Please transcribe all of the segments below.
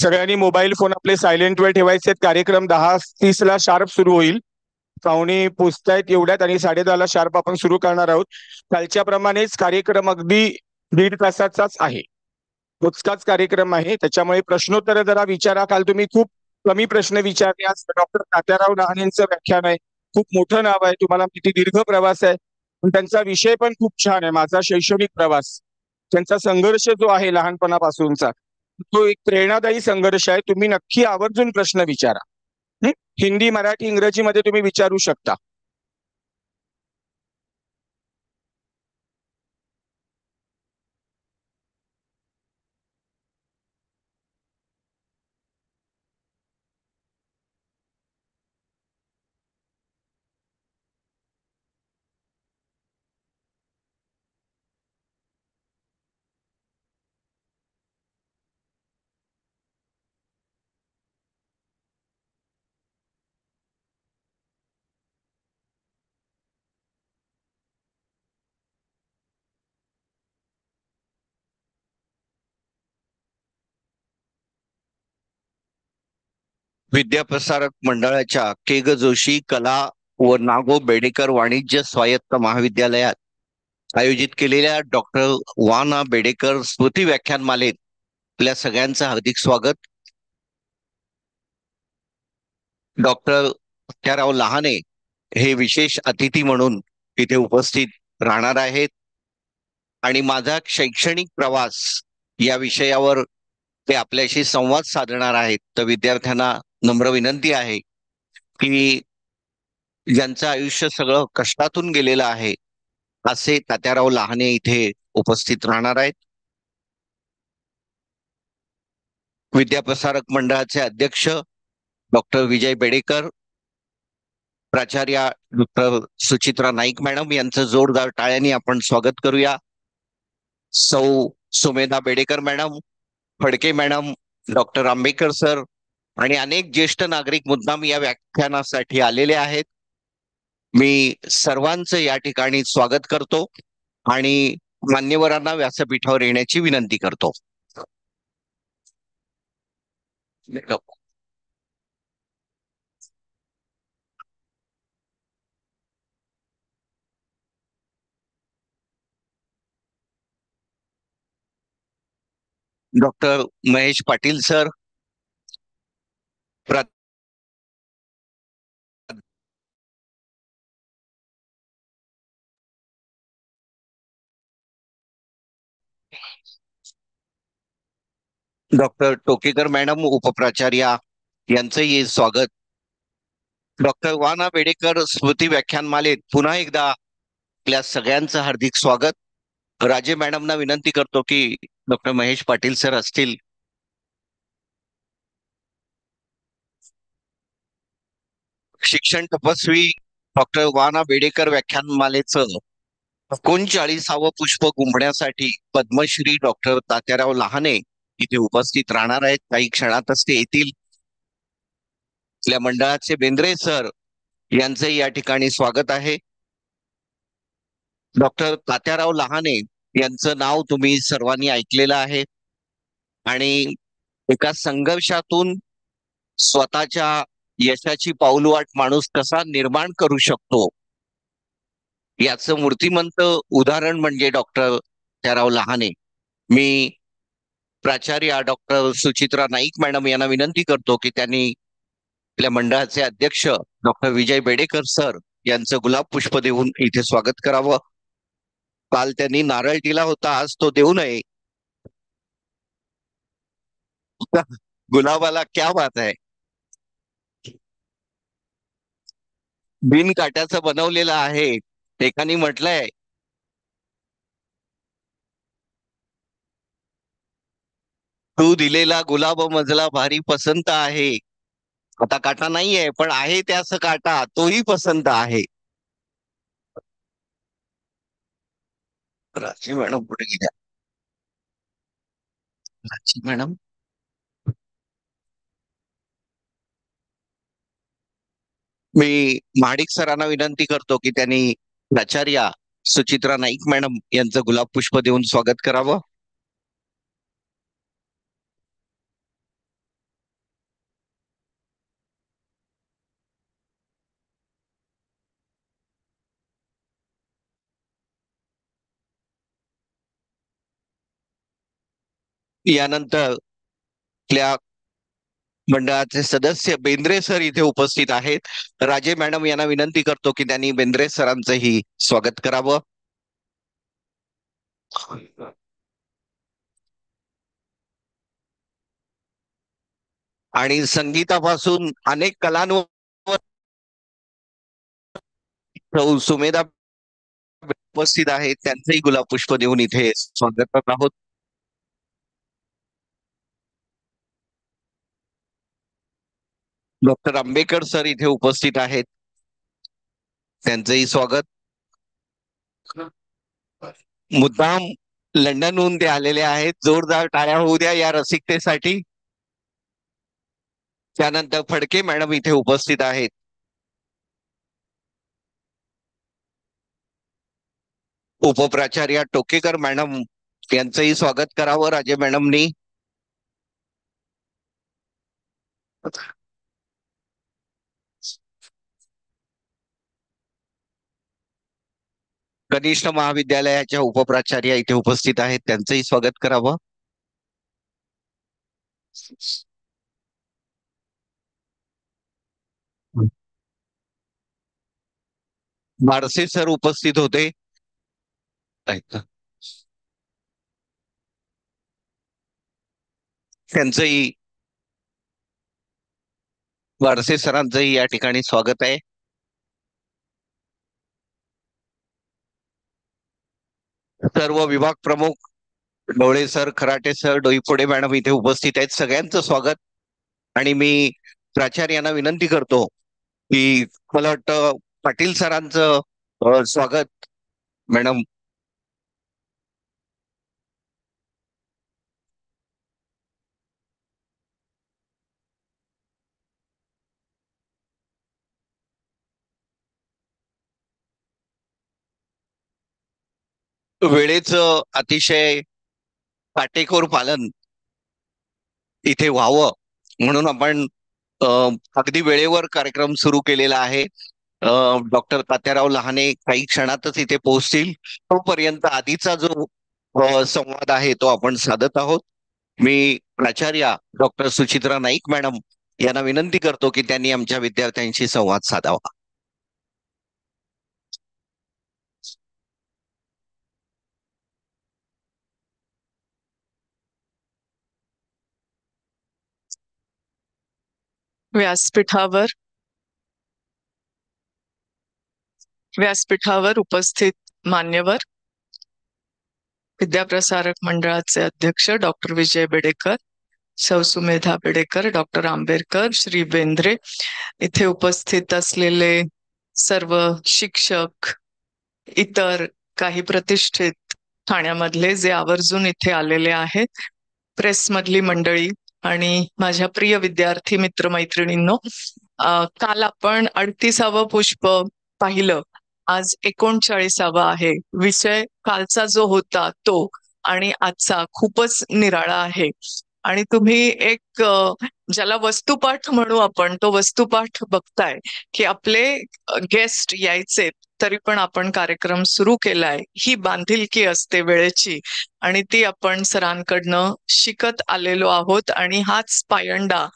सगळ्यांनी mobile phone आपले silent वर ठेवायचे. कार्यक्रम दहा तीस ला शार्प सुरू होईल. पाहुणे पोचतायत एवढ्यात आणि साडेदहाला शार्प आपण सुरू करणार आहोत. कालच्या प्रमाणेच कार्यक्रम अगदी दीड तासाचाच आहे. मोजकाच कार्यक्रम आहे. त्याच्यामुळे प्रश्नोत्तर जरा विचारा. काल तुम्ही खूप कमी प्रश्न विचारले. आज डॉक्टर तात्याराव लहानेंचं व्याख्यान आहे. खूप मोठं नाव आहे. तुम्हाला किती दीर्घ प्रवास आहे. पण त्यांचा विषय पण खूप छान आहे. माझा शैक्षणिक प्रवास. त्यांचा संघर्ष जो आहे लहानपणापासूनचा तो एक प्रेरणादायी संघर्ष आहे. तुम्ही नक्की आवर्जून प्रश्न विचारा. हिंदी मराठी इंग्रजीमध्ये तुम्ही विचारू शकता. विद्याप्रसारक मंडळाच्या केग जोशी कला व नागो बेडेकर वाणिज्य स्वायत्त महाविद्यालयात आयोजित केलेल्या डॉक्टर वाना बेडेकर स्मृती व्याख्यानमालेत. आपल्या सगळ्यांचं हार्दिक स्वागत. डॉक्टर सत्याराव लहाने हे विशेष अतिथी म्हणून इथे उपस्थित राहणार आहेत. आणि माझा शैक्षणिक प्रवास या विषयावर ते आपल्याशी संवाद साधणार आहेत. तर विद्यार्थ्यांना नम्र विनंती आहे की ज्यांचं आयुष्य सगळं कष्टातून गेलेलं आहे असे तात्याराव लहाने इथे उपस्थित राहणार आहेत. विद्याप्रसारक मंडळाचे अध्यक्ष डॉक्टर विजय बेडेकर प्राचार्य डॉक्टर सुचित्रा नाईक मॅडम यांचं जोरदार टाळ्यांनी आपण स्वागत करूया. सौ Sumedha Bedekar madam Phadke madam doctor Ambekar sir आणि अनेक ज्येष्ठ नागरिक मुद्दाम या व्याख्यानासाठी आलेले आहेत. मी सर्वांचं या ठिकाणी स्वागत करतो आणि मान्यवरांना व्यासपीठावर येण्याची विनंती करतो. Doctor Mahesh Patil sir para doctor Tokekar madam उपप्राचार्या यांचंही स्वागत. डॉक्टर वाना बेडेकर स्मृती व्याख्यानमालेत पुन्हा एकदा आपल्या सगळ्यांचं हार्दिक स्वागत. राजे मॅडमना विनंती करतो की डॉक्टर महेश पाटील सर असतील. शिक्षण तपस्वी डॉक्टर वाना बेडेकर व्याख्यानमालेचं एकोणचाळीसावं पुष्प गुंफण्यासाठी पद्मश्री डॉक्टर तात्याराव लहाने इथे उपस्थित राहणार आहेत. काही क्षणातच ते येतील आपल्या मंडळाचे बेंद्रे सर यांचे या ठिकाणी स्वागत आहे. डॉक्टर तात्याराव लहाने यांचं नाव तुम्ही सर्वांनी ऐकलेलं आहे. आणि एका संघर्षातून स्वतःच्या यशाची पाऊलवाट माणूस कसा निर्माण करू शकतो? याचं मूर्तिमंत उदाहरण म्हणजे डॉक्टर त्याराव लहाने. मी प्राचार्य डॉक्टर सुचित्रा नाईक मॅडम यांना विनंती करतो की त्यांनी आपल्या मंडळाचे अध्यक्ष डॉक्टर विजय बेडेकर सर यांचं गुलाब पुष्प देऊन इथे स्वागत करावं. काल त्यांनी नारळ दिला होता आज तो देऊ नये. गुलाबाला क्या बात आहे. बिन काट्याचं बनवलेलं आहे. एकाने म्हटलंय तू दिलेला गुलाब मजला भारी पसंत आहे. आता काटा नाहीये पण आहे त्याच काटा तोही पसंत आहे. राजी मॅडम पुढे गेल्या. राजी मॅडम? मी महाडिक सरांना विनंती करतो की त्यांनी प्राचार्या सुचित्रा नाईक मॅडम यांचं गुलाब पुष्प देऊन स्वागत करावं. यानंतर आपल्या मंडळाचे सदस्य बेंद्रे सर इथे उपस्थित आहेत. राजे मॅडम यांना विनंती करतो की त्यांनी बेंद्रे सरांचंही स्वागत करावं. आणि संगीतापासून अनेक कलांवर सुमेधा उपस्थित आहेत. त्यांचंही गुलाब पुष्प देऊन इथे स्वागत करत आहोत. डॉक्टर आंबेकर सर इथे उपस्थित आहेत. त्यांचंही स्वागत. मुद्दाम लंडनहून ते आलेले आहेत. जोरदार टाळ्या होऊ द्या या रसिकतेसाठी. त्यानंतर फडके मॅडम इथे उपस्थित आहेत. उपप्राचार्य टोकेकर मॅडम यांचंही स्वागत करावं राजे मॅडमनी. कनिष्ठ महाविद्यालयाच्या उपप्राचार्य इथे उपस्थित आहेत. त्यांचंही स्वागत करावं. माडसे सर उपस्थित होते. त्यांचंही वाडसे सरांचंही या ठिकाणी स्वागत आहे. सर्व विभाग प्रमुख Dole sir Kharate sir Doiphode madam इथे उपस्थित आहेत. सगळ्यांचं स्वागत. आणि मी प्राचार्यांना विनंती करतो की मला वाटतं पाटील सरांचं स्वागत. मॅडम वेळेचं अतिशय काटेकोर पालन इथे व्हावं म्हणून आपण अगदी वेळेवर कार्यक्रम सुरू केलेला आहे. डॉक्टर तात्याराव लहाने काही क्षणातच इथे पोहोचतील. तोपर्यंत आधीचा जो संवाद आहे तो आपण साधत आहोत. मी प्राचार्या डॉक्टर सुचित्रा नाईक मॅडम यांना विनंती करतो की त्यांनी आमच्या विद्यार्थ्यांशी संवाद साधावा. व्यासपीठावर व्यासपीठावर उपस्थित मान्यवर विद्याप्रसारक मंडळाचे अध्यक्ष डॉक्टर विजय बेडेकर शवसुमेधा बेडेकर डॉक्टर आंबेडकर श्री बेंद्रे इथे उपस्थित असलेले सर्व शिक्षक इतर काही प्रतिष्ठित ठाण्यामधले जे आवर्जून इथे आलेले आहेत प्रेसमधली मंडळी आणि माझ्या प्रिय विद्यार्थी मित्र मैत्रिणींनो काल आपण अडतीसावं पुष्प पाहिलं. आज एकोणचाळीसावा आहे. विषय कालचा जो होता तो आणि आजचा खूपच निराळा आहे. आणि तुम्ही एक ज्याला वस्तुपाठ म्हणू आपण तो वस्तुपाठ बघताय की आपले गेस्ट यायचे तरी पण आपण कार्यक्रम सुरू केलाय. ही बांधिलकी असते वेळेची आणि ती आपण सरांकडनं शिकत आलेलो आहोत आणि हाच पायंडा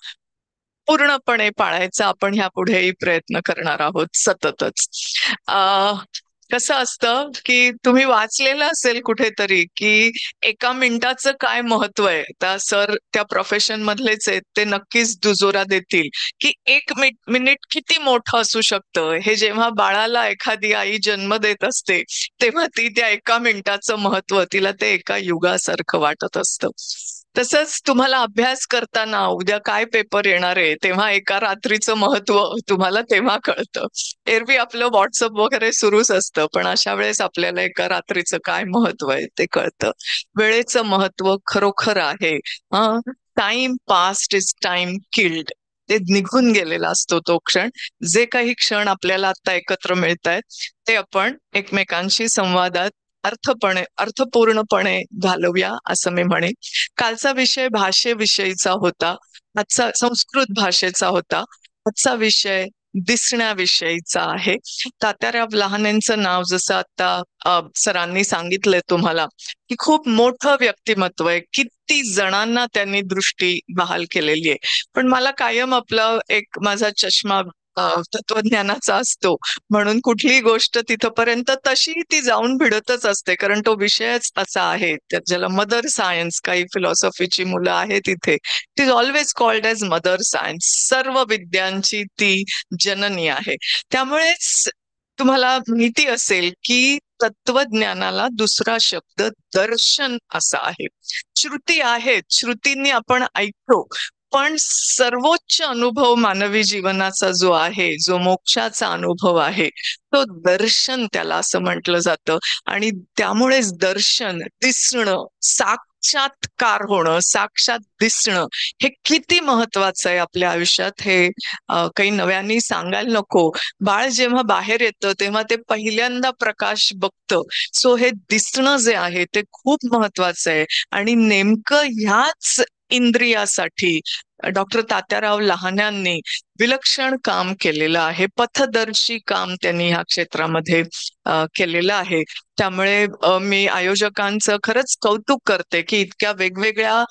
पूर्णपणे पाळायचा आपण ह्या पुढेही प्रयत्न करणार आहोत सततच. कसं असतं की तुम्ही वाचलेलं असेल कुठेतरी की एका मिनिटाचं काय महत्त्व आहे? त्या सर त्या प्रोफेशन मधलेच आहेत ते नक्कीच दुजोरा देतील. की एक मिनिट किती मोठं असू शकतं? हे जेव्हा बाळाला एखादी आई जन्म देत असते तेव्हा ती त्या एका मिनिटाचं महत्त्व तिला ते एका युगासारखं वाटत असतं. तसंच तुम्हाला अभ्यास करताना उद्या काय पेपर येणार आहे तेव्हा एका रात्रीचं महत्त्व तुम्हाला तेव्हा कळतं. एरवी आपलं व्हॉट्सअप वगैरे सुरूच असतं पण अशा वेळेस आपल्याला एका रात्रीचं काय महत्त्व आहे ते कळतं. वेळेचं महत्त्व खरोखर आहे. Time past is time killed ते निघून गेलेला असतो तो क्षण. जे काही क्षण आपल्याला आता एकत्र मिळत आहेत ते आपण एकमेकांशी संवादात अर्थपणे अर्थपूर्णपणे घालवूया असं मी म्हणेन. कालचा विषय भाषेविषयीचा होता. आजचा संस्कृत भाषेचा होता. आजचा विषय दिसण्याविषयीचा आहे. तात्याराव लहानेंचं नाव जसं आता सरांनी सांगितलंय तुम्हाला की खूप मोठं व्यक्तिमत्व आहे. किती जणांना त्यांनी दृष्टी बहाल केलेली आहे. पण मला कायम आपलं एक माझा चष्मा तत्वज्ञानाचा असतो. म्हणून कुठलीही गोष्ट तिथपर्यंत तशी ती जाऊन भिडतच असते. कारण तो विषयच असा आहे. ज्याला मदर सायन्स काही फिलॉसॉफीची मुलं आहेत इथे it is always called as mother science सर्व विद्यांची ती जननी आहे. त्यामुळेच तुम्हाला माहिती असेल की तत्वज्ञानाला दुसरा शब्द दर्शन असा आहे. श्रुती आहेत श्रुतींनी आपण ऐकतो. पण सर्वोच्च अनुभव मानवी जीवनाचा जो आहे जो मोक्षाचा अनुभव आहे तो दर्शन त्याला असं म्हटलं जातं. आणि त्यामुळेच दर्शन दिसणं साक्षात्कार होणं साक्षात दिसणं हे किती महत्वाचं आहे आपल्या आयुष्यात हे काही नव्याने सांगायला नको. बाळ जेव्हा बाहेर येतं तेव्हा ते पहिल्यांदा प्रकाश बघतं. सो हे दिसणं जे आहे ते खूप महत्वाचं आहे. आणि नेमकं ह्याच इंद्रियासाठी. डॉक्टर तात्याराव लहान्यांनी विलक्षण काम केलेलं आहे. पथदर्शी काम त्यांनी ह्या क्षेत्रामध्ये केलेलं आहे. त्यामुळे मी आयोजकांचं खरंच कौतुक करते की इतक्या वेगवेगळ्या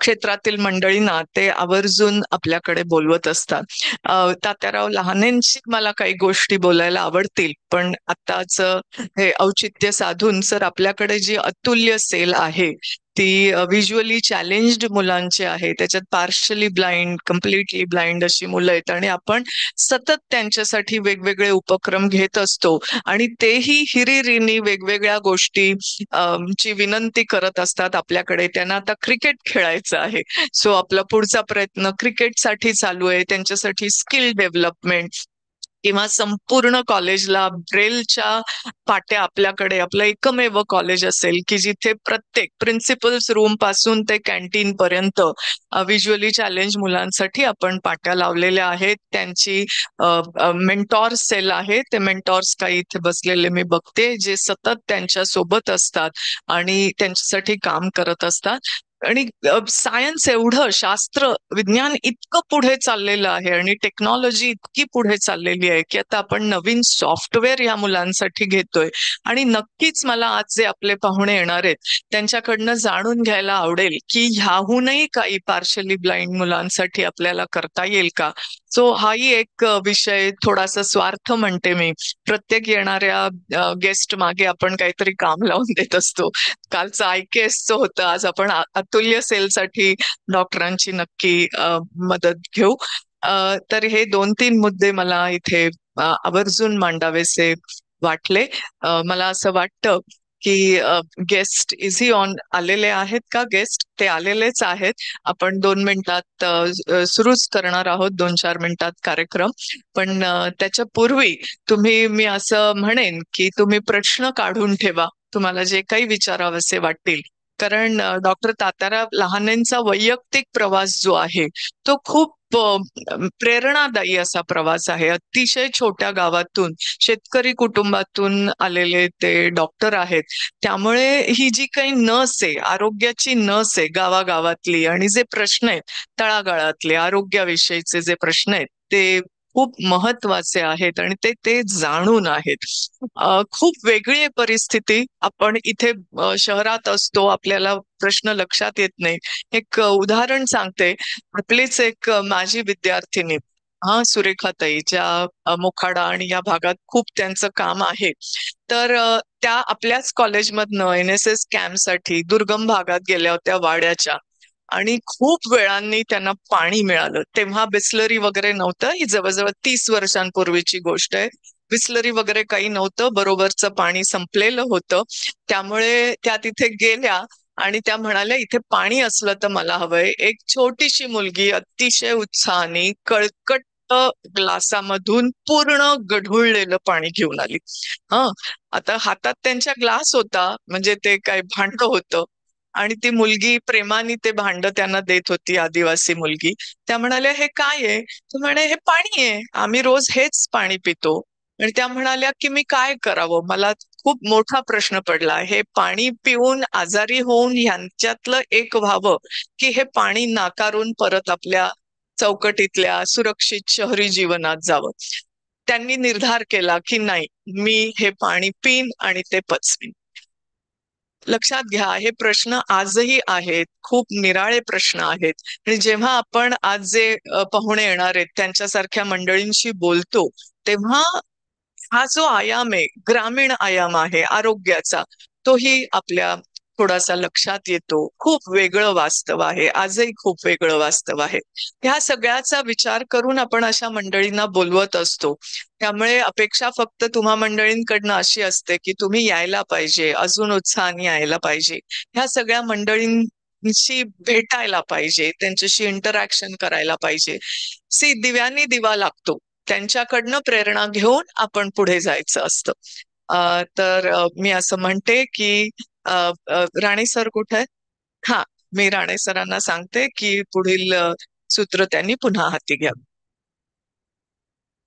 क्षेत्रातील मंडळींना ते आवर्जून आपल्याकडे बोलवत असतात. तात्याराव लहानेंशी मला काही गोष्टी बोलायला आवडतील पण आत्ताच हे औचित्य साधून सर आपल्याकडे जी अतुल्य सेल आहे ती व्हिज्युअली चॅलेंज्ड मुलांची आहे. त्याच्यात पार्शली ब्लाइंड कम्प्लिटली ब्लाइंड अशी मुलं आहेत. आणि आपण सतत त्यांच्यासाठी वेगवेगळे उपक्रम घेत असतो. आणि तेही हिरिरीनी वेगवेगळ्या गोष्टी ची विनंती करत असतात आपल्याकडे. त्यांना आता क्रिकेट खेळायचं आहे. सो आपला पुढचा प्रयत्न क्रिकेटसाठी चालू आहे. त्यांच्यासाठी स्किल डेव्हलपमेंट किंवा संपूर्ण कॉलेजला ब्रेलच्या पाट्या आपल्याकडे आपलं एकमेव कॉलेज असेल की जिथे प्रत्येक प्रिन्सिपल्स रूमपासून ते कॅन्टीन पर्यंत व्हिज्युअली चॅलेंज मुलांसाठी आपण पाट्या लावलेल्या आहेत. त्यांची मेंटॉर सेल आहे. ते मेंटॉर्स काही इथे बसलेले मी बघते जे सतत त्यांच्यासोबत असतात आणि त्यांच्यासाठी काम करत असतात. आणि सायन्स एवढं शास्त्र विज्ञान इतकं पुढे चाललेलं आहे आणि टेक्नॉलॉजी इतकी पुढे चाललेली आहे की आता आपण नवीन सॉफ्टवेअर या मुलांसाठी घेतोय. आणि नक्कीच मला आज जे आपले पाहुणे येणार आहेत त्यांच्याकडनं जाणून घ्यायला आवडेल की ह्याहूनही काही पार्शली ब्लाइंड मुलांसाठी आपल्याला करता येईल का? सो हाही एक विषय थोडासा स्वार्थ म्हणते मी. प्रत्येक येणाऱ्या गेस्ट मागे आपण काहीतरी काम लावून देत असतो. कालचं आय होतं आज आपण तुल्य सेलसाठी डॉक्टरांची नक्की मदत घेऊ. तर हे दोन तीन मुद्दे मला इथे आवर्जून मांडावेसे वाटले. मला असं वाटतं की गेस्ट इज ही ऑन आलेले आहेत का? गेस्ट ते आलेलेच आहेत. आपण दोन मिनिटात सुरूच करणार आहोत दोन चार मिनिटात कार्यक्रम. पण त्याच्या पूर्वी तुम्ही मी असं म्हणेन की तुम्ही प्रश्न काढून ठेवा. तुम्हाला जे काही विचारावेसे वाटतील. कारण डॉक्टर तात्याराव लहानेंचा वैयक्तिक प्रवास जो आहे तो खूप प्रेरणादायी असा प्रवास आहे. अतिशय छोट्या गावातून शेतकरी कुटुंबातून आलेले ते डॉक्टर आहेत. त्यामुळे ही जी काही नस आहे आरोग्याची नस आहे गावागावातली आणि जे प्रश्न आहेत तळागाळातले आरोग्याविषयीचे जे प्रश्न आहेत ते खूप महत्त्वाचे आहेत आणि ते ते जाणून आहेत. खूप वेगळी परिस्थिती. आपण इथे शहरात असतो आपल्याला प्रश्न लक्षात येत नाही. एक उदाहरण सांगते. आपलीच एक माजी माझी विद्यार्थिनी. हा सुरेखाताई ज्या मोखाडा आणि या भागात खूप त्यांचं काम आहे. तर त्या आपल्याच कॉलेजमधनं एन एस एस कॅम्पसाठी दुर्गम भागात गेल्या होत्या वाड्याच्या. आणि खूप वेळांनी त्यांना पाणी मिळालं. तेव्हा बिस्लरी वगैरे नव्हतं. ही जवळजवळ तीस वर्षांपूर्वीची गोष्ट आहे. बिस्लरी वगैरे काही नव्हतं. बरोबरचं पाणी संपलेलं होतं. त्यामुळे त्या तिथे गेल्या आणि त्या म्हणाल्या इथे पाणी असलं तर मला हवंय. एक छोटीशी मुलगी अतिशय उत्साहाने कळकट ग्लासामधून पूर्ण गढुळलेलं पाणी घेऊन आली. हा. आता हातात त्यांच्या ग्लास होता. म्हणजे ते काय भांड होतं. आणि ती मुलगी प्रेमाने ते भांड त्यांना देत होती आदिवासी मुलगी. त्या म्हणाल्या हे काय आहे? तर म्हणे हे पाणी आहे. आम्ही रोज हेच पाणी पितो. आणि त्या म्हणाल्या की मी काय करावं? मला खूप मोठा प्रश्न पडला. हे पाणी पिऊन आजारी होऊन ह्यांच्यातलं एक व्हावं की हे पाणी नाकारून परत आपल्या चौकटीतल्या सुरक्षित शहरी जीवनात जावं? त्यांनी निर्धार केला की नाही मी हे पाणी पिन आणि ते पचवीन. लक्षात घ्या हे प्रश्न आजही आहेत. खूप निराळे प्रश्न आहेत. आणि जेव्हा आपण आज जे पाहुणे येणार आहेत त्यांच्यासारख्या मंडळींशी बोलतो तेव्हा हा जो आयाम आहे ग्रामीण आयाम आहे आरोग्याचा तोही आपल्या थोडासा लक्षात येतो. खूप वेगळं वास्तव आहे. आजही खूप वेगळं वास्तव आहे. ह्या सगळ्याचा विचार करून आपण अशा मंडळींना बोलवत असतो. त्यामुळे अपेक्षा फक्त तुम्हा मंडळींकडनं अशी असते की तुम्ही यायला पाहिजे अजून उत्साहाने यायला पाहिजे. ह्या सगळ्या मंडळींशी भेटायला पाहिजे त्यांच्याशी इंटरॅक्शन करायला पाहिजे. सी दिव्यांनी दिवा लागतो. त्यांच्याकडनं प्रेरणा घेऊन आपण पुढे जायचं असतं. तर मी असं म्हणते की राणे सर कुठे आहेत? हा मी राणे सरांना सांगते की पुढील सूत्र त्यांनी पुन्हा हाती घ्यावं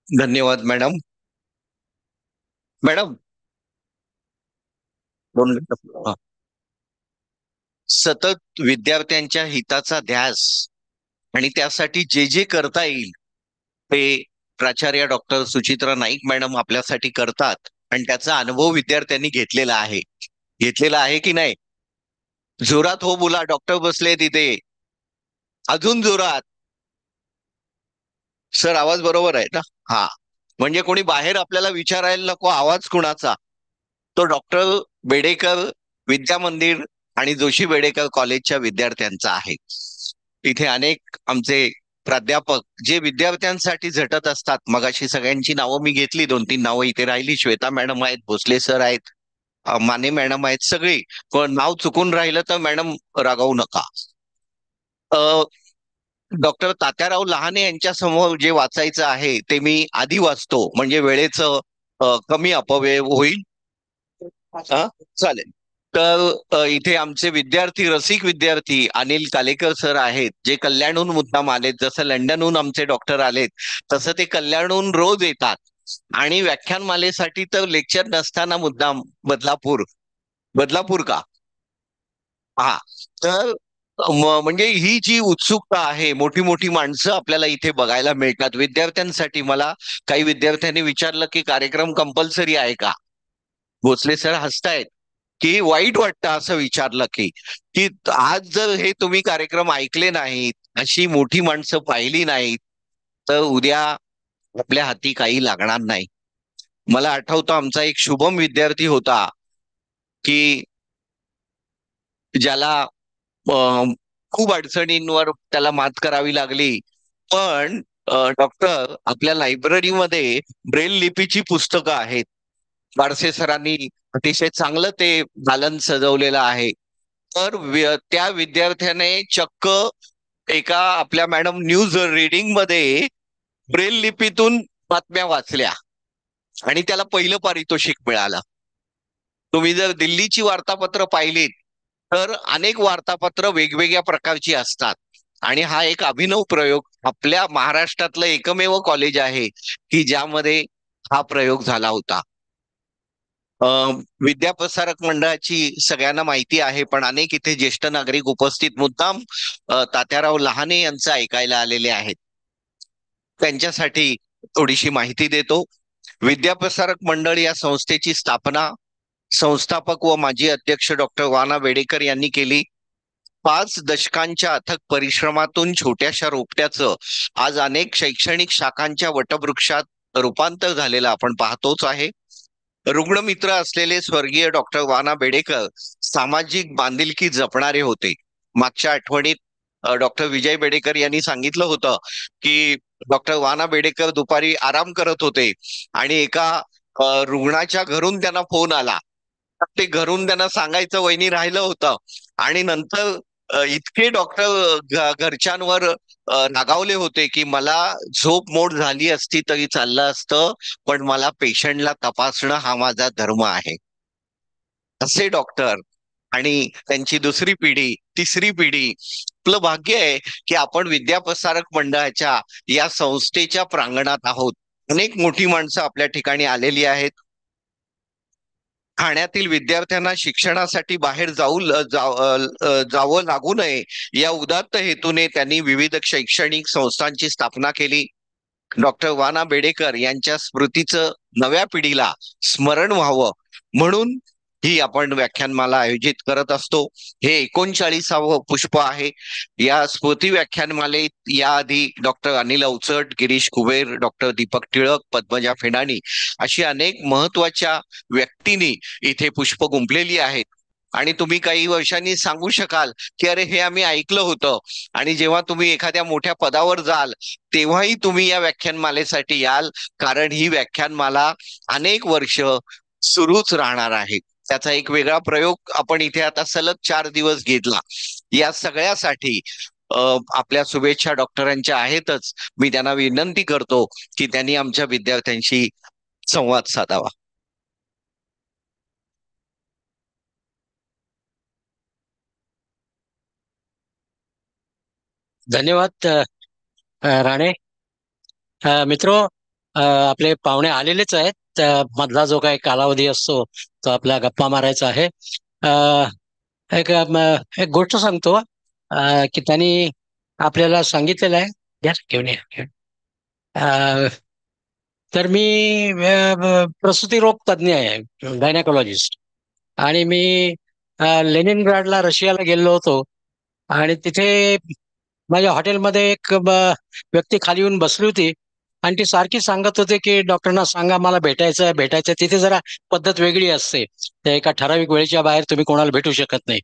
धन्यवाद मॅडम. मॅडम. दोन मिनिट सतत विद्यार्थ्यांच्या हिताचा ध्यास आणि त्यासाठी जे जे करता येईल ते प्राचार्य डॉक्टर सुचित्रा नाईक मॅडम आपल्यासाठी करतात आणि त्याचा अनुभव विद्यार्थ्यांनी घेतलेला आहे. घेतलेला आहे की नाही? जोरात हो बोला डॉक्टर बसले तिथे अजून जोरात. सर आवाज बरोबर आहे ना? हा. म्हणजे कोणी बाहेर आपल्याला विचारायला नको आवाज कुणाचा? तो डॉक्टर बेडेकर विद्या मंदिर आणि जोशी बेडेकर कॉलेजच्या विद्यार्थ्यांचा आहे. इथे अनेक आमचे प्राध्यापक जे विद्यार्थ्यांसाठी झटत असतात. मगाशी सगळ्यांची नावं मी घेतली दोन तीन नावं इथे राहिली. श्वेता मॅडम आहेत भोसले सर आहेत माने मॅडम आहेत सगळी. पण नाव चुकून राहिलं तर मॅडम रागावू नका. डॉक्टर तात्याराव लहाने यांच्या समोर जे वाचायचं आहे ते मी आधी वाचतो. म्हणजे वेळेचं कमी अपव्यय होईल. चालेल. तर इथे आमचे विद्यार्थी रसिक विद्यार्थी अनिल कालेकर सर आहेत. जे कल्याणहून मुद्दाम आलेत. जसं लंडनहून आमचे डॉक्टर आलेत तसं ते कल्याणहून रोज येतात. आणि व्याख्यानमालेसाठी तर लेक्चर नसताना मुद्दाम बदलापूर. बदलापूर का? हा. तर म्हणजे ही जी उत्सुकता आहे मोठी मोठी माणसं आपल्याला इथे बघायला मिळतात. विद्यार्थ्यांसाठी मला काही विद्यार्थ्यांनी विचारलं की कार्यक्रम कंपल्सरी आहे का? भोसले सर हसतायत. की वाईट वाटतं असं विचारलं की की आज जर हे तुम्ही कार्यक्रम ऐकले नाहीत अशी मोठी माणसं पाहिली नाहीत तर उद्या आपल्या हाती काही लागणार नाही. मला आठवतं आमचा एक शुभम विद्यार्थी होता की ज्याला खूप अडचणींवर त्याला मात करावी लागली. पण डॉक्टर आपल्या लायब्ररीमध्ये ब्रेल लिपीची पुस्तकं आहेत. बारसे सरांनी अतिशय चांगलं ते दालन सजवलेलं आहे. तर त्या विद्यार्थ्याने चक्क एका आपल्या मॅडम न्यूज रीडिंगमध्ये ब्रेल लिपीतून बातम्या वाचल्या. आणि त्याला पहिलं पारितोषिक मिळालं. तुम्ही जर दिल्लीची वार्तापत्र पाहिलीत तर अनेक वार्तापत्र वेगवेगळ्या प्रकारची असतात. आणि हा एक अभिनव प्रयोग आपल्या महाराष्ट्रातलं एकमेव कॉलेज आहे की ज्यामध्ये हा प्रयोग झाला होता. विद्याप्रसारक मंडळाची सगळ्यांना माहिती आहे पण अनेक इथे ज्येष्ठ नागरिक उपस्थित. मुद्दाम तात्याराव लहाने यांचं ऐकायला आलेले आहेत. त्यांच्यासाठी थोडीशी माहिती देतो. विद्याप्रसारक मंडळ या संस्थेची स्थापना संस्थापक व माजी अध्यक्ष डॉक्टर वाना वेडेकर यांनी केली. पाच दशकांच्या अथक परिश्रमातून छोट्याशा रोपट्याचं आज अनेक शैक्षणिक शाखांच्या वटवृक्षात रूपांतर झालेलं आपण पाहतोच आहे. रुग्णमित्र असलेले स्वर्गीय डॉक्टर वाना बेडेकर सामाजिक बांधिलकी जपणारे होते. मागच्या आठवणीत डॉक्टर विजय बेडेकर यांनी सांगितलं होतं की डॉक्टर वाना बेडेकर दुपारी आराम करत होते आणि एका रुग्णाच्या घरून त्यांना फोन आला. ते घरून त्यांना सांगायचं वहिनी राहिलं होतं आणि नंतर इतके डॉक्टर घरच्यांवर अ, रागावले होते की मला झोप मोड झाली असती तरी चाललं असतं पण मला पेशंटला तपासणं हा माझा धर्म आहे. असे डॉक्टर आणि त्यांची दुसरी पिढी तिसरी पिढी आपलं भाग्य आहे की आपण विद्याप्रसारक मंडळाच्या या संस्थेच्या प्रांगणात आहोत. अनेक मोठी माणसं आपल्या ठिकाणी आलेली आहेत. ठाण्यातील विद्यार्थ्यांना शिक्षणासाठी बाहेर जाऊ जावं लागू नये या उदात्त हेतूने त्यांनी विविध शैक्षणिक संस्थांची स्थापना केली. डॉक्टर वाना बेडेकर यांच्या स्मृतीचं नव्या पिढीला स्मरण व्हावं. म्हणून ही आपण व्याख्यानमाला आयोजित करत असतो. हे एकोणचाळीसावं पुष्प आहे. या स्मृती व्याख्यानमालेत याआधी डॉक्टर अनिल अवचट गिरीश कुबेर डॉक्टर दीपक टिळक पद्मजा फेणाणी अशी अनेक महत्त्वाच्या व्यक्तींनी इथे पुष्प गुंपलेली आहेत. आणि तुम्ही काही वर्षांनी सांगू शकाल की अरे हे आम्ही ऐकलं होतं. आणि जेव्हा तुम्ही एखाद्या मोठ्या पदावर जाल तेव्हाही तुम्ही या व्याख्यानमालेसाठी याल. कारण ही व्याख्यानमाला अनेक वर्ष सुरूच राहणार आहे. त्याचा एक वेगळा प्रयोग आपण इथे आता सलग चार दिवस घेतला. या सगळ्यासाठी आपल्या शुभेच्छा डॉक्टरांच्या आहेतच. मी त्यांना विनंती करतो की त्यांनी आमच्या विद्यार्थ्यांशी संवाद साधावा. धन्यवाद राणे. मित्र आपले पाहुणे आलेलेच आहेत. त्या मधला जो काही कालावधी असतो तो आपला गप्पा मारायचा आहे. एक एक गोष्ट सांगतो की त्यांनी आपल्याला सांगितलेलं आहे. या घेऊन या घेऊन. तर मी अ, प्रसूती रोग तज्ज्ञ आहे गायनेकॉलॉजिस्ट आणि मी लेनिन लेनिनग्राडला रशियाला गेलो होतो. आणि तिथे माझ्या हॉटेलमध्ये एक व्यक्ती खाली येऊन बसली होती. आणि ती सारखी सांगत होते की डॉक्टरना सांगा मला भेटायचं आहे भेटायचं आहे. तिथे जरा पद्धत वेगळी असते. त्या एका ठराविक वेळेच्या बाहेर तुम्ही कोणाला भेटू शकत नाही.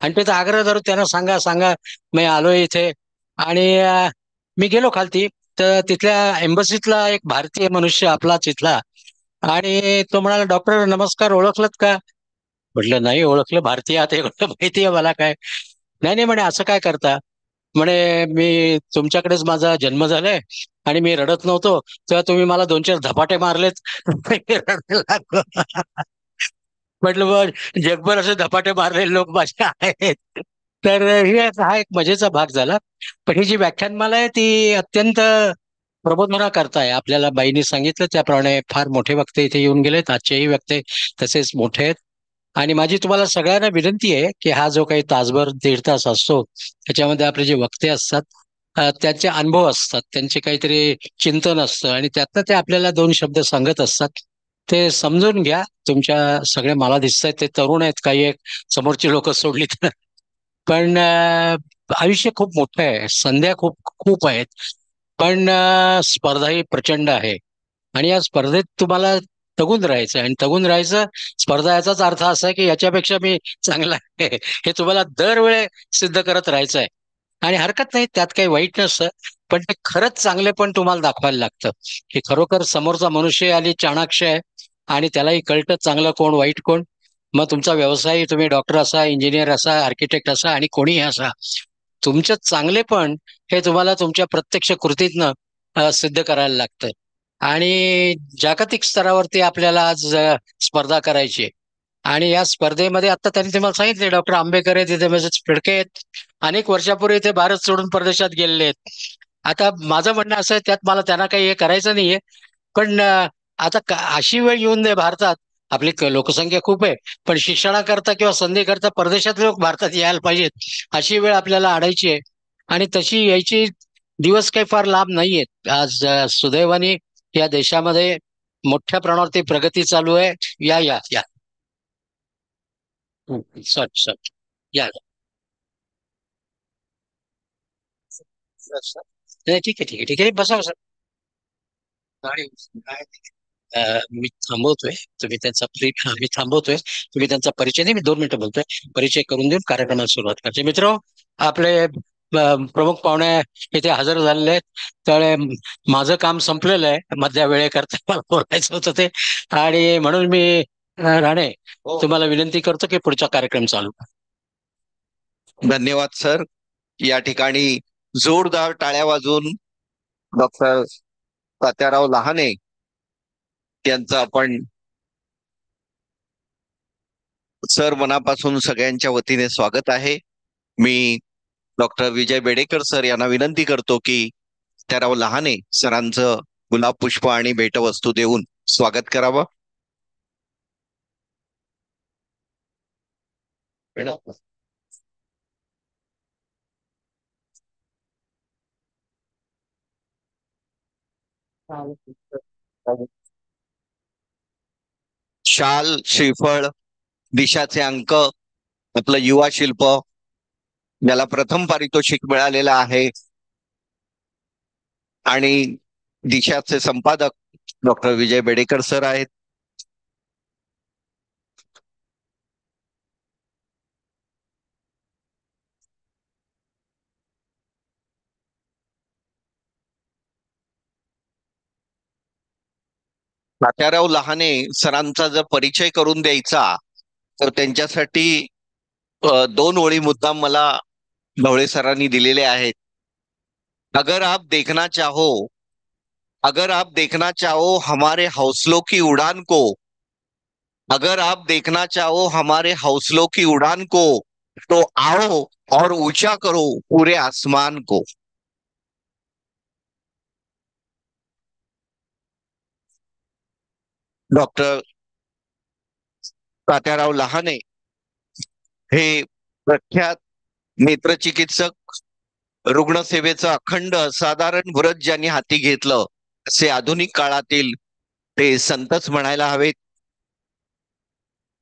आणि ते आग्रह धरून त्यांना सांगा सांगा मी आलोय इथे. आणि मी गेलो खालती. तर तिथल्या एम्बसीतला एक भारतीय मनुष्य आपला तिथला. आणि तो म्हणाला डॉक्टर नमस्कार ओळखलत का? म्हटलं नाही ओळखलं भारतीय आता एवढं माहिती आहे मला काय? नाही नाही म्हणे असं काय करता? म्हणे मी तुमच्याकडेच माझा जन्म झालाय आणि मी रडत नव्हतो तेव्हा तुम्ही मला दोन चार धपाटे मारलेत. म्हटलं मग जगभर असे धपाटे मारलेले लोक माझे आहेत. तर हे हा एक मजेचा भाग झाला. पण ही जी व्याख्यानमाला आहे ती अत्यंत प्रबोधना करताय. आपल्याला बाईंनी सांगितलं त्याप्रमाणे फार मोठे वक्ते इथे येऊन गेलेत. आजचेही वक्ते तसेच मोठे आहेत. आणि माझी तुम्हाला सगळ्यांना विनंती आहे की हा जो काही तासभर दीड तास असतो त्याच्यामध्ये आपले जे वक्ते असतात त्यांचे अनुभव असतात त्यांचे काहीतरी चिंतन असतं आणि त्यातनं ते आपल्याला दोन शब्द सांगत असतात. ते समजून घ्या. तुमच्या सगळे मला दिसत आहेत ते तरुण आहेत काही एक समोरची लोक सोडली तर पण आयुष्य खूप मोठं आहे संध्या खूप खूप आहेत. पण स्पर्धाही प्रचंड आहे. आणि या स्पर्धेत तुम्हाला तगून राहायचं. आणि तगून राहायचं स्पर्धा याचाच अर्थ असा आहे की याच्यापेक्षा मी चांगला आहे. हे तुम्हाला दरवेळे सिद्ध करत राहायचं आहे. आणि हरकत नाही त्यात काही वाईट नसतं. पण ते खरंच चांगले पण तुम्हाला दाखवायला लागतं. की खरोखर समोरचा मनुष्य आणि चाणाक्ष आहे. आणि त्यालाही कळतं चांगलं कोण वाईट कोण. मग तुमचा व्यवसाय तुम्ही डॉक्टर असा इंजिनियर असा आर्किटेक्ट असा आणि कोणीही असा. तुमचं चांगले पण हे तुम्हाला तुमच्या प्रत्यक्ष कृतीतनं सिद्ध करायला लागतं. आणि जागतिक स्तरावरती आपल्याला आज स्पर्धा करायची आहे. आणि या स्पर्धेमध्ये आता त्यांनी तुम्हाला सांगितले डॉक्टर आंबेकर आहेत तिथे मेसेज फिडके आहेत. अनेक वर्षापूर्वी ते भारत सोडून परदेशात गेलेले आहेत. आता माझं म्हणणं असं आहे त्यात मला त्यांना काही हे करायचं नाहीये पण आता अशी वेळ येऊन दे भारतात. आपली लोकसंख्या खूप आहे. पण शिक्षणाकरता किंवा संधीकरता परदेशात लोक भारतात यायला पाहिजेत. अशी वेळ आपल्याला आणायची आहे. आणि तशी यायची दिवस काही फार लांब नाहीयेत. आज सुदैवानी सुदैवाने या देशामध्ये मोठ्या प्रमाणावरती प्रगती चालू आहे. या या या. Sorry sorry. या ठीक आहे ठीक आहे ठीक आहे. बसा बसा. मी थांबवतोय. तुम्ही त्यांचा प्री मी थांबवतोय. तुम्ही त्यांचा परिचय नाही मी दोन मिनिटं बोलतोय. परिचय करून देऊन कार्यक्रमाला सुरुवात करते. मित्र आपले प्रमुख पाहुणे इथे हजर झालेले आहेत. त्यामुळे माझं काम संपलेलं आहे. मधल्या वेळेकरता मला बोलायचं होतं ते. आणि म्हणून मी राणे तुम्हाला विनंती करतो की पुढचा कार्यक्रम चालू. धन्यवाद सर. या ठिकाणी जोरदार टाळ्या वाजवून डॉक्टर तात्याराव लहाने यांचं आपण सर मनापासून सगळ्यांच्या वतीने स्वागत आहे. मी डॉक्टर विजय बेडेकर सर यांना विनंती करतो की तात्याराव लहाने सरांचं गुलाब पुष्प आणि भेटवस्तू देऊन स्वागत करावं. शाल श्रीफळ दिशाचे अंक आपलं युवा शिल्प ज्याला प्रथम पारितोषिक मिळालेलं आहे. आणि दिशाचे संपादक डॉक्टर विजय बेडेकर सर आहेत. तात्याराव लहाने सरांचा जर परिचय करून द्यायचा तर त्यांच्यासाठी दोन ओळी मुद्दाम मला ढवळे सरांनी दिलेले आहेत. अगर आप देखना चाहो, अगर आप देखना चाहो हमारे हौसलों की उड़ान को, अगर आप देखना चाहो हमारे हौसलों की उड़ान को तो आओ और ऊँचा करो पूरे आसमान को। डॉक्टर तात्याराव लहाने हे प्रख्यात नेत्रचिकित्सक रुग्णसेवेचं अखंड साधारण व्रत ज्यांनी हाती घेतलं असे आधुनिक काळातील ते संतच म्हणायला हवेत.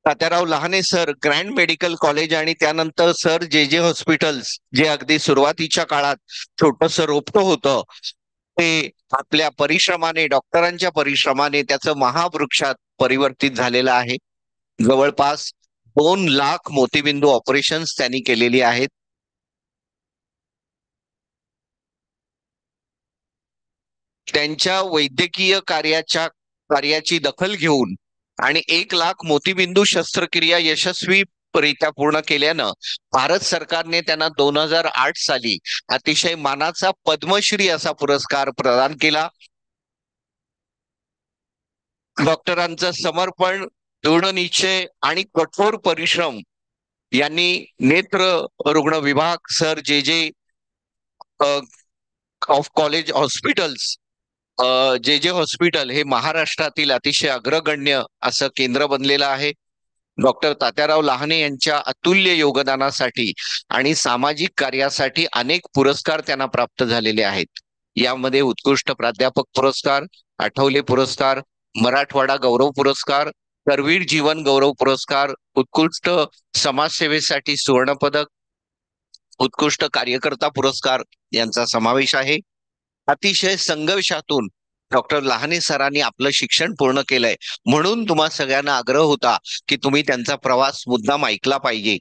Tatyarao Lahane sir Grant medical college आणि त्यानंतर सर जे जे हॉस्पिटल्स जे अगदी सुरुवातीच्या काळात छोटस रोपटं होतं ते आपल्या परिश्रमाने डॉक्टरांच्या परिश्रमाने त्याचं महावृक्षात परिवर्तित झालेलं आहे. जवळपास दोन लाख मोतीबिंदू ऑपरेशन्स त्यांनी केलेली आहेत. त्यांच्या वैद्यकीय कार्याच्या कार्याची दखल घेऊन आणि एक लाख मोतीबिंदू शस्त्रक्रिया यशस्वी रित्या पूर्ण केल्यानं भारत सरकारने त्यांना दोन हजार आठ साली अतिशय मानाचा पद्मश्री असा पुरस्कार प्रदान केला. डॉक्टरांचं समर्पण दृढ निश्चय आणि कठोर परिश्रम यांनी नेत्र रुग्ण विभाग सर जे जे ऑफ कॉलेज हॉस्पिटल्स जे जे हॉस्पिटल हे महाराष्ट्रातील अतिशय अग्रगण्य असं केंद्र बनलेलं आहे. डॉक्टर तात्याराव लहाने यांच्या अतुल्य योगदानासाठी आणि सामाजिक कार्यासाठी अनेक पुरस्कार त्यांना प्राप्त झालेले आहेत. यामध्ये उत्कृष्ट प्राध्यापक पुरस्कार आठवले पुरस्कार मराठवाडा गौरव पुरस्कार करवीर जीवन गौरव पुरस्कार उत्कृष्ट समाजसेवेसाठी सुवर्णपदक उत्कृष्ट कार्यकर्ता पुरस्कार यांचा समावेश आहे. अतिशय संघर्षातून डॉक्टर लहाने सरांनी आपलं शिक्षण पूर्ण केलंय. म्हणून तुम्हा सगळ्यांना आग्रह होता की तुम्ही त्यांचा प्रवास मुद्दाम ऐकला पाहिजे.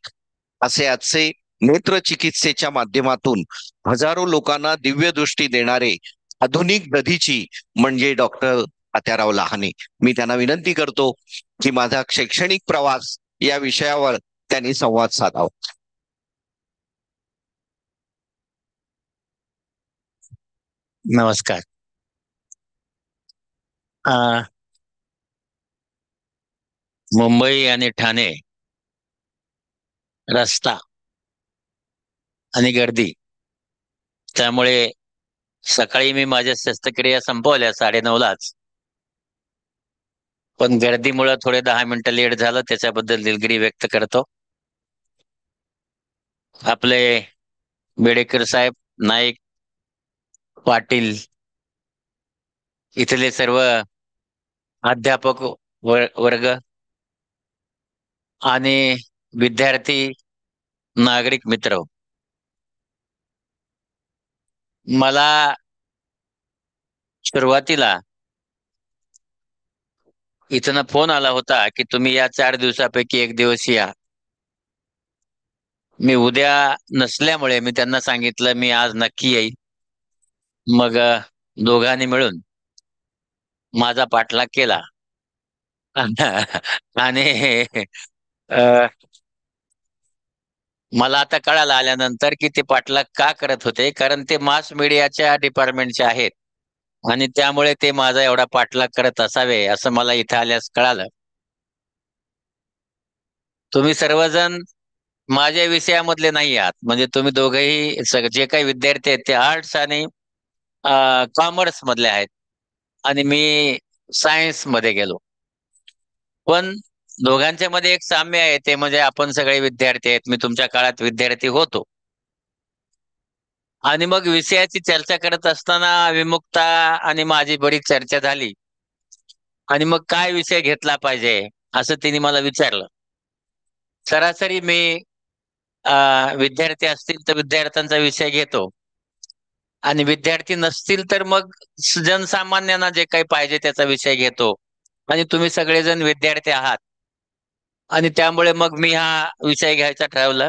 असे आजचे नेत्र चिकित्सेच्या माध्यमातून हजारो लोकांना दिव्य दृष्टी देणारे आधुनिक दधीची म्हणजे डॉक्टर आत्याराव लहाने. मी त्यांना विनंती करतो की माझा शैक्षणिक प्रवास या विषयावर त्यांनी संवाद साधावा. नमस्कार. आ, मुंबई आणि ठाणे रस्ता आणि गर्दी त्यामुळे सकाळी मी माझ्या शस्त्रक्रिया संपवल्या साडेनऊलाच. पण गर्दीमुळे थोडे दहा मिनिटं लेट झालं त्याच्याबद्दल दिलगिरी व्यक्त करतो. आपले बेडेकर साहेब नाईक पाटील. इथले सर्व अध्यापक वर्ग आणि विद्यार्थी नागरिक मित्र. मला सुरुवातीला इथनं फोन आला होता की तुम्ही या चार दिवसापैकी एक दिवस या. मी उद्या नसल्यामुळे मी त्यांना सांगितलं मी आज नक्की येईल मग दोघांनी मिळून माझा पाठलाग केला. आणि मला आता कळालं आल्यानंतर की ते पाठलाग का करत होते कारण ते मास मीडियाच्या डिपार्टमेंटचे आहेत. आणि त्यामुळे ते माझा एवढा पाठलाग करत असावे असं मला इथे आल्यास कळालं. तुम्ही सर्वजण माझ्या विषयामधले नाही आहात. म्हणजे तुम्ही दोघेही जे काही विद्यार्थी आहेत ते आर्ट्स आणि कॉमर्स मधले आहेत. आणि मी सायन्समध्ये गेलो. पण दोघांच्या मध्ये एक साम्य आहे. ते म्हणजे आपण सगळे विद्यार्थी आहेत. मी तुमच्या काळात विद्यार्थी होतो. आणि मग विषयाची चर्चा करत असताना विमुक्ता आणि माझी बरीच चर्चा झाली. आणि मग काय विषय घेतला पाहिजे? असं तिने मला विचारलं. सरासरी मी अं, विद्यार्थी असतील तर विद्यार्थ्यांचा विषय घेतो. आणि विद्यार्थी नसतील तर मग जनसामान्यांना जे काही पाहिजे त्याचा विषय घेतो. आणि तुम्ही सगळेजण विद्यार्थी आहात. आणि त्यामुळे मग मी हा विषय घ्यायचा ठरवलं.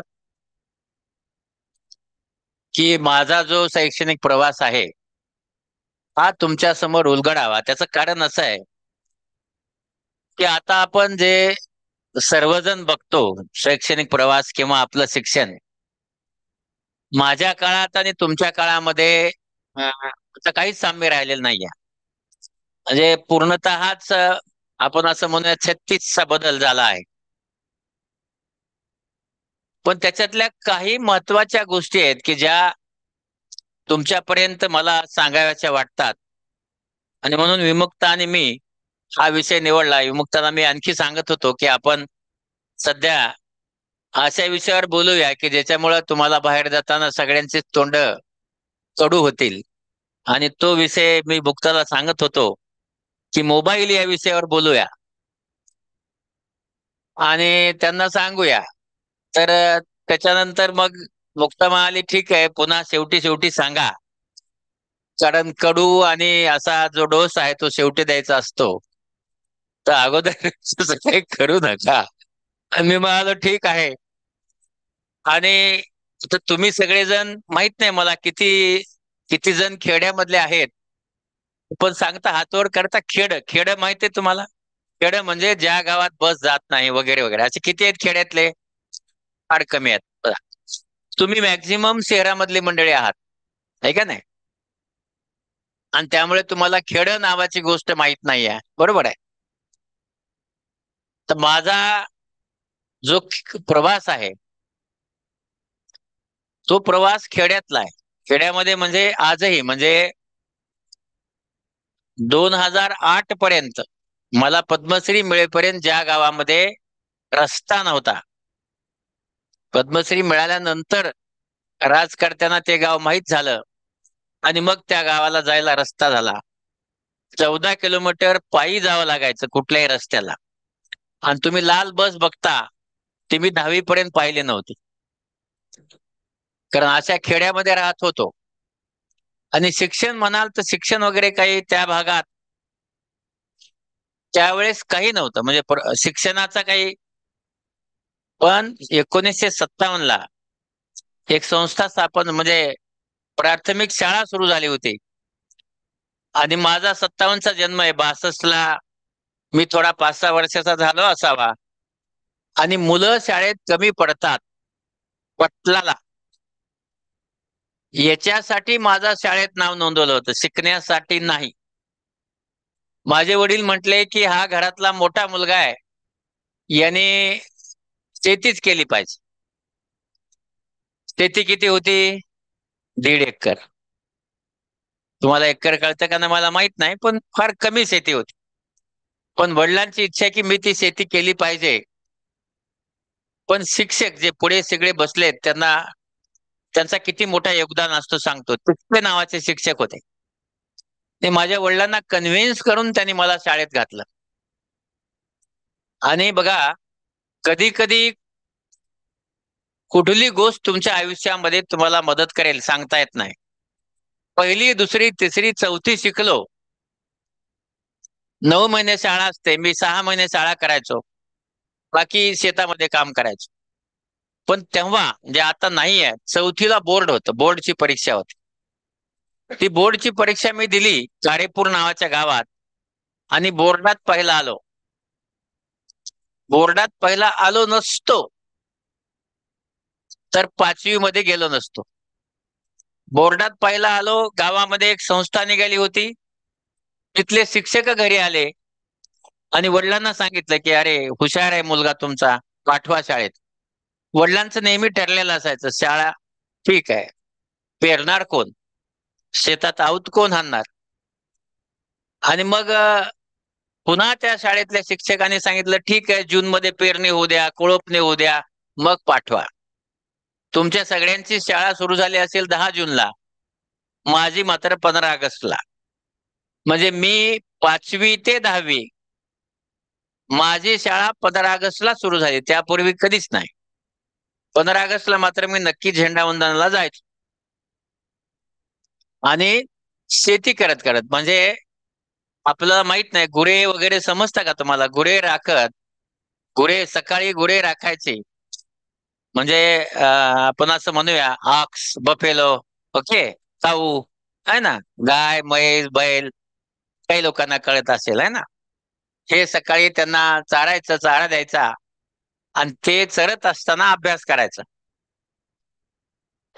की माझा जो शैक्षणिक प्रवास आहे हा तुमच्यासमोर उलगडावा. त्याचं कारण असं आहे की आता आपण जे सर्वजण बघतो शैक्षणिक प्रवास किंवा आपलं शिक्षण माझ्या काळात आणि तुमच्या काळामध्ये काहीच साम्य राहिलेलं नाहीये. म्हणजे पूर्णतःच आपण असं म्हणूया छत्तीसचा बदल झाला आहे. पण त्याच्यातल्या काही महत्त्वाच्या गोष्टी आहेत की ज्या तुमच्यापर्यंत मला सांगाव्याच्या वाटतात. आणि म्हणून विमुक्ता आणि मी हा विषय निवडला. विमुक्ताला मी आणखी सांगत होतो की आपण सध्या अशा विषयावर बोलूया की ज्याच्यामुळं तुम्हाला बाहेर जाताना सगळ्यांचे तोंड कडू होतील. आणि तो विषय मी मुक्ताला सांगत होतो की मोबाईल या विषयावर बोलूया. आणि त्यांना सांगूया. तर त्याच्यानंतर मग मुक्ता म्हणाली ठीक आहे पुन्हा शेवटी शेवटी सांगा. कारण कडू आणि असा जो डोस आहे तो शेवटी द्यायचा असतो. तर अगोदर काही करू नका. मी म्हणालो ठीक आहे. आणि तुम्ही सगळेजण माहीत नाही मला किती किती जण खेड्यामधले आहेत. पण सांगता हातवर करता खेड खेड माहिती आहे तुम्हाला? खेड म्हणजे ज्या गावात बस जात नाही वगैरे वगैरे. असे किती आहेत खेड्यातले? फार कमी आहेत. बघा. तुम्ही मॅक्झिमम शहरामधली मंडळी आहात. आहे का नाही? आणि त्यामुळे तुम्हाला खेड नावाची गोष्ट माहीत नाही आहे बरोबर आहे? तर माझा जो प्रवास आहे तो प्रवास खेड्यातला आहे. खेड्यामध्ये म्हणजे आजही म्हणजे दोन हजार आठ पर्यंत मला पद्मश्री मिळेपर्यंत ज्या गावामध्ये रस्ता नव्हता. पद्मश्री मिळाल्यानंतर राजकर्त्यांना ते गाव माहीत झालं आणि मग त्या गावाला जायला रस्ता झाला. चौदा किलोमीटर पायी जावं लागायचं कुठल्याही रस्त्याला. आणि तुम्ही लाल बस बघता ती मी दहावीपर्यंत पाहिले पाहिली नव्हती. कारण अशा खेड्यामध्ये राहत होतो. आणि शिक्षण म्हणाल तर शिक्षण वगैरे काही त्या भागात त्यावेळेस काही नव्हतं. म्हणजे शिक्षणाचा काही पण एकोणीसशे सत्तावन्न ला एक संस्था स्थापन म्हणजे प्राथमिक शाळा सुरू झाली होती. आणि माझा सत्तावन्नचा जन्म आहे. बासष्ट ला मी थोडा पाच सहा वर्षाचा झालो असावा. आणि मुलं शाळेत कमी पडतात. पटलाला. याच्यासाठी माझा शाळेत नाव नोंदवलं होतं शिकण्यासाठी नाही. माझे वडील म्हटले की हा घरातला मोठा मुलगा आहे याने शेतीच केली पाहिजे. शेती किती होती? दीड एकर. तुम्हाला एकर कळतं का मला माहीत नाही पण फार कमी शेती होती. पण वडिलांची इच्छा आहे की मी ती शेती केली पाहिजे. पण शिक्षक जे पुढे सगळे बसलेत त्यांना त्यांचा किती मोठा योगदान असतो सांगतो. तुटके नावाचे शिक्षक होते. ते माझ्या वडिलांना कन्व्हिन्स करून त्यांनी मला शाळेत घातलं. आणि बघा कधी कधी कुठली गोष्ट तुमच्या आयुष्यामध्ये तुम्हाला मदत करेल सांगता येत नाही. पहिली दुसरी तिसरी चौथी शिकलो. नऊ महिने शाळा असते मी सहा महिने शाळा करायचो. बाकी शेतामध्ये काम करायचो. पण तेव्हा जे आता नाही आहे चौथीला बोर्ड होतं बोर्डची परीक्षा होती. ती बोर्डची परीक्षा मी दिली कारेपूर नावाच्या गावात आणि बोर्डात पहिला आलो. बोर्डात पहिला आलो नसतो. तर पाचवी मध्ये गेलो नसतो. बोर्डात पहिला आलो गावामध्ये एक संस्था निघाली होती. तिथले शिक्षक घरी आले आणि वडिलांना सांगितलं की अरे हुशार आहे मुलगा तुमचा पाठवा शाळेत. वडिलांचं नेहमी ठरलेलं असायचं शाळा ठीक आहे. पेरणार कोण? शेतात आऊत कोण आणणार? आणि मग पुन्हा त्या शाळेतल्या शिक्षकांनी सांगितलं ठीक आहे जून मध्ये पेरणी होऊ द्या कोळपणी होऊ द्या मग पाठवा. तुमच्या सगळ्यांची शाळा सुरू झाली असेल दहा जूनला माझी मात्र पंधरा ऑगस्टला. म्हणजे मी पाचवी ते दहावी माझी शाळा पंधरा ऑगस्टला सुरू झाली त्यापूर्वी कधीच नाही. पंधरा ऑगस्टला मात्र मी नक्की झेंडावंदनाला जायचो. आणि शेती करत करत म्हणजे आपल्याला माहीत नाही गुरे वगैरे समजता का तुम्हाला? गुरे राखत गुरे सकाळी गुरे राखायचे. म्हणजे आपण असं म्हणूया आक्स बफेलो ओके ताऊ आहे ना? गाय म्हैस बैल काही लोकांना कळत असेल आहे ना? हे सकाळी त्यांना चारायचं चारा द्यायचा. आणि ते चरत असताना अभ्यास करायचा.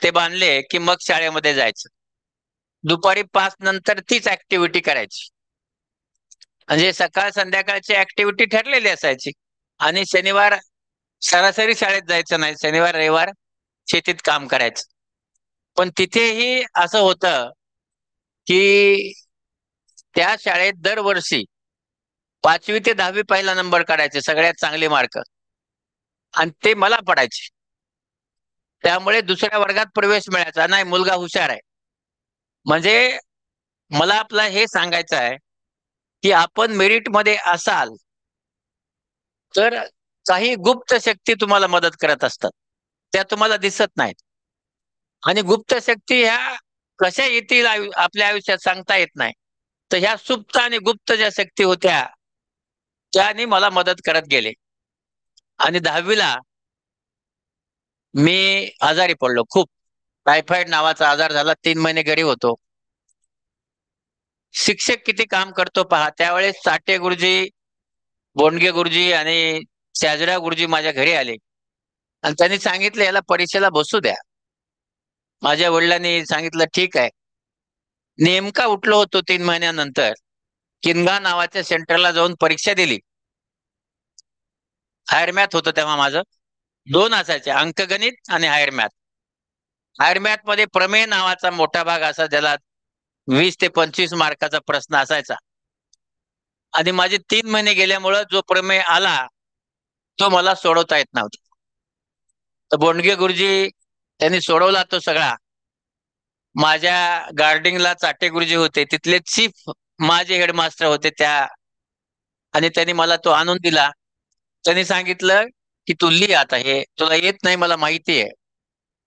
ते बांधले की मग शाळेमध्ये जायचं. दुपारी पाच नंतर तीच ऍक्टिव्हिटी करायची. म्हणजे सकाळ संध्याकाळची ऍक्टिव्हिटी ठरलेली असायची. आणि शनिवार सरासरी शाळेत जायचं नाही. शनिवार रविवार शेतीत काम करायचं. पण तिथेही असं होतं की त्या शाळेत दरवर्षी पाचवी ते दहावी पहिला नंबर काढायचे सगळ्यात चांगले मार्क. आणि ते मला पडायचे. त्यामुळे दुसऱ्या वर्गात प्रवेश मिळायचा. नाही मुलगा हुशार आहे. म्हणजे मला आपला हे सांगायचं आहे की आपण मेरिटमध्ये असाल तर काही गुप्त शक्ती तुम्हाला मदत करत असतात. त्या तुम्हाला दिसत नाहीत. आणि गुप्त शक्ती ह्या कशा येतील आयु- आपल्या आयुष्यात सांगता येत नाही. तर ह्या सुप्त आणि गुप्त ज्या शक्ती होत्या त्याने मला मदत करत गेले. आणि दहावीला मी आजारी पडलो खूप. टायफॉइड नावाचा आजार झाला तीन महिने घरी होतो. शिक्षक किती काम करतो पहा त्यावेळेस साठे गुरुजी बोंडगे गुरुजी आणि शाजरा गुरुजी माझ्या घरी आले. आणि त्यांनी सांगितलं याला परीक्षेला बसू द्या. माझ्या वडिलांनी सांगितलं ठीक आहे. नेमका उठलो होतो तीन महिन्यानंतर किनगा नावाच्या सेंटरला जाऊन परीक्षा दिली. हायर मॅथ होतं तेव्हा माझं. दोन असायचे अंकगणित आणि हायर मॅथ हायर मॅथमध्ये प्रमेय नावाचा मोठा भाग असा ज्याला वीस ते पंचवीस मार्काचा प्रश्न असायचा. आणि माझे तीन महिने गेल्यामुळं जो प्रमेय आला तो मला सोडवता येत नव्हता. तर बोंडगे गुरुजी त्यांनी सोडवला तो सगळा. माझ्या गार्डिंगला चाटे गुरुजी होते तिथले चीफ माझे हेडमास्टर होते त्या. आणि त्यांनी मला तो आणून दिला. त्यांनी सांगितलं की तू लिही आता हे तुला येत नाही मला माहिती आहे.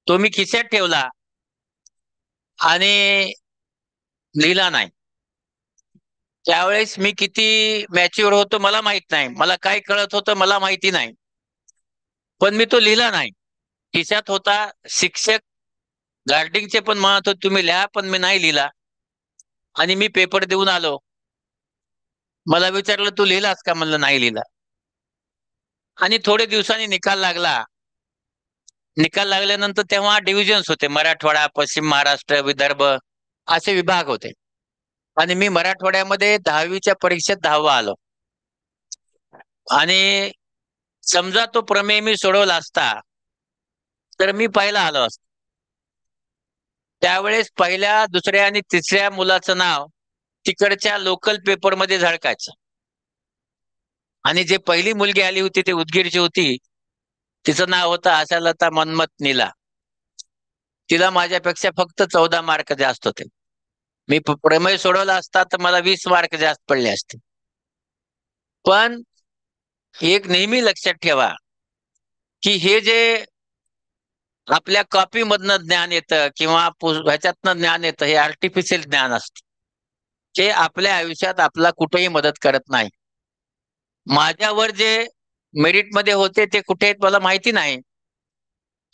तो मी खिशात ठेवला आणि लिहिला नाही. त्यावेळेस मी किती मॅच्युअर होतो मला माहीत नाही. मला काय कळत होतं मला माहिती नाही. पण मी तो लिहिला नाही. खिशात होता शिक्षक गार्डिंगचे पण म्हणत होते तुम्ही लिहा पण मी नाही लिहिला. आणि मी पेपर देऊन आलो. मला विचारलं तू लिहिलास का? म्हणलं नाही लिहिला. आणि थोडे दिवसांनी निकाल लागला. निकाल लागल्यानंतर तेव्हा डिव्हिजन्स होते. मराठवाडा पश्चिम महाराष्ट्र विदर्भ असे विभाग होते. आणि मी मराठवाड्यामध्ये दहावीच्या परीक्षेत दहावा आलो. आणि समजा तो प्रमेय मी सोडवला असता तर मी पहिला आलो असतो. त्यावेळेस पहिल्या दुसऱ्या आणि तिसऱ्या मुलाचं नाव तिकडच्या लोकल पेपरमध्ये झळकायचं. आणि जे पहिली मुलगी आली होती ती उदगीरची होती. तिचं नाव होतं आशालता मनमत नीला तिला माझ्यापेक्षा फक्त चौदा मार्क जास्त होते. मी प्रमेय सोडवला असता तर मला वीस मार्क जास्त पडले असते. पण एक नेहमी लक्षात ठेवा की हे जे आपल्या कॉपी मधनं ज्ञान येतं किंवा ह्याच्यातनं ज्ञान येतं हे आर्टिफिशियल ज्ञान असतं. ते आपल्या आयुष्यात आपला कुठेही मदत करत नाही. माझ्यावर जे मेरिटमध्ये होते ते कुठे आहेत मला माहिती नाही.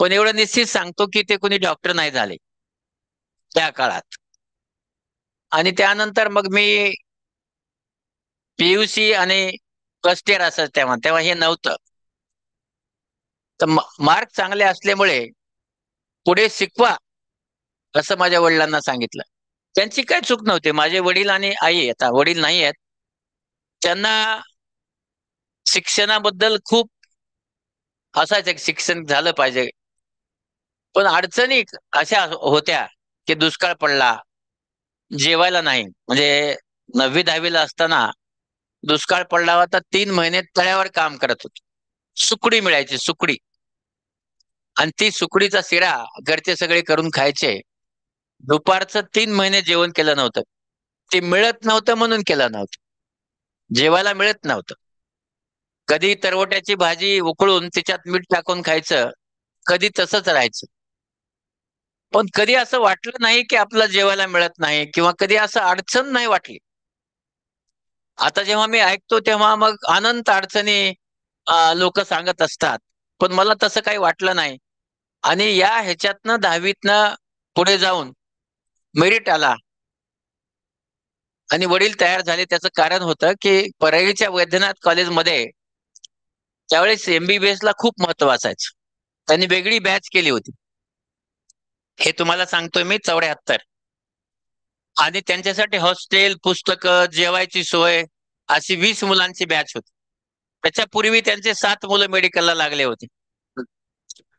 पण एवढं निश्चित सांगतो की ते कोणी डॉक्टर नाही झाले. त्या काळात. आणि त्यानंतर मग मी पीयूसी आणि फर्स्ट इयर असं तेव्हा तेव्हा हे नव्हतं. तर मार्क चांगले असल्यामुळे पुढे शिकवा असं माझ्या वडिलांना सांगितलं. त्यांची काय चूक नव्हती. माझे वडील आणि आई आता वडील नाही आहेत. त्यांना शिक्षणाबद्दल खूप असायचं की शिक्षण झालं पाहिजे. पण अडचणी अशा होत्या की दुष्काळ पडला जेवायला नाही. म्हणजे नववी दहावीला असताना दुष्काळ पडला होता तीन महिने तळ्यावर काम करत होतो. सुकडी मिळायची सुकडी. आणि ती सुकडीचा शिरा घरचे सगळे करून खायचे. दुपारचं तीन महिने जेवण केलं नव्हतं. ते मिळत नव्हतं म्हणून केलं नव्हतं. जेवायला मिळत नव्हतं. कधी तरवट्याची भाजी उकळून तिच्यात मीठ टाकून खायचं कधी तसंच राहायचं. पण कधी असं वाटलं नाही की आपलं जेवायला मिळत नाही किंवा कधी असं अडचण नाही वाटली. आता जेव्हा मी ऐकतो तेव्हा मग अनंत अडचणी लोक सांगत असतात. पण मला तसं काही वाटलं नाही. आणि या ह्याच्यातनं दहावीतनं पुढे जाऊन मेरिट आला. आणि वडील तयार झाले. त्याचं कारण होतं की परळीच्या वैद्यनाथ कॉलेजमध्ये त्यावेळेस एमबीबीएस ला खूप महत्त्व असायचं त्यांनी वेगळी बॅच केली होती. हे तुम्हाला सांगतोय मी चौऱ्याहत्तर. आणि त्यांच्यासाठी हॉस्टेल पुस्तकं जेवायची सोय अशी वीस मुलांची बॅच होती. त्याच्यापूर्वी त्यांचे सात मुलं मेडिकलला लागले होते.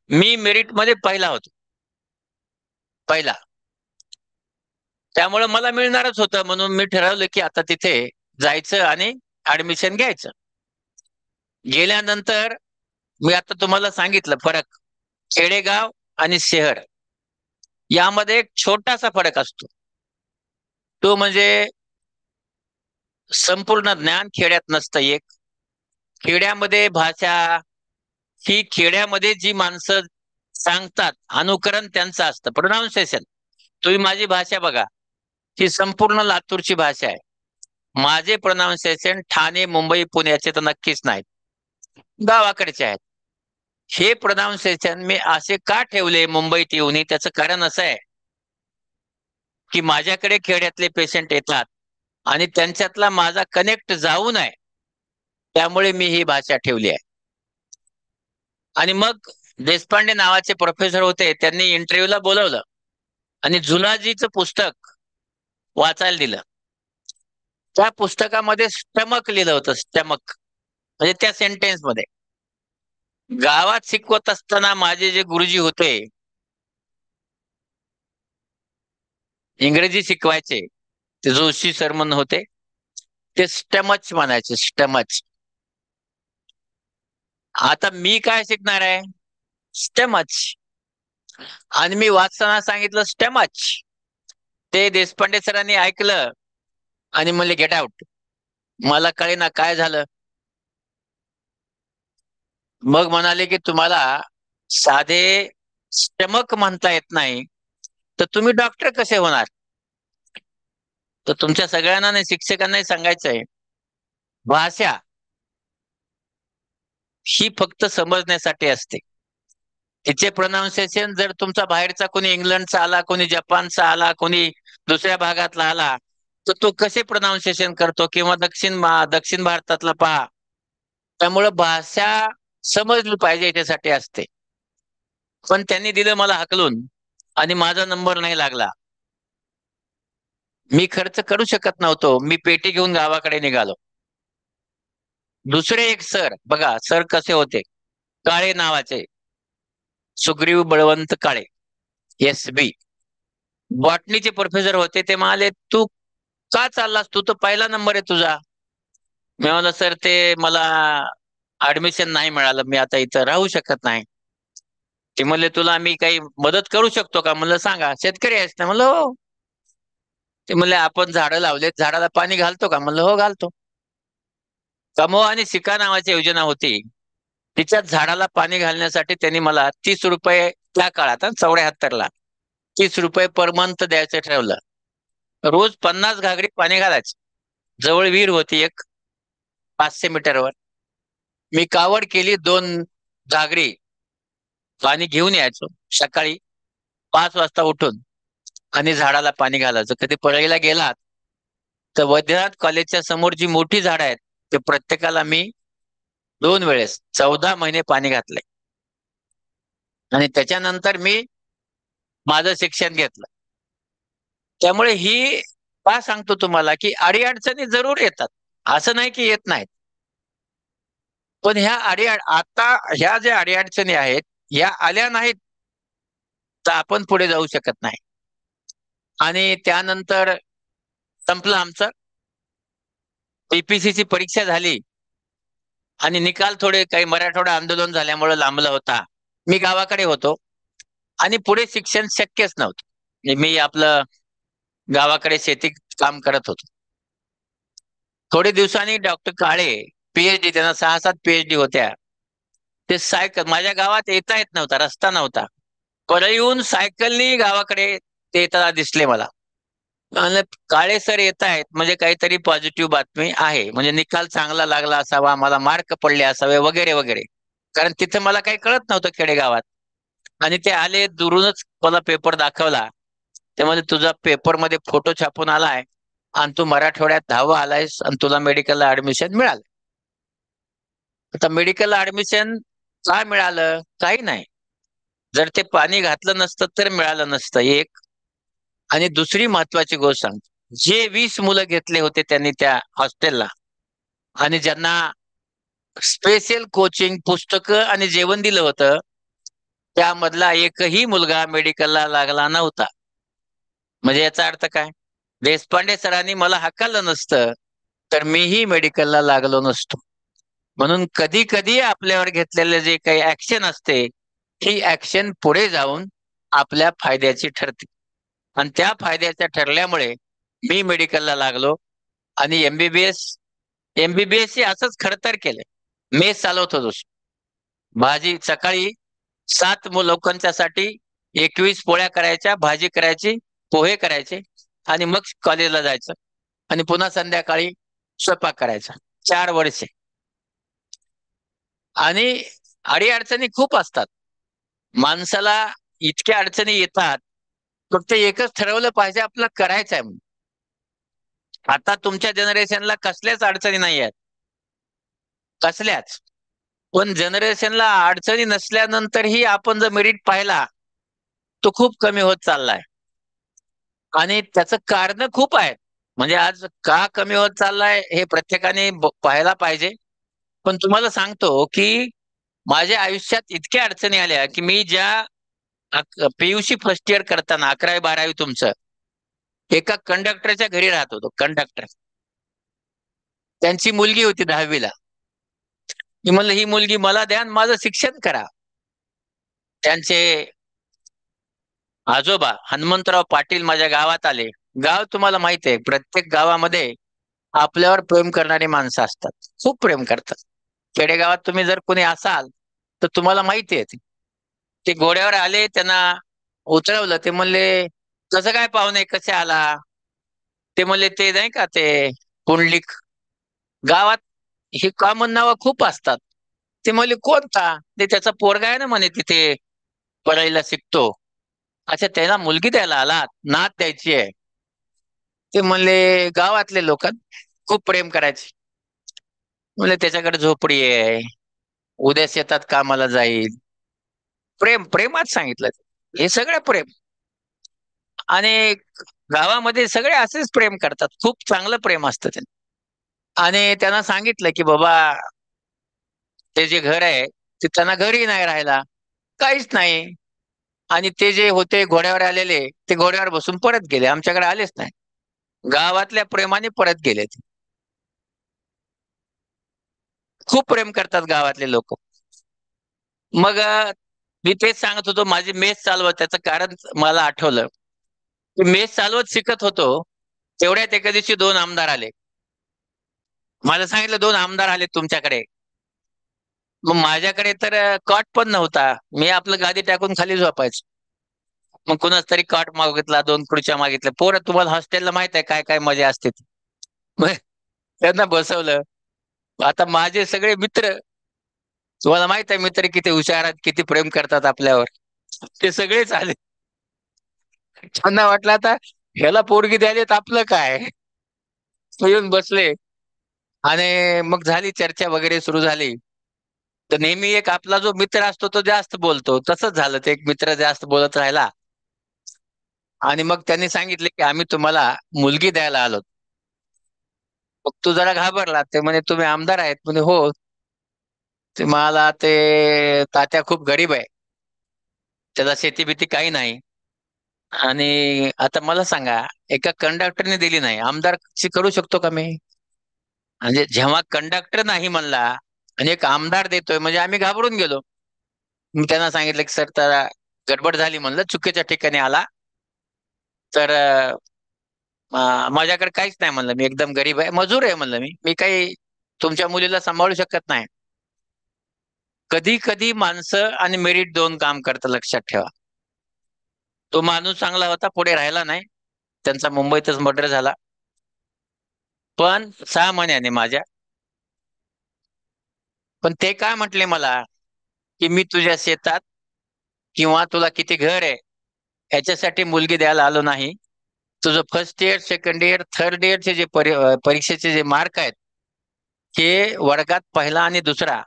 मी मेरिटमध्ये पहिला होतो. पहिला. त्यामुळे मला मिळणारच होतं म्हणून मी ठरवलं की आता तिथे जायचं आणि ऍडमिशन घ्यायचं. गेल्यानंतर मी आता तुम्हाला सांगितलं फरक. खेडेगाव आणि शहर यामध्ये एक छोटासा फरक असतो. तो म्हणजे संपूर्ण ज्ञान खेड्यात नसतं एक. खेड्यामध्ये भाषा ही खेड्यामध्ये जी माणसं सांगतात अनुकरण त्यांचं असतं. प्रोनाऊन्सिएशन तुम्ही माझी भाषा बघा. ही संपूर्ण लातूरची भाषा आहे. माझे प्रोनाऊन्सिएशन ठाणे मुंबई पुण्याचे तर नक्कीच नाहीत. गावाकडचे आहेत. हे प्रोनाऊन्सिएशन मी असे का ठेवले मुंबईत येऊन? त्याचं कारण असं आहे की माझ्याकडे खेड्यातले पेशंट येतात आणि त्यांच्यातला माझा कनेक्ट जाऊ नये. त्यामुळे मी ही भाषा ठेवली आहे. आणि मग देशपांडे नावाचे प्रोफेसर होते त्यांनी इंटरव्ह्यूला बोलवलं आणि जुलाजीचं पुस्तक वाचायला दिलं. त्या पुस्तकामध्ये स्टमक लिहिलं होतं स्टमक. म्हणजे त्या सेंटेन्समध्ये. गावात शिकवत असताना माझे जे गुरुजी होते इंग्रजी शिकवायचे ते जोशी सर म्हणून होते ते स्टमच म्हणायचे स्टमच आता मी काय शिकणार आहे? स्टेमच आणि मी वाचताना सांगितलं स्टेमच ते देशपांडे सरांनी ऐकलं आणि म्हणले गेट आउट मला कळेना काय झालं. मग म्हणाले की तुम्हाला साधे स्टमक म्हणता येत नाही. तर तुम्ही डॉक्टर कसे होणार? तर तुमच्या सगळ्यांना नाही शिक्षकांनाही सांगायचं आहे. भाषा ही फक्त समजण्यासाठी असते. तिचे प्रोनाऊन्सिएशन जर तुमचा बाहेरचा कोणी इंग्लंडचा आला कोणी जपानचा आला कोणी दुसऱ्या भागातला आला तर तो कसे प्रोनाऊन्सिएशन करतो? किंवा दक्षिण दक्षिण भारतातला पहा. त्यामुळं भाषा समजलं पाहिजे याच्यासाठी असते. पण त्यांनी दिलं मला हकलून आणि माझा नंबर नाही लागला. मी खर्च करू शकत नव्हतो. मी पेटी घेऊन गावाकडे निघालो. दुसरे एक सर बघा सर कसे होते? काळे नावाचे. Sugriv Balwant Kale S B. बॉटनीचे professor होते. ते म्हणाले तू का चाललास? तू तर पहिला नंबर आहे तुझा. मी म्हणलं सर ते मला ऍडमिशन नाही मिळालं मी आता इथं राहू शकत नाही. ते म्हणले तुला आम्ही काही मदत करू शकतो का? म्हणलं सांगा शेतकरी आहेस ना? म्हणलं हो. ते म्हणले आपण झाडं लावलेत झाडाला पाणी घालतो का? म्हणलं हो घालतो. कमो आणि शिका नावाची योजना होती. तिच्यात झाडाला पाणी घालण्यासाठी त्यांनी मला तीस रुपये त्या काळात चौऱ्याहत्तरला तीस रुपये पर मंथ द्यायचं ठरवलं. रोज पन्नास घागरी पाणी घालायचं. जवळ विहीर होती एक पाचशे मीटरवर. मी कावड केली दोन घागरी पाणी घेऊन यायचो. सकाळी पाच वाजता उठून आणि झाडाला पाणी घालायचं. कधी पळईला गेलात तर वैद्यनाथ कॉलेजच्या समोर जी मोठी झाड आहेत ते प्रत्येकाला मी दोन वेळेस चौदा महिने पाणी घातले आणि त्याच्यानंतर मी माझं शिक्षण घेतलं. त्यामुळे ही का सांगतो तुम्हाला की अडीअडचणी जरूर येतात. असं नाही की येत नाहीत. पण ह्या अडी आता ह्या ज्या अडीअडचणी आहेत ह्या आल्या नाहीत तर आपण पुढे जाऊ शकत नाही. आणि त्यानंतर संपलं आमचं. बीपीसीची परीक्षा झाली. आणि निकाल थोडे काही मराठवाडा आंदोलन झाल्यामुळे लांबला होता. मी गावाकडे होतो. आणि पुढे शिक्षण शक्यच नव्हतं. म्हणजे मी आपलं गावाकडे शेती काम करत होतो. थोडे दिवसांनी डॉक्टर काळे पीएचडी त्यांना सहा सात पीएचडी होत्या. ते सायकल माझ्या गावात येता येत नव्हता रस्ता नव्हता. परळीहून सायकलनी गावाकडे ते येताना दिसले मला. आणि काळे सर येत आहेत म्हणजे काहीतरी पॉझिटिव्ह बातमी आहे. म्हणजे निकाल चांगला लागला असावा मला मार्क पडले असावे वगैरे वगैरे. कारण तिथे मला काही कळत नव्हतं खेडेगावात. आणि ते आले दुरूनच मला पेपर दाखवला. त्यामध्ये तुझा पेपरमध्ये फोटो छापून आलाय आणि तू मराठवाड्यात दहावा आलायस आणि तुला मेडिकलला ऍडमिशन मिळालं. आता मेडिकल ऍडमिशन का मिळालं? काही नाही. जर ते पाणी घातलं नसतं तर मिळालं नसतं एक. आणि दुसरी महत्वाची गोष्ट सांग. जे वीस मुलं घेतले होते त्यांनी त्या हॉस्टेलला आणि ज्यांना स्पेशल कोचिंग पुस्तकं आणि जेवण दिलं होतं त्यामधला एकही मुलगा मेडिकलला लागला नव्हता. म्हणजे याचा अर्थ काय? देशपांडे सरांनी मला हाकललं नसतं तर मीही मेडिकलला लागलो नसतो. म्हणून कधी कधी आपल्यावर घेतलेले जे काही ऍक्शन असते ही ऍक्शन पुढे जाऊन आपल्या फायद्याची ठरते. आणि त्या फायद्याच्या ठरल्यामुळे मी मेडिकलला लागलो आणि एमबीबीएस एमबीबीएस असंच खडतर केलं मेस चालवत होतो भाजी सकाळी सात लोकांच्यासाठी एकवीस पोळ्या करायच्या भाजी करायची पोहे करायचे आणि मग कॉलेजला जायचं. आणि पुन्हा संध्याकाळी स्वयंपाक करायचा. चार वर्षे. आणि अडीअडचणी खूप असतात. माणसाला इतक्या अडचणी येतात फक्त एकच ठरवलं पाहिजे आपलं करायचं आहे म्हणून. आता तुमच्या जनरेशनला कसल्याच अडचणी नाही आहेत. कसल्याच. पण जनरेशनला अडचणी नसल्यानंतरही आपण जर मेरिट पाहिला तो खूप कमी होत चाललाय. आणि त्याचं कारण खूप आहेत. म्हणजे आज का कमी होत चाललाय हे प्रत्येकाने पाहायला पाहिजे. पण तुम्हाला सांगतो की माझ्या आयुष्यात इतक्या अडचणी आल्या की मी ज्या पीयूसी फर्स्ट इयर करताना अकरावी बारावी तुमचं एका कंडक्टरच्या घरी राहत होतो कंडक्टर त्यांची मुलगी होती दहावीला. मी म्हणलं ही मुलगी मला द्या आणि माझं शिक्षण करा. त्यांचे आजोबा हनुमंतराव पाटील माझ्या गावात आले. गाव तुम्हाला माहिती आहे प्रत्येक गावामध्ये आपल्यावर प्रेम करणारी माणसं असतात. खूप प्रेम करतात. खेडेगावात तुम्ही जर कोणी असाल तर तुम्हाला माहिती आहे ते. ते घोड्यावर आले त्यांना उतरवलं ते म्हणले कसं काय पाहुणे कसे आला? ते म्हणले ते नाही का ते कुंडलिक गावात ही कॉमन नावं खूप असतात. ते म्हणले कोणता ते? त्याचा पोरगा आहे ना म्हणे तिथे पडायला शिकतो. अच्छा त्याला मुलगी द्यायला आला नात द्यायची आहे. ते म्हणले गावातले लोक खूप प्रेम करायचे. म्हणजे त्याच्याकडे झोपडी आहे. उद्या शेतात कामाला जाईल. प्रेम प्रेमात सांगितलं. हे सगळं प्रेम. आणि गावामध्ये सगळे असेच प्रेम करतात. खूप चांगलं प्रेम असतं ते. आणि त्यांना सांगितलं की बाबा ते जे घर आहे ते त्यांना घरी नाही राहायला. काहीच नाही. आणि ते जे होते घोड्यावर आलेले ते घोड्यावर बसून परत गेले. आमच्याकडे आलेच नाही. गावातल्या प्रेमाने परत गेले ते खूप प्रेम करतात गावातले लोक. मग मी तेच सांगत होतो माझी मेस चालवत त्याचं कारण मला आठवलं. की मेस चालवत शिकत होतो तेवढ्यात एका दिवशी दोन आमदार आले. मला सांगितलं दोन आमदार आले तुमच्याकडे. मग माझ्याकडे तर कॉट पण नव्हता. मी आपलं गादी टाकून खाली झोपायचो. मग कुणाच तरी कॉट मागितला दोन खुर्च्या मागितल्या. पोरं तुम्हाला हॉस्टेलला माहीत आहे काय काय मजा असते त्यांना बसवलं. आता माझे सगळे मित्र तुम्हाला माहीत आहे मित्र किती हुशारात किती प्रेम करतात आपल्यावर. ते सगळेच आले. त्यांना वाटलं आता ह्याला पोरगी द्यायला तर आपलं काय? येऊन बसले. आणि मग झाली चर्चा वगैरे सुरू झाली. तर नेहमी एक आपला जो मित्र असतो तो जास्त बोलतो. तसंच झालं ते एक मित्र जास्त बोलत राहिला. आणि मग त्यांनी सांगितले की आम्ही तुम्हाला मुलगी द्यायला आलो मग तू जरा घाबरला ते म्हणे तुम्ही आमदार आहेत म्हणे हो. ते मला ते तात्या खूप गरीब आहे. त्याला शेती बिती काही नाही. आणि आता मला सांगा एका कंडक्टरने दिली नाही. आमदारची करू शकतो का मी? म्हणजे जेव्हा कंडक्टर नाही म्हणला आणि एक आमदार देतोय म्हणजे आम्ही घाबरून गेलो. मी त्यांना सांगितलं की सर तर गडबड झाली म्हणलं चुकीच्या ठिकाणी आला. तर माझ्याकडे काहीच नाही म्हणलं. मी एकदम गरीब आहे. मजूर आहे म्हणलं मी. मी काही तुमच्या मुलीला सांभाळू शकत नाही. कधी कधी माणसं आणि मेरिट दोन काम करतं लक्षात ठेवा. तो माणूस चांगला होता पुढे राहिला नाही. त्यांचा मुंबईतच मर्डर झाला. पण सहा महिन्याने माझ्या. पण ते काय म्हटले मला? की मी तुझ्या शेतात किंवा तुला किती घर आहे याच्यासाठी मुलगी द्यायला आलो नाही. तुझं first year second year third इयरचे जे परीक्षेचे जे मार्क आहेत हे वर्गात पहिला आणि दुसरा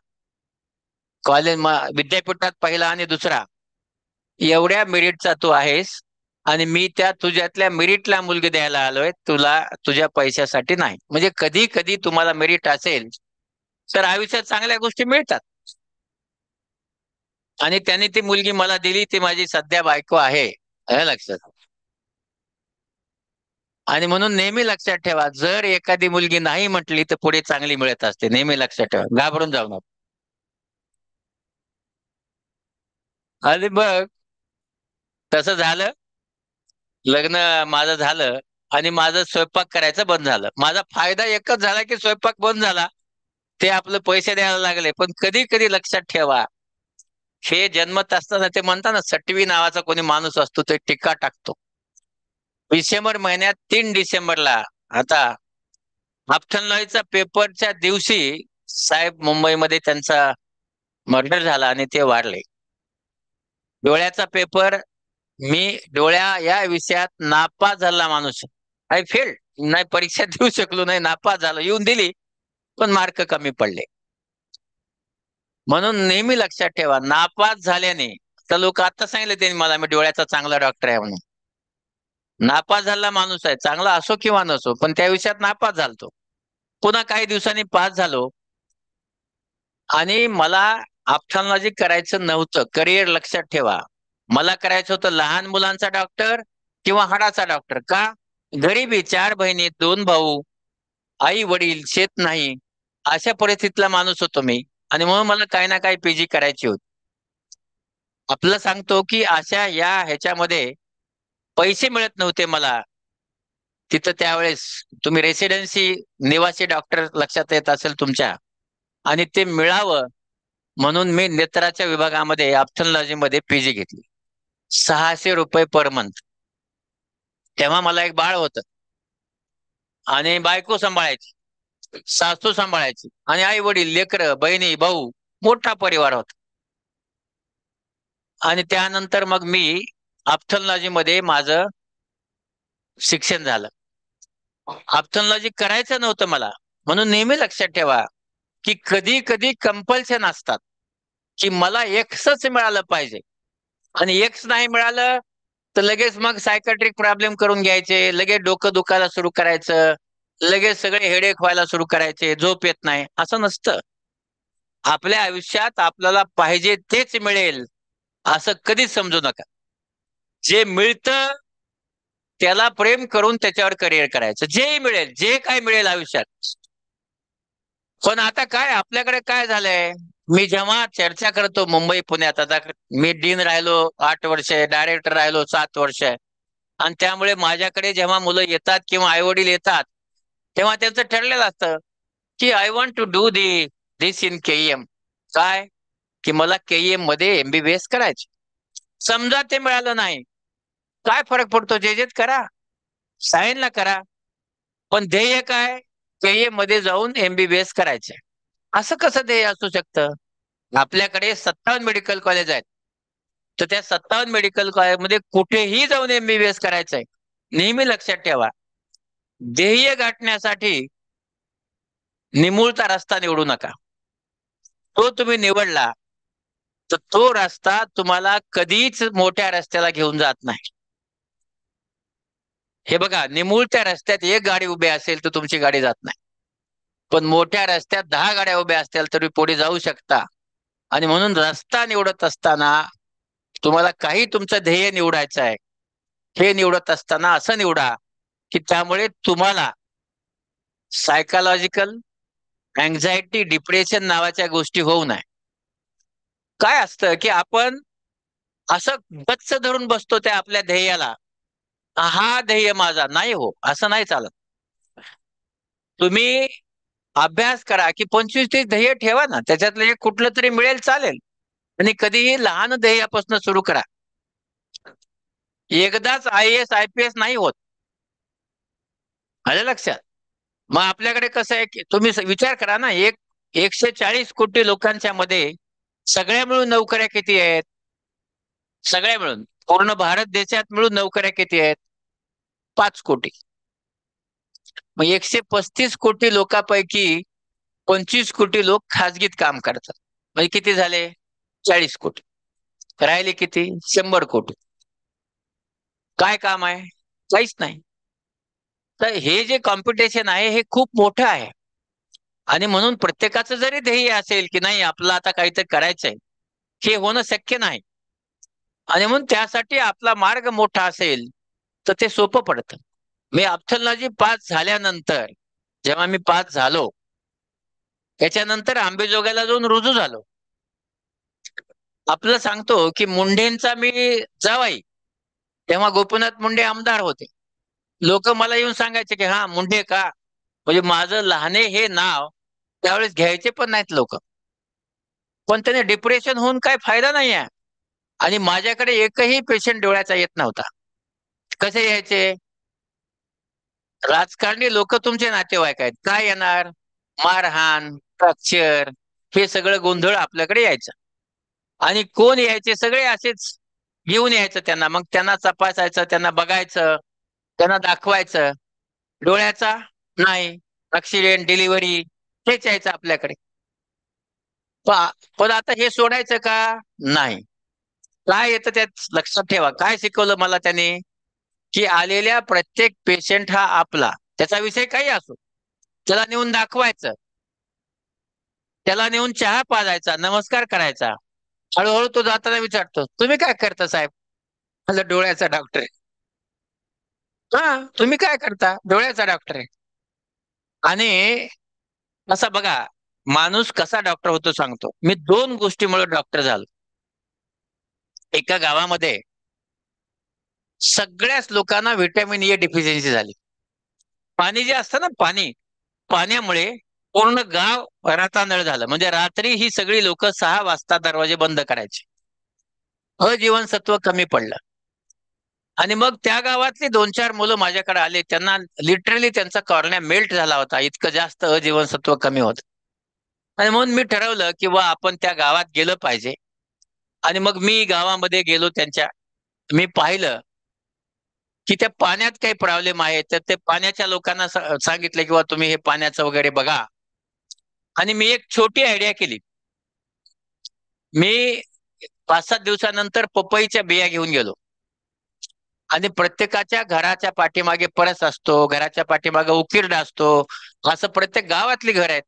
कॉलेज विद्यापीठात पहिला आणि दुसरा एवढ्या मेरिटचा तू आहेस आणि मी त्या तुझ्यातल्या मेरिटला मुलगी द्यायला आलोय तुला तुझ्या पैशासाठी नाही. म्हणजे कधी कधी तुम्हाला मेरिट असेल तर आयुष्यात चांगल्या गोष्टी मिळतात. आणि त्यांनी ती मुलगी मला दिली ती माझी सध्या बायको आहे. लक्षात आणि म्हणून नेहमी लक्षात ठेवा जर एखादी मुलगी नाही म्हटली तर पुढे चांगली मिळत असते. नेहमी लक्षात ठेवा. घाबरून जाऊ नका. आणि बघ तसं झालं. लग्न माझं झालं आणि माझं स्वयंपाक करायचं बंद झालं. माझा फायदा एकच झाला की स्वयंपाक बंद झाला. ते आपलं पैसे द्यायला लागले. पण कधी कधी लक्षात ठेवा. हे जन्मत असताना ते म्हणतात ना सटवी नावाचा कोणी माणूस असतो ते टीका टाकतो. डिसेंबर महिन्यात तीन डिसेंबरला आता हाफथनलॉईचा पेपरच्या दिवशी साहेब मुंबईमध्ये त्यांचा मर्डर झाला आणि ते वारले. डोळ्याचा पेपर मी डोळ्या या विषयात नापास झाला माणूस. आय फेल नाही परीक्षा देऊ शकलो नाही नापास झालो. येऊन दिली पण मार्क कमी पडले. म्हणून नेहमी लक्षात ठेवा नापास झाल्याने तर लोक आता सांगितले त्यांनी मला मी डोळ्याचा चांगला डॉक्टर आहे म्हणून. नापास झालेला माणूस आहे. चांगला असो किंवा नसो पण त्या विषयात नापास झालतो. पुन्हा काही दिवसांनी पास झालो. आणि मला ऑप्थॉलॉजी करायचं नव्हतं. करिअर लक्षात ठेवा. मला करायचं होतं लहान मुलांचा डॉक्टर किंवा हाडाचा डॉक्टर का? गरिबी चार बहिणी दोन भाऊ आई वडील शेत नाही. अशा परिस्थितीतला माणूस होतो मी. आणि म्हणून मला काही ना काही पीजी करायची होती. आपलं सांगतो की अशा या ह्याच्यामध्ये पैसे मिळत नव्हते मला. तिथं त्यावेळेस तुम्ही रेसिडेन्सी निवासी डॉक्टर लक्षात येत असेल तुमच्या. आणि ते मिळावं म्हणून मी नेत्राच्या विभागामध्ये ऑप्थॉलॉजी मध्ये पीजी घेतली. सहाशे रुपये पर मंथ तेव्हा मला एक बाळ होत. आणि बायको सांभाळायची सासू सांभाळायची आणि आई वडील लेकर बहिणी भाऊ मोठा परिवार होता. आणि त्यानंतर मग मी ऑप्थॉलॉजी मध्ये माझं शिक्षण झालं. ऑप्थॉलॉजी करायचं नव्हतं मला. म्हणून नेहमी लक्षात ठेवा की कधी कधी कंपल्शन असतात की मला एक्सच मिळालं पाहिजे. आणि एक्स नाही मिळालं तर लगेच मग सायकॅट्रिक प्रॉब्लेम करून घ्यायचे लगेच डोकं दुखायला सुरू करायचं लगेच सगळे हेडेक व्हायला सुरू करायचे झोप येत नाही असं नसतं. आपल्या आयुष्यात आपल्याला पाहिजे तेच मिळेल असं कधीच समजू नका. जे मिळतं त्याला प्रेम करून त्याच्यावर करिअर करायचं. जे मिळेल जे काय मिळेल आयुष्यात. पण आता काय आपल्याकडे काय झालंय? मी जेव्हा चर्चा करतो मुंबई पुण्यात आता मी डीन राहिलो आठ वर्ष डायरेक्टर राहिलो सात वर्ष. आणि त्यामुळे माझ्याकडे जेव्हा मुलं येतात किंवा आई वडील येतात तेव्हा त्यांचं ठरलेलं असतं की I want to do the this in K E M काय? की मला केईएममध्ये एमबीबीएस करायचे समजा ते मिळालं नाही काय फरक पडतो जे जेच करा. सायनला करा. पण ध्येय काय? ध्येयमध्ये जाऊन एमबीबीएस करायचे असं कसं ध्येय असू शकतं? आपल्याकडे सत्तावन्न मेडिकल कॉलेज आहेत. तर त्या सत्तावन्न मेडिकल कॉलेजमध्ये कुठेही जाऊन एमबीबीएस करायचंय. नेहमी लक्षात ठेवा. ध्येय गाठण्यासाठी निमुळता रस्ता निवडू नका. तो तुम्ही निवडला तर तो रस्ता तुम्हाला कधीच मोठ्या रस्त्याला घेऊन जात नाही. हे बघा निमुळत्या रस्त्यात एक गाडी उभी असेल तर तुमची गाडी जात नाही. पण मोठ्या रस्त्यात दहा गाड्या उभ्या असतील तरी पुढे जाऊ शकता. आणि म्हणून रस्ता निवडत असताना तुम्हाला काही तुमचं ध्येय निवडायचं आहे. हे निवडत असताना असं निवडा की त्यामुळे तुम्हाला सायकोलॉजिकल अँझायटी डिप्रेशन नावाच्या गोष्टी होऊ नये. काय असतं की आपण असं गच्च धरून बसतो त्या आपल्या ध्येयाला. हा ध्येय माझा. नाही हो असं नाही चालत. तुम्ही अभ्यास करा की पंचवीस तीस ध्येय ठेवा ना. त्याच्यातलं एक कुठलं तरी मिळेल चालेल. आणि कधीही लहान ध्येयापासून सुरू करा. एकदाच I S I P S नाही होत. आलं लक्षात? मग आपल्याकडे कसं आहे की तुम्ही विचार करा ना. एक एकशे चाळीस कोटी लोकांच्या मध्ये सगळ्या मिळून नोकऱ्या किती आहेत? सगळ्या मिळून. पूर्ण भारत देशात मिळून नोकऱ्या किती आहेत? पाच कोटी. मग एकशे पस्तीस कोटी लोकांपैकी पंचवीस कोटी लोक खाजगीत काम करतात. म्हणजे किती झाले? चाळीस कोटी. राहिले किती? शंभर कोटी. काय काम आहे? काहीच नाही. तर हे जे कॉम्पिटिशन आहे हे खूप मोठं आहे. आणि म्हणून प्रत्येकाचं जरी ध्येय असेल की नाही आपलं आता काहीतरी करायचंय. हे होणं शक्य नाही. आणि म्हणून त्यासाठी आपला मार्ग मोठा असेल तर ते सोपं पडतं. मी अफथलनाजी पास झाल्यानंतर जेव्हा मी पास झालो त्याच्यानंतर आंबेजोगाईला जाऊन रुजू झालो. आपलं सांगतो की मुंडेंचा मी जावाई तेव्हा गोपीनाथ मुंडे आमदार होते. लोक मला येऊन सांगायचे की हा मुंडे का? म्हणजे माझं लहाने हे नाव त्यावेळेस घ्यायचे पण नाहीत लोक. पण त्याने डिप्रेशन होऊन काय फायदा नाही आहे आणि माझ्याकडे एकही पेशंट डोळ्याचा येत नव्हता. कसे यायचे? राजकारणी लोक तुमचे नातेवाईक आहेत. काय येणार? मारहाण फ्रॅक्चर हे सगळं गोंधळ आपल्याकडे यायचं. आणि कोण यायचे? सगळे असेच घेऊन यायचं त्यांना. मग त्यांना तपासायचं त्यांना बघायचं त्यांना दाखवायचं. डोळ्याचा नाही. ऍक्सिडेंट डिलिव्हरी हेच यायचं आपल्याकडे. पण आता हे सोडायचं का? नाही. काय येतं त्यात लक्षात ठेवा. काय शिकवलं मला त्याने? की आलेल्या प्रत्येक पेशंट हा आपला. त्याचा विषय काही असो. त्याला नेऊन दाखवायचं. त्याला नेऊन चहा पाजायचा नमस्कार करायचा. हळूहळू तो जाताना विचारतो तुम्ही काय करता साहेब? माझा डोळ्याचा डॉक्टर आहे. हा तुम्ही काय करता? डोळ्याचा डॉक्टर आहे. आणि असा बघा माणूस कसा डॉक्टर होतो सांगतो. मी दोन गोष्टीमुळे डॉक्टर झालो. एका गावामध्ये सगळ्याच लोकांना व्हिटॅमिन ए डिफिशियन्सी झाली. पाणी जे असतं ना पाणी पाण्यामुळे पूर्ण गाव रातांदळ झालं. म्हणजे रात्री ही सगळी लोक सहा वाजता दरवाजे बंद करायचे. अजीवनसत्व कमी पडलं. आणि मग त्या गावातली दोन चार मुलं माझ्याकडे आले. त्यांना लिटरली त्यांचा कॉर्ण्या मेल्ट झाला होता. इतकं जास्त अजीवनसत्व कमी होत. आणि म्हणून मी ठरवलं की वा आपण त्या गावात गेलं पाहिजे. आणि मग मी गावामध्ये गेलो त्यांच्या मी पाहिलं की त्या पाण्यात काही प्रॉब्लेम आहे तर ते पाण्याच्या लोकांना सांगितलं किंवा तुम्ही हे पाण्याचं वगैरे बघा. आणि मी एक छोटी आयडिया केली. मी पाच सात दिवसानंतर पपईच्या बिया घेऊन गेलो. आणि प्रत्येकाच्या घराच्या पाठीमागे परस असतो घराच्या पाठीमागे उकिरडा असतो. असं प्रत्येक गावातली घर आहेत.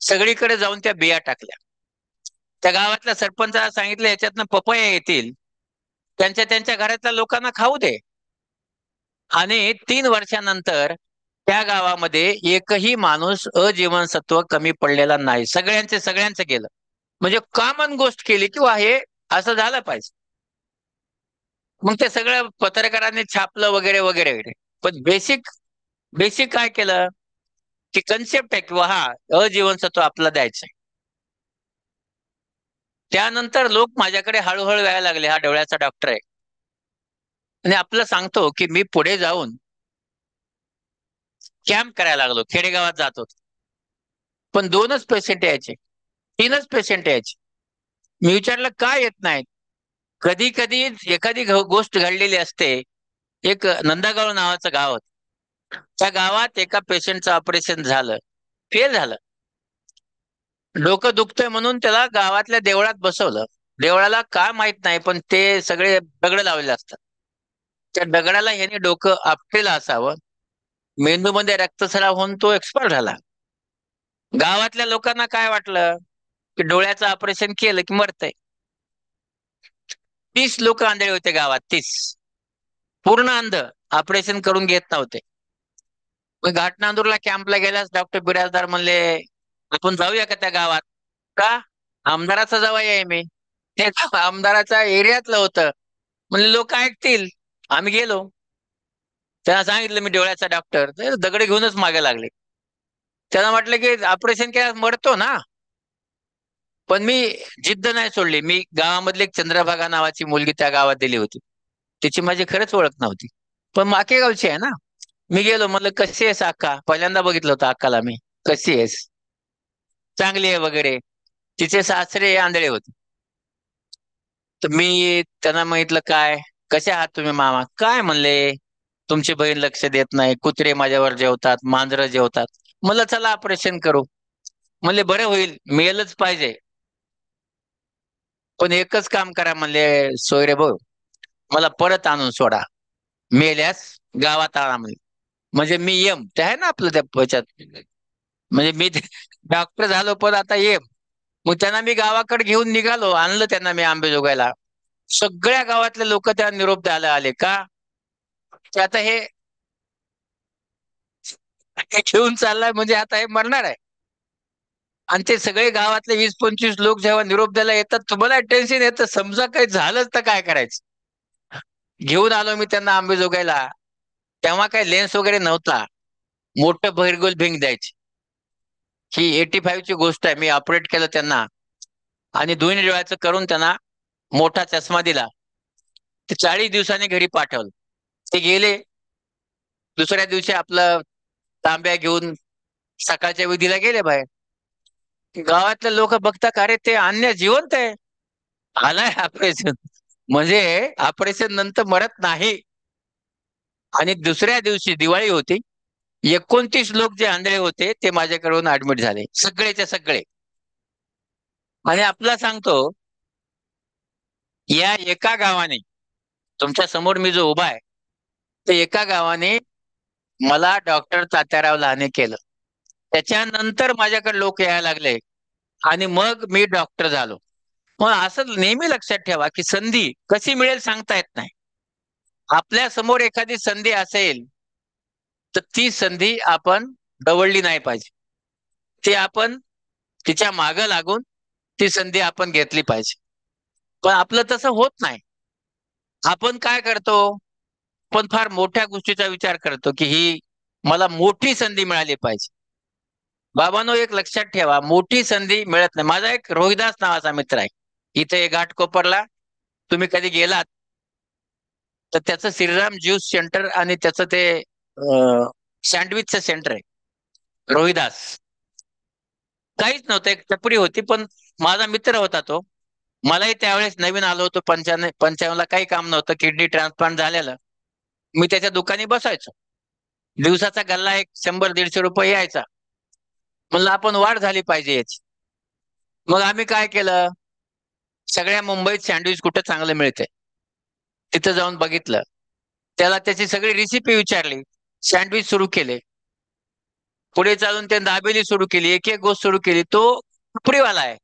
सगळीकडे जाऊन त्या बिया टाकल्या. त्या गावातल्या सरपंचाला सांगितलं याच्यातनं पपया येतील. त्यांच्या त्यांच्या घरातल्या लोकांना खाऊ दे. आणि तीन वर्षानंतर त्या गावामध्ये एकही माणूस अजीवनसत्व कमी पडलेला नाही. सगळ्यांचे सगळ्यांचं केलं म्हणजे कॉमन गोष्ट केली किंवा हे असं झालं पाहिजे. मग ते सगळं पत्रकारांनी छापलं वगैरे वगैरे वगैरे. पण बेसिक बेसिक काय केलं? की कन्सेप्ट आहे किंवा हा अजीवनसत्व आपला द्यायचं त्यानंतर लोक माझ्याकडे हळूहळू यायला लागले. हा डोळ्याचा डॉक्टर आहे. आणि आपलं सांगतो की मी पुढे जाऊन कॅम्प करायला लागलो. खेडेगावात जात. होतो पण दोनच पेशंट यायचे. तीनच पेशंट यायचे. मी विचारलं का येत नाहीत? कधी कधी एखादी गोष्ट घडलेली असते. एक नंदागाव नावाचं गाव होत. त्या गावात एका पेशंटचं ऑपरेशन झालं. फेल झालं. डोकं दुखतंय म्हणून त्याला गावातल्या देवळात बसवलं. देवळाला का माहीत नाही पण ते सगळे दगड लावलेले असतात. त्या दगडाला ह्याने डोकं आपटेलं असावं. मेंदूमध्ये रक्तस्राव होऊन तो एक्सपायर झाला. गावातल्या लोकांना काय वाटलं? की डोळ्याचं ऑपरेशन केलं की मरतय. तीस लोक आंधळे होते गावात तीस. पूर्ण अंध ऑपरेशन करून घेत नव्हते. घाटनांदूरला कॅम्पला गेल्यास डॉक्टर बिराजदार म्हणले आपण जाऊया का त्या गावात? का? आमदाराचा जवळ आहे मी. ते आमदाराचा आमदाराच्या एरियातलं होतं. म्हणजे लोक ऐकतील. आम्ही गेलो. त्यांना सांगितलं मी डोळ्याचा डॉक्टर तर दगड घेऊनच मागे लागले. त्यांना म्हटलं की ऑपरेशन केल्यास मरतो ना. पण मी जिद्द नाही सोडली. मी गावामधली एक चंद्रभागा नावाची मुलगी त्या गावात दिली होती. तिची माझी खरंच ओळख नव्हती. पण माके गावची आहे ना. मी गेलो. म्हटलं कशी आहेस अक्का? पहिल्यांदा बघितलं होतं अक्काला मी. कशी आहेस? चांगली आहे वगैरे. तिचे सासरे आंधळे होते. तर मी त्यांना म्हटलं काय? कसे आहात तुम्ही मामा? काय म्हणले? तुमची बहीण लक्ष देत नाही. कुत्रे माझ्यावर जेवतात मांजरं जेवतात. म्हणलं चला ऑपरेशन करू. म्हणले बरं होईल. मिळेलच पाहिजे. पण एकच काम करा म्हणले सोयरे भाऊ. मला परत आणून सोडा. मेल्यास गावात आणा म्हणजे म्हणजे मी येम. ते आहे ना आपलं त्या ह्याच्यात? म्हणजे मी डॉक्टर झालो पण आता ये मग त्यांना मी गावाकडे घेऊन निघालो आणलं त्यांना मी आंबेजोगायला सगळ्या गावातले लोक त्या निरोप द्यायला आले का? ते आता हे हे घेऊन चाललाय म्हणजे आता हे मरणार आहे. आणि ते सगळे गावातले वीस पंचवीस लोक जेव्हा निरोप द्यायला येतात तुम्हाला टेन्शन येतं समजा काही झालंच तर काय करायचं? घेऊन आलो मी त्यांना आंबेजोगायला तेव्हा काही लेन्स वगैरे नव्हता. मोठं बहिरगोल भिंग द्यायची. ही एटी फाईव्हची गोष्ट आहे. मी ऑपरेट केलं त्यांना. आणि दोन्ही डोळ्याचं करून त्यांना मोठा चष्मा दिला. ते चाळीस दिवसांनी घरी पाठवलं. ते गेले. दुसऱ्या दिवशी आपलं तांब्या घेऊन सकाळच्या विधीला गेले बाहेर. गावातले लोक बघता का अरे ते अन्य जिवंत आहे. आलाय ऑपरेशन म्हणजे ऑपरेशन नंतर मरत नाही. आणि दुसऱ्या दिवशी दिवाळी होती. एकोणतीस लोक जे आंधळे होते ते माझ्याकडून ऍडमिट झाले. सगळेच्या सगळे. आणि आपला सांगतो या एका गावाने तुमच्यासमोर मी जो उभा आहे ते एका गावाने मला डॉक्टर तात्याराव लहाने केलं. त्याच्यानंतर माझ्याकडे लोक यायला लागले. आणि मग मी डॉक्टर झालो. मग असं नेहमी लक्षात ठेवा की संधी कशी मिळेल सांगता येत नाही. आपल्यासमोर एखादी संधी असेल तर ती संधी आपण डवळली नाही पाहिजे. ती आपण तिच्या माग लागून ती संधी आपण घेतली पाहिजे. पण आपलं तसं होत नाही. आपण काय करतो? पण फार मोठ्या गोष्टीचा विचार करतो की ही मला मोठी संधी मिळाली पाहिजे. बाबांनो एक लक्षात ठेवा मोठी संधी मिळत नाही. माझा एक रोहिदास नावाचा मित्र आहे. इथे घाटकोपरला तुम्ही कधी गेलात? तर त्याचं श्रीराम ज्यूस सेंटर आणि त्याचं ते सँडविचचं सेंटर आहे. रोहिदास. काहीच नव्हतं एक टपरी होती पण माझा मित्र होता तो. मलाही त्यावेळेस नवीन आलो होतो पंच्याण्णव पंच्याण्णवला काही काम नव्हतं किडनी ट्रान्सप्लांट झालेलं. मी त्याच्या दुकानी बसायचो. दिवसाचा गल्ला एक शंभर दीडशे रुपये यायचा. म्हणलं आपण वाढ झाली पाहिजे याची. मग आम्ही काय केलं? सगळ्या मुंबईत सँडविच कुठं चांगलं मिळते तिथं जाऊन बघितलं. त्याला त्याची सगळी रेसिपी विचारली. सँडविच सुरू केले. पुढे चालून ते दाबेली सुरू केली. एक एक गोष्ट सुरू केली. तो उपरीवाला आहे.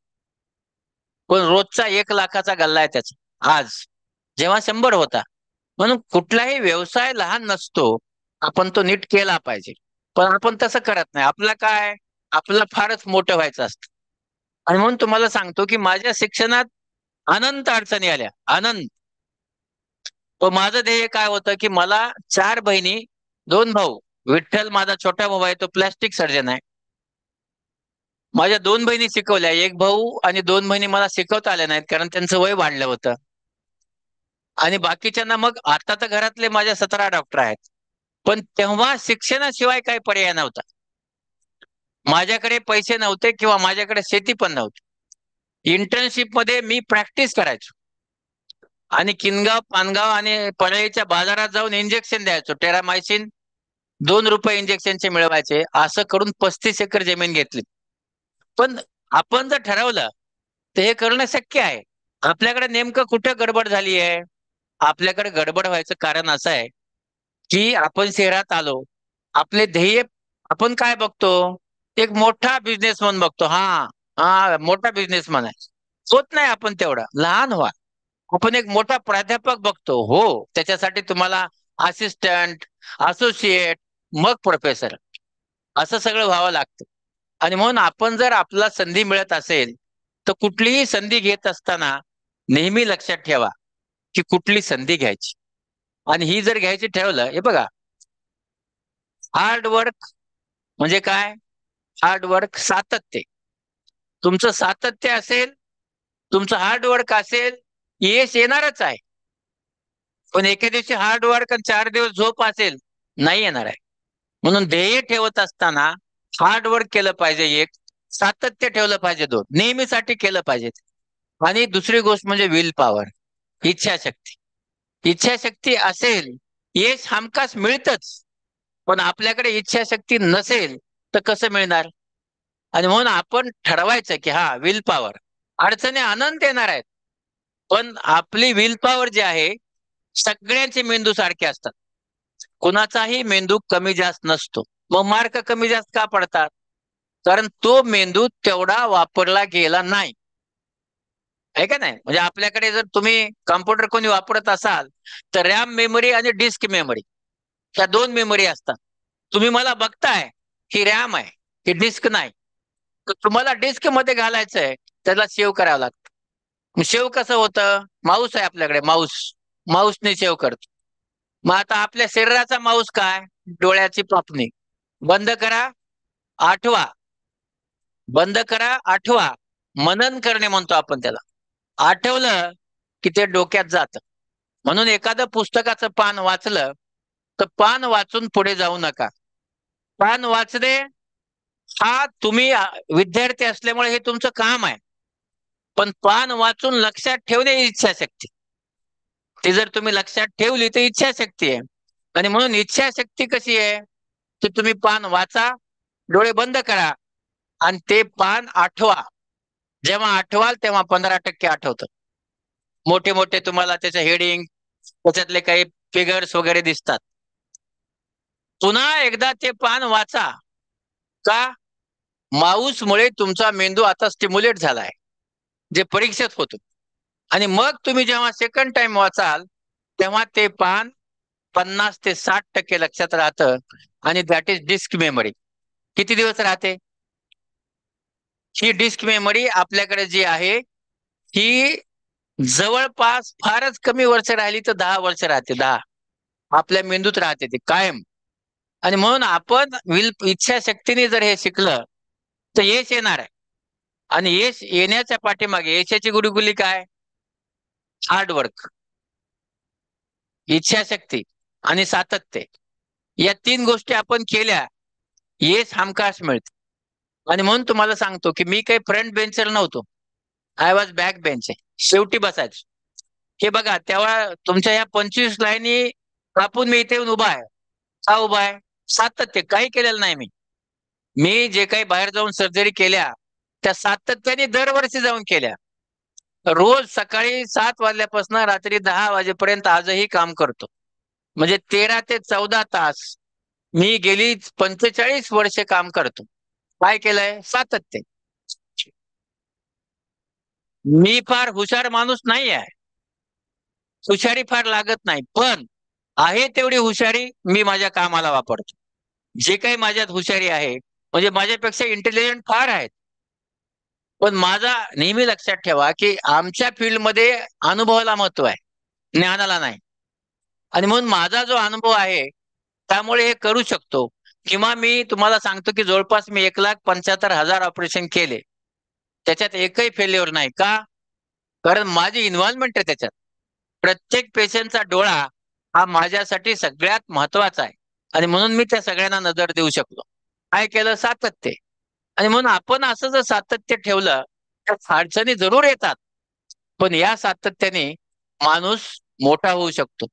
पण रोजचा एक लाखाचा गल्ला आहे त्याचा. आज. जेव्हा शंभर होता. म्हणून कुठलाही व्यवसाय लहान नसतो. आपण तो नीट केला पाहिजे. पण आपण तसं करत नाही. आपला काय? आपलं फारच मोठं व्हायचं असतं. आणि म्हणून तुम्हाला सांगतो की माझ्या शिक्षणात अनंत अडचणी आल्या. अनंत. पण माझं ध्येय काय होतं की मला चार बहिणी दोन भाऊ विठ्ठल माझा छोटा भाऊ आहे तो प्लॅस्टिक सर्जन आहे. माझ्या दोन बहिणी शिकवल्या एक भाऊ आणि दोन बहिणी मला शिकवता आल्या नाहीत कारण त्यांचं वय वाढलं होतं. आणि बाकीच्यांना मग आता तर घरातले माझ्या सतरा डॉक्टर आहेत. पण तेव्हा शिक्षणाशिवाय काही पर्याय नव्हता. माझ्याकडे पैसे नव्हते किंवा माझ्याकडे शेती पण नव्हती. इंटर्नशिपमध्ये मी प्रॅक्टिस करायचो. आणि किनगाव पानगाव आणि पळईच्या बाजारात जाऊन इंजेक्शन द्यायचो टेरामायसिन दोन रुपये इंजेक्शनचे मिळवायचे असं करून पस्तीस एकर जमीन घेतली. पण आपण जर ठरवलं तर हे करणं शक्य आहे. आपल्याकडे नेमकं कुठं गडबड झाली आहे? आपल्याकडे गडबड व्हायचं कारण असं आहे की आपण शहरात आलो आपले ध्येय आपण काय बघतो? एक मोठा बिझनेसमॅन बघतो. हा हा मोठा बिझनेसमॅन आहे. होत नाही आपण तेवढा. लहान व्हा. आपण एक मोठा प्राध्यापक बघतो. हो त्याच्यासाठी तुम्हाला असिस्टंट असोसिएट मग प्रोफेसर असं सगळं व्हावं लागतं. आणि म्हणून आपण जर आपला संधी मिळत असेल तर कुठलीही संधी घेत असताना नेहमी लक्षात ठेवा की कुठली संधी घ्यायची. आणि ही जर घ्यायची ठेवलं हे बघा. हार्ड वर्क म्हणजे काय? हार्ड वर्क सातत्य. तुमचं सातत्य असेल तुमचं हार्ड वर्क असेल यश येणारच आहे. पण एके दिवशी हार्ड वर्क आणि चार दिवस झोप असेल नाही येणार आहे. म्हणून ध्येय ठेवत असताना हार्ड वर्क केलं पाहिजे एक सातत्य ठेवलं पाहिजे दोन नेहमीसाठी केलं पाहिजे. आणि दुसरी गोष्ट म्हणजे विल पॉवर इच्छाशक्ती इच्छाशक्ती असेल यश हमखास मिळतच. पण आपल्याकडे इच्छाशक्ती नसेल तर कसं मिळणार? आणि म्हणून आपण ठरवायचं की हा विल पॉवर अडचणी आनंद येणार आहेत. पण आपली विल पॉवर जी आहे सगळ्यांचे मेंदू सारखे असतात. कुणाचाही मेंदू कमी जास्त नसतो. मग मार्क कमी जास्त का पडतात? कारण तो मेंदू तेवढा वापरला गेला नाही. आहे का नाही? म्हणजे आपल्याकडे जर तुम्ही कॉम्प्युटर कोणी वापरत असाल तर रॅम मेमरी आणि डिस्क मेमरी ह्या दोन मेमरी असतात. तुम्ही मला बघताय ही रॅम आहे ही डिस्क नाही. तर तुम्हाला डिस्कमध्ये घालायचंय त्याला सेव्ह करावं लागतं. सेव्ह कसं होतं? माऊस आहे आपल्याकडे माऊस माऊसने सेव्ह करतो. मग आता आपल्या शरीराचा माऊस काय? डोळ्याची पापणी. बंद करा आठवा. बंद करा आठवा. मनन करणे म्हणतो आपण त्याला. आठवलं की ते डोक्यात जात. म्हणून एखादं पुस्तकाचं पान वाचलं तर पान वाचून पुढे जाऊ नका. पान वाचणे हा तुम्ही विद्यार्थी असल्यामुळे हे तुमचं काम आहे. पण पान वाचून लक्षात ठेवणे इच्छाशक्ती. ती जर तुम्ही लक्षात ठेवली तर इच्छाशक्ती आहे. आणि म्हणून इच्छाशक्ती कशी आहे? की तुम्ही पान वाचा डोळे बंद करा आणि ते पान आठवा. जेव्हा आठवाल तेव्हा पंधरा टक्के आठवतं. मोठे मोठे तुम्हाला त्याचं हेडिंग त्याच्यातले काही फिगर्स वगैरे दिसतात. पुन्हा एकदा ते पान वाचा. का? माऊसमुळे तुमचा मेंदू आता स्टिम्युलेट झालाय. जे परीक्षेत होतो. आणि मग तुम्ही जेव्हा सेकंड टाइम वाचाल तेव्हा ते पान पन्नास ते साठ टक्के लक्षात राहतं. आणि दॅट इज डिस्क मेमरी किती दिवस राहते? ही डिस्क मेमरी आपल्याकडे जी आहे ही जवळपास फारच कमी वर्ष राहिली तर दहा वर्ष राहते दहा. आपल्या मेंदूत राहते ती कायम. आणि म्हणून आपण विल इच्छाशक्तीने जर हे शिकलं तर यश येणार आहे. आणि यश येण्याच्या पाठीमागे यशाची गुरुगुली काय? हार्डवर्क इच्छाशक्ती आणि सातत्य. या तीन गोष्टी आपण केल्या येस हमखास मिळते. आणि म्हणून तुम्हाला सांगतो की मी काही फ्रंट बेंचर नव्हतो. आय वॉज बॅक बेंच शेवटी बसायचो. हे बघा तेव्हा तुमच्या या पंचवीस लाईनी कापून मी इथे येऊन उभा आहे. का उभा आहे? सातत्य. काही केलेलं नाही मी. मी जे काही बाहेर जाऊन सर्जरी केल्या त्या सातत्याने दरवर्षी जाऊन केल्या. रोज सकाळी सात वाजल्यापासून रात्री दहा वाजेपर्यंत आजही काम करतो. म्हणजे तेरा ते चौदा तास मी गेली पंचेचाळीस वर्षे काम करतो. काय केलंय? सातत्य. मी फार हुशार माणूस नाही आहे. हुशारी फार लागत नाही. पण आहे तेवढी हुशारी मी माझ्या कामाला वापरतो. जे काही माझ्यात हुशारी आहे म्हणजे माझ्यापेक्षा इंटेलिजंट फार आहेत. पण माझा नेहमी लक्षात ठेवा की आमच्या फील्डमध्ये अनुभवाला महत्त्व आहे ज्ञानाला नाही. आणि म्हणून माझा जो अनुभव आहे त्यामुळे हे करू शकतो. किंवा मी तुम्हाला सांगतो की जवळपास मी एक लाख पंच्याहत्तर हजार ऑपरेशन केले. त्याच्यात एकही फेल्युअर नाही. का? कारण माझी इन्व्हॉल्वमेंट आहे त्याच्यात. प्रत्येक पेशंटचा डोळा हा माझ्यासाठी सगळ्यात महत्त्वाचा आहे. आणि म्हणून मी त्या सगळ्यांना नजर देऊ शकलो. काय केलं? सातत्य. आणि म्हणून आपण असं जर सातत्य ठेवलं तर अडचणी जरूर येतात. पण या सातत्याने माणूस मोठा होऊ शकतो.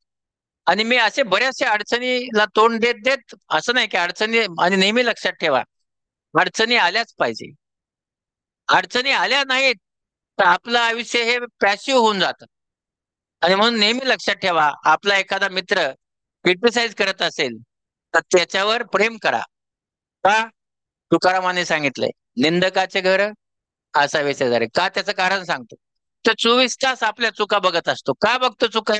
आणि मी असे बऱ्याचशा अडचणीला तोंड देत देत असं नाही की अडचणी आणि नेहमी लक्षात ठेवा अडचणी आल्याच पाहिजे. अडचणी आल्या नाहीत तर आपलं आयुष्य हे पॅसिव्ह होऊन जातं. आणि म्हणून नेहमी लक्षात ठेवा आपला एखादा मित्र क्रिटिसाइज करत असेल तर त्याच्यावर प्रेम करा. का? तुकारामाने सांगितलंय निंदकाचे घर असावे शेजारी. का त्याचं कारण सांगतो? तर चोवीस तास आपल्या चुका बघत असतो. का बघतो चुका?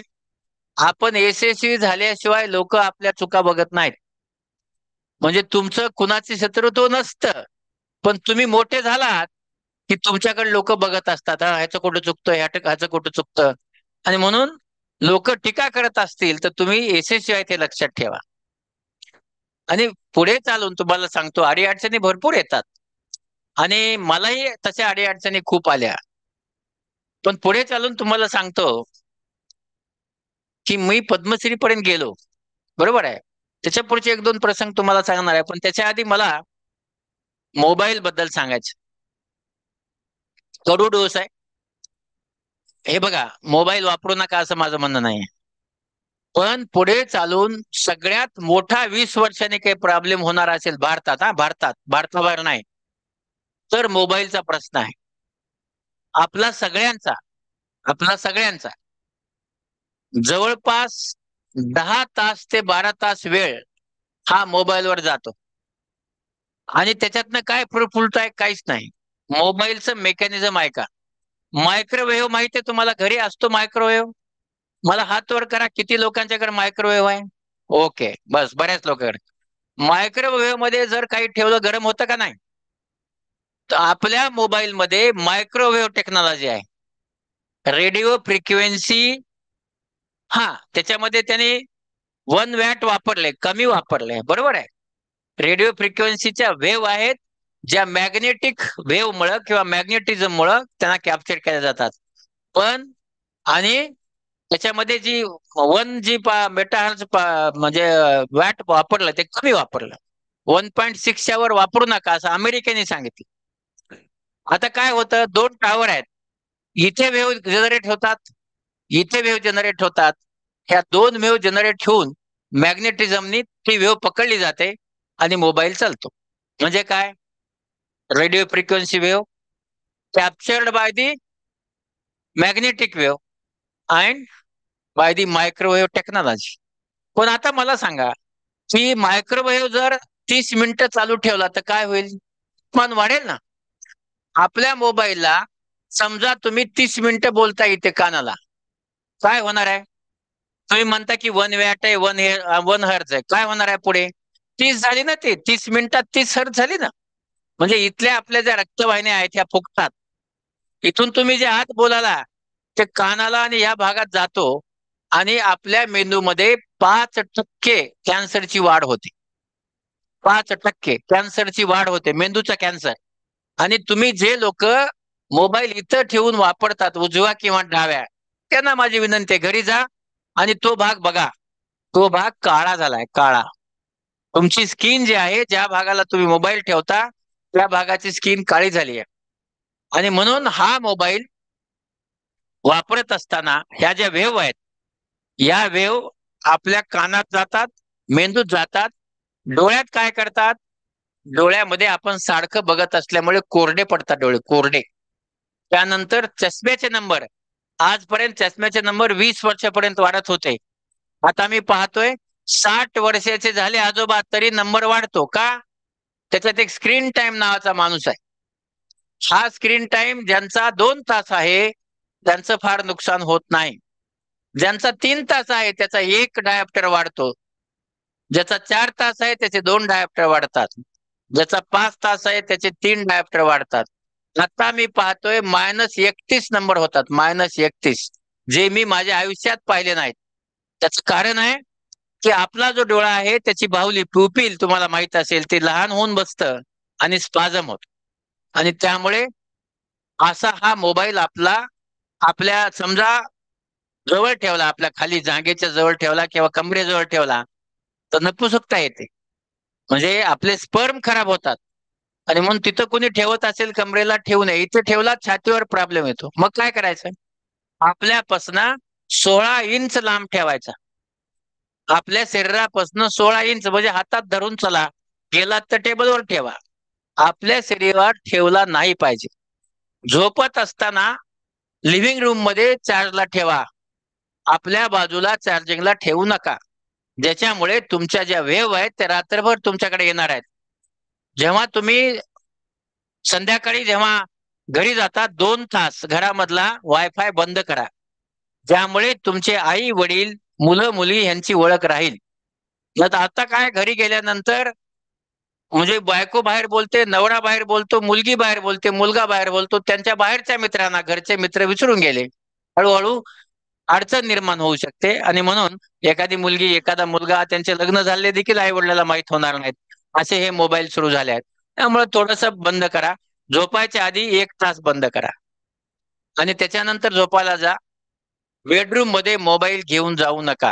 आपण यशस्वी झाल्याशिवाय लोक आपल्या चुका बघत नाहीत. म्हणजे तुमचं कुणाचे शत्रुत्व नसतं. पण तुम्ही मोठे झालात की तुमच्याकडे लोक बघत असतात. हा ह्याचं कुठं चुकतं ह्या ह्याचं कुठं चुकतं? आणि म्हणून लोक टीका करत असतील तर तुम्ही यशस्वी आहे ते लक्षात ठेवा. आणि पुढे चालून तुम्हाला सांगतो अडीअडचणी भरपूर येतात. आणि मलाही तशा अडीअडचणी खूप आल्या. पण पुढे चालून तुम्हाला सांगतो की मी पद्मश्री पर्यंत गेलो. बरोबर आहे? त्याच्या पुढचे एक दोन प्रसंग तुम्हाला सांगणार आहे. पण त्याच्या आधी मला मोबाईल बद्दल सांगायचं. कडू डोस आहे हे बघा मोबाईल वापरू नका असं माझं म्हणणं नाही पण पुढे चालून सगळ्यात मोठा वीस वर्षांनी काही प्रॉब्लेम होणार असेल भारतात हा भारतात. भारताबाहेर नाही. तर मोबाईलचा प्रश्न आहे. आपला सगळ्यांचा आपला सगळ्यांचा जवळपास दहा तास ते बारा तास वेळ हा मोबाईलवर जातो. आणि त्याच्यातनं काय फुलत आहे? काहीच नाही. मोबाईलचं मेकॅनिझम आहे का? मायक्रोवेव्ह हो, माहिती आहे तुम्हाला? घरी असतो मायक्रोवेव्ह मला हात वर करा किती लोकांच्याकडे मायक्रोवेव्ह आहे? ओके बस बऱ्याच लोकांकडे. मायक्रोवेव्हमध्ये जर काही ठेवलं गरम होतं का नाही? तर आपल्या मोबाईल मध्ये मायक्रोवेव्ह टेक्नॉलॉजी आहे. रेडिओ फ्रिक्वेन्सी हा त्याच्यामध्ये त्याने वन वॅट वापरले कमी वापरले बरोबर आहे? रेडिओ फ्रिक्वेन्सीच्या वेव्ह आहेत ज्या मॅग्नेटिक वेव्ह मुळे किंवा मॅग्नेटिझम मुळे त्यांना कॅप्चर केल्या जातात. पण आणि त्याच्यामध्ये जी वन जी मेटा म्हणजे वॅट वापरलं ते कमी वापरलं. वन पॉईंट सिक्सच्या वर वापरू नका असं अमेरिकेने सांगितलं. आता काय होतं दोन टावर आहेत. इथे वेव्ह जनरेट होतात इथे वेव्ह जनरेट होतात. ह्या दोन वेव्ह जनरेट होऊन मॅग्नेटिझमनी ती वेव्ह पकडली जाते आणि मोबाईल चालतो. म्हणजे काय? Radio frequency wave captured by the magnetic wave and by the microwave technology पण आता मला सांगा की मायक्रोवेव्ह जर तीस मिनिटं चालू ठेवला तर काय होईल? मन वाढेल ना? आपल्या मोबाईलला समजा तुम्ही तीस मिनिटं बोलता इथे कानाला काय होणार आहे? तुम्ही म्हणता की वन वॅट आहे वन हे वन हर्ज आहे. काय होणार आहे पुढे? तीस झाली ना ते? तीस मिनिटात तीस हर्ज झाली ना? म्हणजे इथल्या आपल्या ज्या रक्तवाहिन्या आहेत ह्या फुगतात इथून तुम्ही जे आत बोलाला ते कानाला आणि या भागात जातो आणि आपल्या मेंदूमध्ये पाच टक्के कॅन्सरची वाढ होते. पाच टक्के कॅन्सरची वाढ होते मेंदूचा कॅन्सर. आणि तुम्ही जे लोक मोबाईल इथं ठेवून वापरतात उजवा किंवा डाव्या त्यांना माझी विनंती आहे घरी जा आणि तो भाग बघा. तो भाग काळा झालाय काळा. तुमची स्किन जी आहे ज्या भागाला तुम्ही मोबाईल ठेवता त्या भागाची स्किन काळी झाली आहे. आणि म्हणून हा मोबाईल वापरत असताना ह्या ज्या वेव आहेत या वेव आपल्या कानात जातात मेंदूत जातात डोळ्यात काय करतात? डोळ्यामध्ये आपण सारखं बघत असल्यामुळे कोरडे पडतात डोळे कोरडे. त्यानंतर चष्म्याचे नंबर. आजपर्यंत चष्म्याचे नंबर वीस वर्षापर्यंत वाढत होते. आता मी पाहतोय साठ वर्षाचे झाले आजोबा तरी नंबर वाढतो का? त्याच्यात एक स्क्रीन टाइम नावाचा माणूस आहे. हा स्क्रीन टाइम ज्यांचा दोन तास आहे त्यांचं फार नुकसान होत नाही. ज्यांचा तीन तास आहे त्याचा एक डायप्टर वाढतो. ज्याचा चार तास आहे त्याचे दोन डायप्टर वाढतात. ज्याचा पाच तास आहे त्याचे तीन डायप्टर वाढतात. आता मी पाहतोय मायनस एकतीस नंबर होतात मायनस एकतीस. जे मी माझ्या आयुष्यात पाहिले नाहीत. त्याचं कारण आहे की आपला जो डोळा आहे त्याची बाहुली प्युपिल तुम्हाला माहीत असेल ते लहान होऊन बसतं आणि स्पाझम होत. आणि त्यामुळे असा हा मोबाईल आपला आपल्या समजा जवळ ठेवला आपल्या खाली जागेच्या जवळ ठेवला किंवा कमरेजवळ ठेवला तर नपुसकता येते. म्हणजे आपले स्पर्म खराब होतात. आणि म्हणून तिथं कोणी ठेवत असेल कमरेला ठेवू नये इथे ठेवला छातीवर प्रॉब्लेम येतो. मग काय करायचं? आपल्यापासनं सोळा इंच लांब ठेवायचा. आपल्या शरीरापासून सोळा इंच म्हणजे हातात धरून चला गेलात तर टेबलवर ठेवा. आपल्या शरीरावर ठेवला नाही पाहिजे. झोपत असताना लिव्हिंग रूममध्ये चार्जला ठेवा. आपल्या बाजूला चार्जिंगला ठेवू नका. ज्याच्यामुळे तुमच्या ज्या वेव्ह आहेत त्या रात्रभर तुमच्याकडे येणार आहेत. जेव्हा तुम्ही संध्याकाळी जेव्हा घरी जाता दोन तास घरामधला वायफाय बंद करा. ज्यामुळे तुमचे आई वडील मुलं मुली यांची ओळख राहील. आता काय? घरी गेल्यानंतर म्हणजे बायको बाहेर बोलते नवरा बाहेर बोलतो मुलगी बाहेर बोलते मुलगा बाहेर बोलतो त्यांच्या बाहेरच्या मित्रांना घरचे मित्र विसरून गेले. हळूहळू अडचण निर्माण होऊ शकते आणि म्हणून एखादी मुलगी एखादा मुलगा त्यांचे लग्न झाले देखील आई वडिलाला माहीत होणार नाहीत. असे हे मोबाईल सुरू झाले आहेत. त्यामुळे थोडस बंद करा. झोपायच्या आधी एक तास बंद करा. आणि त्याच्यानंतर झोपायला जा. बेडरूममध्ये मोबाईल घेऊन जाऊ नका.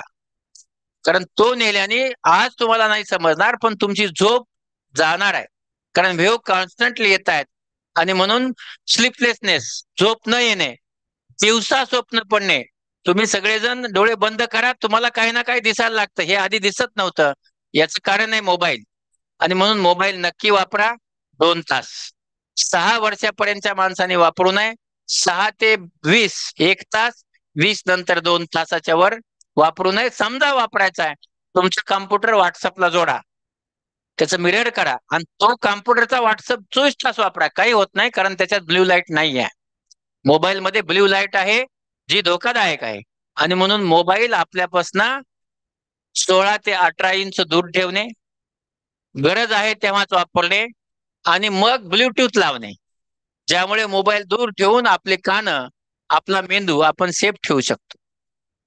कारण तो नेल्याने आज तुम्हाला नाही समजणार पण तुमची झोप जाणार आहे. कारण व्हेव कॉन्स्टंटली येत आहेत. आणि म्हणून स्लीपलेसनेस झोप न येणे दिवसा स्वप्न पडणे तुम्ही सगळेजण डोळे बंद करा तुम्हाला काही ना काही दिसायला लागतं. हे आधी दिसत नव्हतं. याचं कारण आहे मोबाईल आणि म्हणून मोबाईल नक्की वापरा दोन तास. सहा वर्षापर्यंतच्या माणसाने वापरू नये. सहा ते वीस एक तास वीस नंतर दोन तासाच्या वर वापरू नये. समजा वापरायचा आहे. तुमचं कम्प्युटर व्हॉट्सअपला जोडा. त्याचं मिरर करा आणि तो कॉम्प्युटरचा व्हॉट्सअप चोवीस तास वापरा. काही होत नाही कारण त्याच्यात ब्ल्यू लाइट नाही आहे मोबाईल मध्ये ब्ल्यू लाइट आहे जी धोकादायक आहे. आणि म्हणून मोबाईल आपल्यापासनं सोळा ते अठरा इंच दूर ठेवणे गरज आहे तेव्हाच वापरणे आणि मग ब्ल्यूटूथ लावणे. ज्यामुळे मोबाईल दूर ठेवून आपले कान आपला मेंदू आपण सेफ ठेवू शकतो.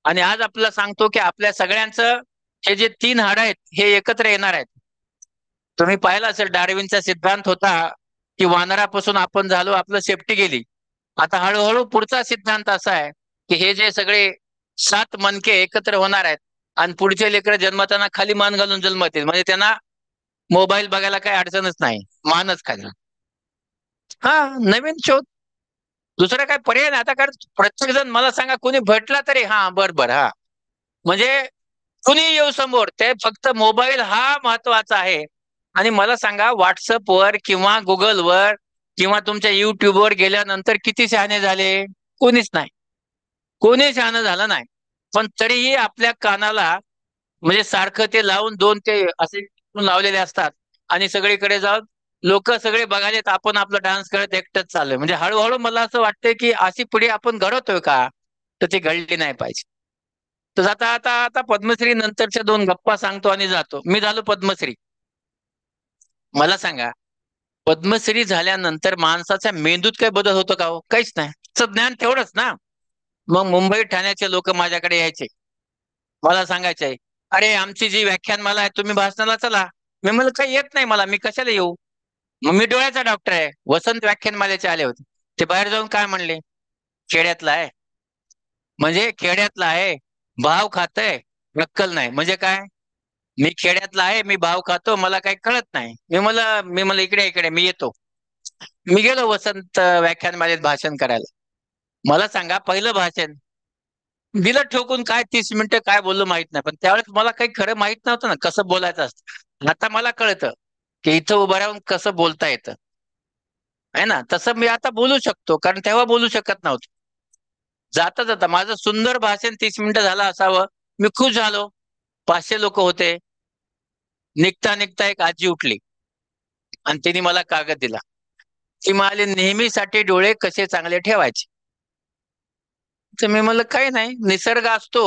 आणि आज आपल्याला सांगतो की आपल्या सगळ्यांचं हे जे तीन हाड आहेत हे एकत्र येणार आहेत. तुम्ही पाहिलं असेल डार्विनचा सिद्धांत होता की वानरापासून आपण झालो आपलं सेफ्टी गेली. आता हळूहळू पुढचा सिद्धांत असा आहे की हे जे सगळे सात मनके एकत्र होणार आहेत आणि पुढचे लेकर जन्मताना खाली मान घालून जन्मतील म्हणजे त्यांना मोबाईल बघायला काही अडचणच नाही मानच खाली. हा नवीन शोध. दुसरा काय पर्याय नाही. आता कारण प्रत्येक जण मला सांगा कोणी भेटला तरी हा बर बर हा. म्हणजे कुणी येऊ समोर ते फक्त मोबाईल हा महत्त्वाचा आहे. आणि मला सांगा व्हॉट्सअपवर किंवा गुगलवर किंवा तुमच्या युट्यूबवर गेल्यानंतर किती शहाणे झाले? कोणीच नाही. कोणी शहाणं झालं नाही. पण तरीही आपल्या कानाला म्हणजे सारखं ते लावून दोन ते असे लावलेले असतात. आणि सगळीकडे जाऊन लोक सगळे बघायलेत आपण आपला डान्स करत एकटंच चाललोय. म्हणजे हळूहळू मला असं वाटतंय की अशी पिढी आपण घडवतोय का? तर ती घडली नाही पाहिजे. तर आता आता आता पद्मश्री नंतरच्या दोन गप्पा सांगतो आणि जातो. मी झालो पद्मश्री. मला सांगा पद्मश्री झाल्यानंतर माणसाच्या मेंदूत काही बदल होतो का हो? काहीच नाही. ज्ञान तेवढंच ना. मग मुंबई ठाण्याचे लोक माझ्याकडे यायचे. मला सांगायचे अरे आमची जी व्याख्यानमाला आहे तुम्ही भाषणाला चला. मी म्हणलं काही येत नाही मला मी कशाला येऊ? मग मी डोळ्याचा डॉक्टर आहे. वसंत व्याख्यानमालेचे आले होते. ते बाहेर जाऊन काय म्हणले? खेड्यातला आहे. म्हणजे खेड्यातला आहे. भाव खातय नक्कल नाही. म्हणजे काय? मी खेड्यातला आहे मी भाव खातो मला काही कळत नाही. मी मला मी मला इकडे इकडे मी येतो. मी गेलो वसंत व्याख्यानमालेत भाषण करायला. मला सांगा पहिलं भाषण. दिलं ठोकून काय तीस मिनिटं काय बोललो माहीत नाही पण त्यावेळेस मला काही खरं माहीत नव्हतं ना कसं बोलायचं असतं. आता मला कळतं की इथं उभं राहून कसं बोलता येतं. आहे ना? तसं मी आता बोलू शकतो कारण तेव्हा बोलू शकत नव्हतो. जाता जाता माझं सुंदर भाषण तीस मिनिटं झालं असावं. मी खुश झालो. पाचशे लोक होते. निघता निघता एक आजी उठली. आणि तिने मला कागद दिला. ती म्हणाली नेहमीसाठी डोळे कसे चांगले ठेवायचे? तर मी म्हणलं काही नाही निसर्ग असतो.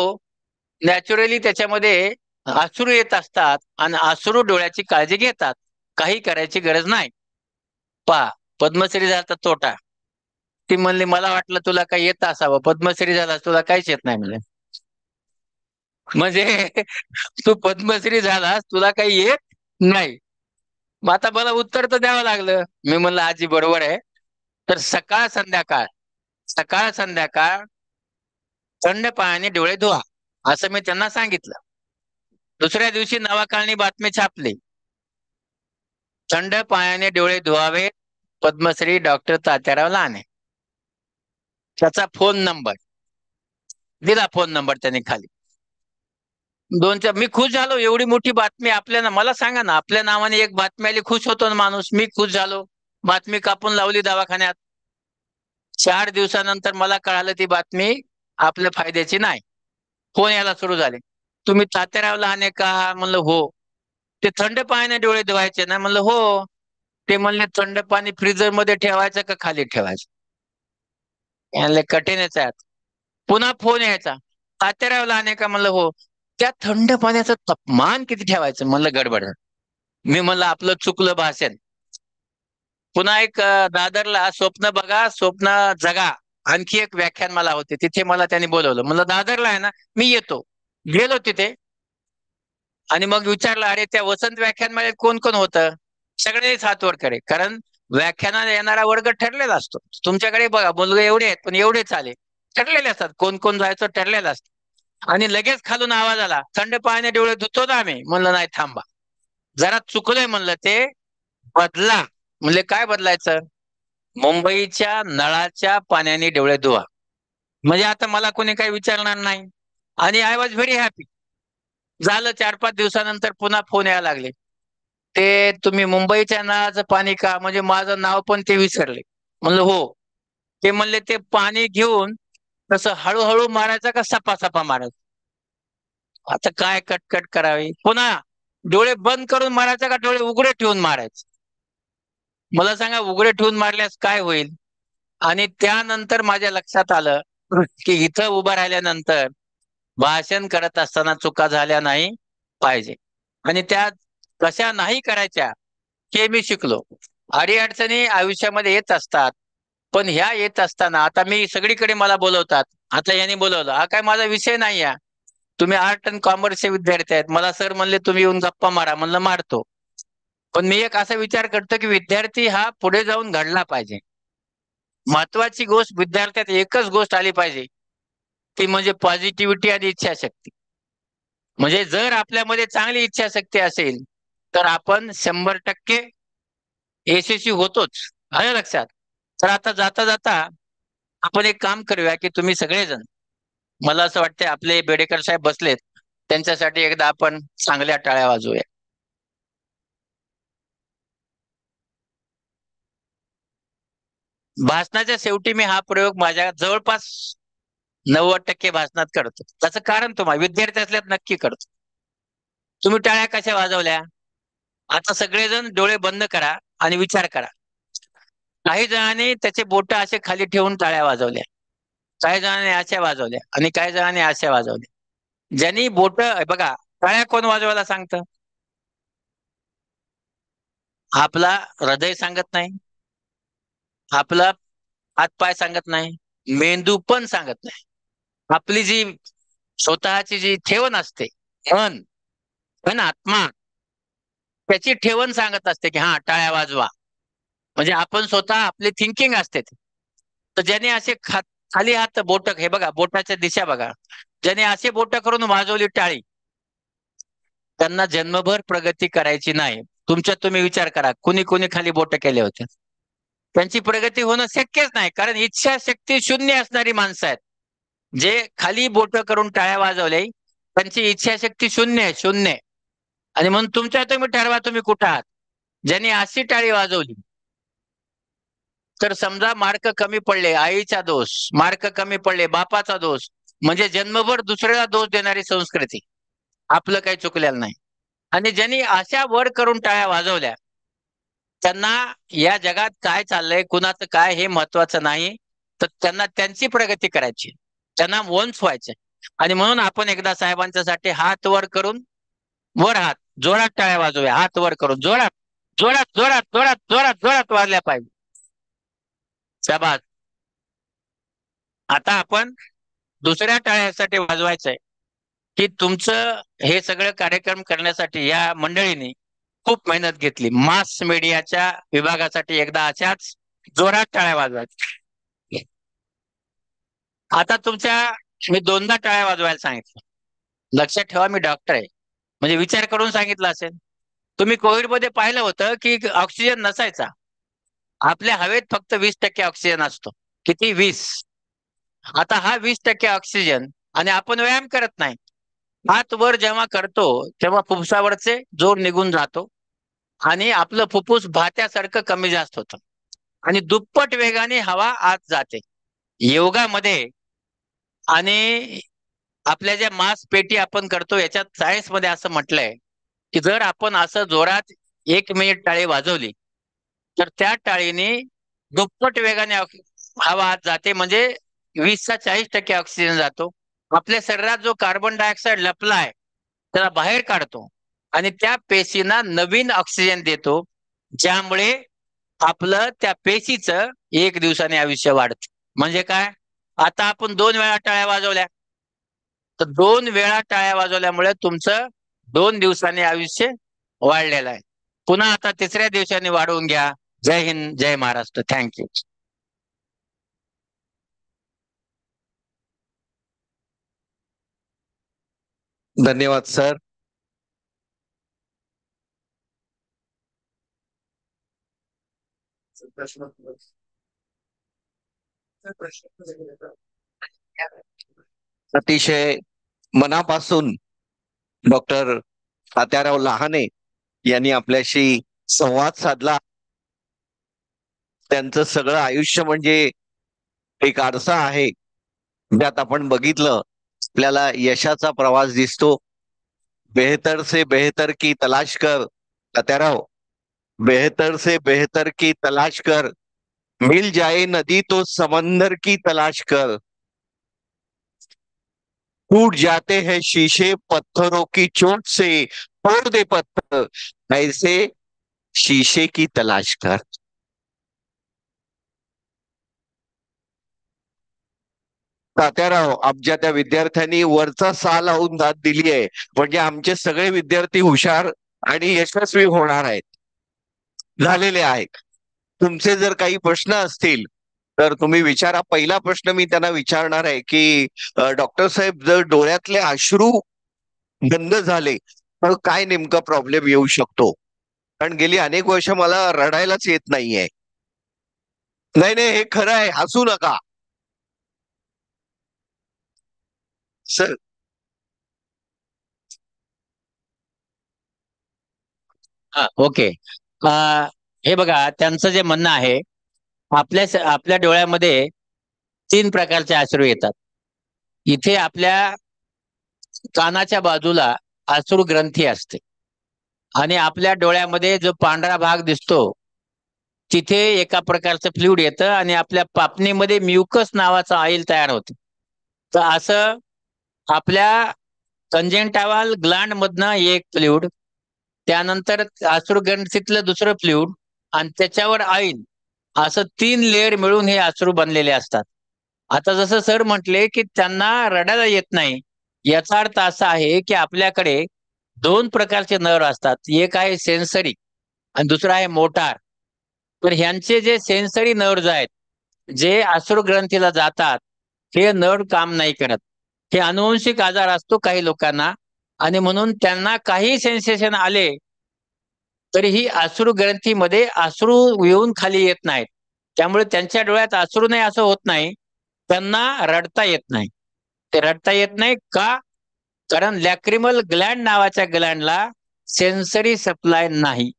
नॅचरली त्याच्यामध्ये आसरू येत असतात आणि आसरू डोळ्याची काळजी घेतात. काही करायची गरज नाही. पा पद्मश्री झाला तर तोटा. ती म्हणली मला वाटलं तुला काही येत असावं. पद्मश्री झाला तुला काहीच येत नाही म्हणजे म्हणजे तू पद्मश्री झालास तुला काही येत नाही. मग आता मला उत्तर तर द्यावं लागलं. मी म्हणलं आजी बरोबर आहे. तर सकाळ संध्याकाळ सकाळ संध्याकाळ थंड पाण्याने डोळे धुवा असं मी त्यांना सांगितलं. दुसऱ्या दिवशी नवाकाळनी बातमी छापली. थंड पायाने डोळे धुवावे पद्मश्री डॉक्टर तात्याराव लाने. त्याचा फोन नंबर दिला फोन नंबर त्यांनी खाली. दोन चार मी खुश झालो. एवढी मोठी बातमी आपल्या ना मला सांगा ना आपल्या नावाने एक बातमी आली खुश होतो ना माणूस? मी खुश झालो. बातमी कापून लावली दवाखान्यात. चार दिवसानंतर मला कळालं ती बातमी आपल्या फायद्याची नाही. फोन यायला सुरू झाले. तुम्ही तात्याराव लहाने का म्हणलं हो. ते थंड पाण्याने डोळे धुवायचे ना म्हणलं हो. ते म्हणले थंड पाणी फ्रीजरमध्ये ठेवायचं का खाली ठेवायचं? कठीण कठीणच आहे पुन्हा फोन यायचा. तात्याराव लहाने का म्हणलं हो. त्या थंड पाण्याचं तापमान किती ठेवायचं? म्हणलं गडबड. मी म्हणलं आपलं चुकलं भाषण. पुन्हा एक दादरला स्वप्न बघा स्वप्न जगा. आणखी एक व्याख्यान मला होते. तिथे मला त्यांनी बोलवलं. म्हणलं दादरला आहे ना मी येतो. गेलो तिथे. आणि मग विचारलं अरे त्या वसंत व्याख्यानमध्ये कोण कोण होतं? सगळ्यांनीच हात वर करे कारण व्याख्यानाला येणारा वर्ग ठरलेला असतो. तुमच्याकडे बघा मुलगे एवढे आहेत पण एवढेच आले. ठरलेले असतात. कोण कोण जायचं ठरलेलं असतं. आणि लगेच खालून आवाज आला थंड पाण्याने डोळे धुतो ना आम्ही. म्हणलं नाही थांबा. जरा चुकलंय म्हणलं ते. बदला. म्हणले काय बदलायचं? मुंबईच्या नळाच्या पाण्याने डोळे धुवा. म्हणजे आता मला कोणी काही विचारणार नाही. आणि आय वॉज व्हेरी हॅपी झालं चार पाच दिवसानंतर पुन्हा फोन यायला लागले. ते तुम्ही मुंबईच्या नळाचं पाणी का? म्हणजे माझं नाव पण ते विसरले. म्हणलं हो. ते म्हणले ते पाणी घेऊन तसं हळूहळू मारायचं का सपा सपा मारायचा? आता काय कटकट करावी? पुन्हा डोळे बंद करून मारायचा का डोळे उघडे ठेवून मारायचे? मला सांगा उघडे ठेवून मारल्यास काय होईल? आणि त्यानंतर माझ्या लक्षात आलं की इथं उभं राहिल्यानंतर भाषण करत असताना चुका झाल्या नाही पाहिजे. आणि त्या कशा नाही करायच्या हे मी शिकलो. अडीअडचणी आयुष्यामध्ये येत असतात. पण ह्या येत असताना आता मी सगळीकडे मला बोलवतात. आता यांनी बोलवलं. हा काय माझा विषय नाही या तुम्ही आर्ट अँड कॉमर्सचे विद्यार्थी आहेत. मला सर म्हणले तुम्ही येऊन गप्पा मारा. म्हणलं मारतो. पण मी एक असा विचार करतो की विद्यार्थी हा पुढे जाऊन घडला पाहिजे. महत्वाची गोष्ट विद्यार्थ्यात एकच गोष्ट आली पाहिजे. ती म्हणजे पॉझिटिव्हिटी आणि इच्छाशक्ती. म्हणजे जर आपल्यामध्ये चांगली इच्छाशक्ती असेल तर आपण शंभर टक्के यशस्वी होतोच. आलं लक्षात? तर आता जाता जाता आपण एक काम करूया की तुम्ही सगळेजण मला असं वाटतंय आपले बेडेकर साहेब बसलेत त्यांच्यासाठी एकदा आपण चांगल्या टाळ्या वाजवूया. भाषणाच्या शेवटी मी हा प्रयोग माझ्या जवळपास नव्वद टक्के भाषणात करतो. त्याचं कारण तुम्हाला विद्यार्थी असल्यात नक्की करतो. तुम्ही टाळ्या कशा वाजवल्या? आता सगळेजण डोळे बंद करा आणि विचार करा. काही जणांनी त्याचे बोट असे खाली ठेवून टाळ्या वाजवल्या. काही जणांनी अशा वाजवल्या आणि काही जणांनी अशा वाजवल्या. ज्यांनी बोट बघा टाळ्या कोण वाजवायला सांगतं? आपला हृदय सांगत नाही. आपला हातपाय सांगत नाही. मेंदू पण सांगत नाही. आपली जी स्वतःची जी ठेवण असते मन पण आत्मा त्याची ठेवण सांगत असते की हा टाळ्या वाजवा. म्हणजे आपण स्वतः आपली थिंकिंग असते तर ज्याने असे खा खाली हात बोट हे बघा बोटाच्या दिशा बघा. ज्याने असे बोट करून वाजवली टाळी. त्यांना जन्मभर प्रगती करायची नाही. तुमच्यात तुम्ही विचार करा कुणी कुणी खाली बोट केले होते? त्यांची प्रगती होणं शक्यच नाही कारण इच्छाशक्ती शून्य असणारी माणसं आहेत. जे खाली बोट करून टाळ्या वाजवले त्यांची इच्छाशक्ती शून्य आहे शून्य. आणि म्हणून तुमच्या तुम्ही ठरवा तुम्ही कुठं आहात? ज्यांनी अशी टाळी वाजवली तर समजा मार्क कमी पडले आईचा दोष मार्क कमी पडले बापाचा दोष म्हणजे जन्मभर दुसऱ्याला दोष देणारी संस्कृती आपलं काही चुकलेलं नाही. आणि ज्यांनी अशा वर करून टाळ्या वाजवल्या त्यांना या जगात काय चाललंय कुणाचं काय हे महत्वाचं नाही तर त्यांना त्यांची प्रगती करायची त्यांना वंश व्हायचे. आणि म्हणून आपण एकदा साहेबांच्यासाठी हात वर करून वर हात जोरात टाळ्या वाजवूया हात वर करून जोरात जोरात जोरात जोरात जोरात जोरात वाजल्या पाहिजे. शाबास आता आपण दुसऱ्या टाळ्यासाठी वाजवायचंय की तुमचं हे सगळं कार्यक्रम करण्यासाठी या मंडळीने खूप मेहनत घेतली. मास मीडियाच्या विभागासाठी एकदा अशाच जोरात टाळ्या वाजवायच्या. आता तुमच्या मी दोनदा टाळ्या वाजवायला सांगितलं लक्षात ठेवा मी डॉक्टर आहे. म्हणजे विचार करून सांगितलं असेल. तुम्ही कोविडमध्ये पाहिलं होतं की ऑक्सिजन नसायचा. आपल्या हवेत फक्त वीस टक्के ऑक्सिजन असतो. किती? वीस. आता हा वीस टक्के ऑक्सिजन आणि आपण व्यायाम करत नाही. हात वर जेव्हा करतो तेव्हा फुफ्सावरचे जोर निघून जातो आणि आपलं फुफ्फुस भात्यासारखं कमी जास्त होतं. आणि दुप्पट वेगाने हवा आत जाते. योगामध्ये आणि आपल्या ज्या मास पेटी आपण करतो याच्यात सायन्समध्ये असं म्हटलंय की जर आपण असं जोरात एक मिनिट टाळी वाजवली तर त्या टाळीने दुप्पट वेगाने हवा आत जाते म्हणजे वीसचा चाळीस टक्के ऑक्सिजन जातो. आपल्या शरीरात जो कार्बन डायऑक्साईड लपला आहे त्याला बाहेर काढतो आणि त्या पेशींना नवीन ऑक्सिजन देतो ज्यामुळे आपलं त्या पेशीचं एक दिवसाने आयुष्य वाढत. म्हणजे काय? आता आपण दोन वेळा टाळ्या वाजवल्या. तर दोन वेळा टाळ्या वाजवल्यामुळे तुमचं दोन दिवसांनी आयुष्य वाढलेलं आहे. पुन्हा आता तिसऱ्या दिवसाने वाढवून घ्या. जय हिंद जय महाराष्ट्र. थँक्यू धन्यवाद सर. अतिशय मनापासून डॉक्टर तात्याराव लहाने यांनी आपल्याशी संवाद साधला. त्यांचं सगळं आयुष्य म्हणजे एक आरसा आहे. ज्यात आपण बघितलं आपल्याला यशाचा प्रवास दिसतो. बेहतर से बेहतर की तलाश कर तात्याराव बेहतर से बेहतर की तलाश कर. मिल जाए नदी तो समंदर की तलाश कर. टूट जाते हैं शीशे पत्थरों की चोट से तोड़ दे पत्थर। ऐसे शीशे की तलाश कर। तात्याराव आमच्या त्या विद्यार्थ्यांनी वरचा साल लावून दाद दिली आहे म्हणजे आमचे सगळे विद्यार्थी हुशार आणि यशस्वी होणार आहेत. झालेले आहेत. तुमचे जर काही प्रश्न असतील तर तुम्ही विचारा. पहिला प्रश्न मी त्यांना विचारणार आहे की डॉक्टर साहेब जर डोळ्यातले अश्रू बंद झाले तर काय नेमका प्रॉब्लेम येऊ शकतो? कारण गेली अनेक वर्ष मला रडायलाच येत नाहीये. नाही नाही हे खरं आहे. हसू नका. सर. हा ओके. हे बघा त्यांचं जे म्हणणं आहे आपल्या स- आपल्या डोळ्यामध्ये तीन प्रकारचे अश्रू येतात. इथे आपल्या कानाच्या बाजूला अश्रू ग्रंथी असते. आणि आपल्या डोळ्यामध्ये जो पांढरा भाग दिसतो तिथे एका प्रकारचं फ्लुइड येतं आणि आपल्या पापणीमध्ये म्युकस नावाचं ऑइल तयार होतं. तर असं आपल्या कंजेंटावाल ग्लँड मधनं एक फ्लुइड त्यानंतर अश्रू ग्रंथीतलं दुसरं फ्लुइड आणि त्याच्यावर ऑइल असं तीन लेअर मिळून हे अश्रू बनलेले असतात. आता जसं सर म्हटले की त्यांना रडायला येत नाही याचा अर्थ असा आहे की आपल्याकडे दोन प्रकारचे नर असतात. एक आहे सेन्सरी आणि दुसरा आहे मोटार. तर ह्यांचे जे सेन्सरी जे आहेत जे अश्रू ग्रंथीला जातात हे नळ काम नाही करत. हे अनुवंशिक आजार असतो काही लोकांना आणि म्हणून त्यांना काही सेन्सेशन आले तरीही अश्रू ग्रंथीमध्ये अश्रू येऊन खाली येत नाहीत. त्यामुळे त्यांच्या डोळ्यात अश्रू नाही असं होत नाही. त्यांना रडता येत नाही. ते रडता येत नाही का? कारण लॅक्रिमल ग्लँड नावाच्या ग्लँडला सेन्सरी सप्लाय नाही.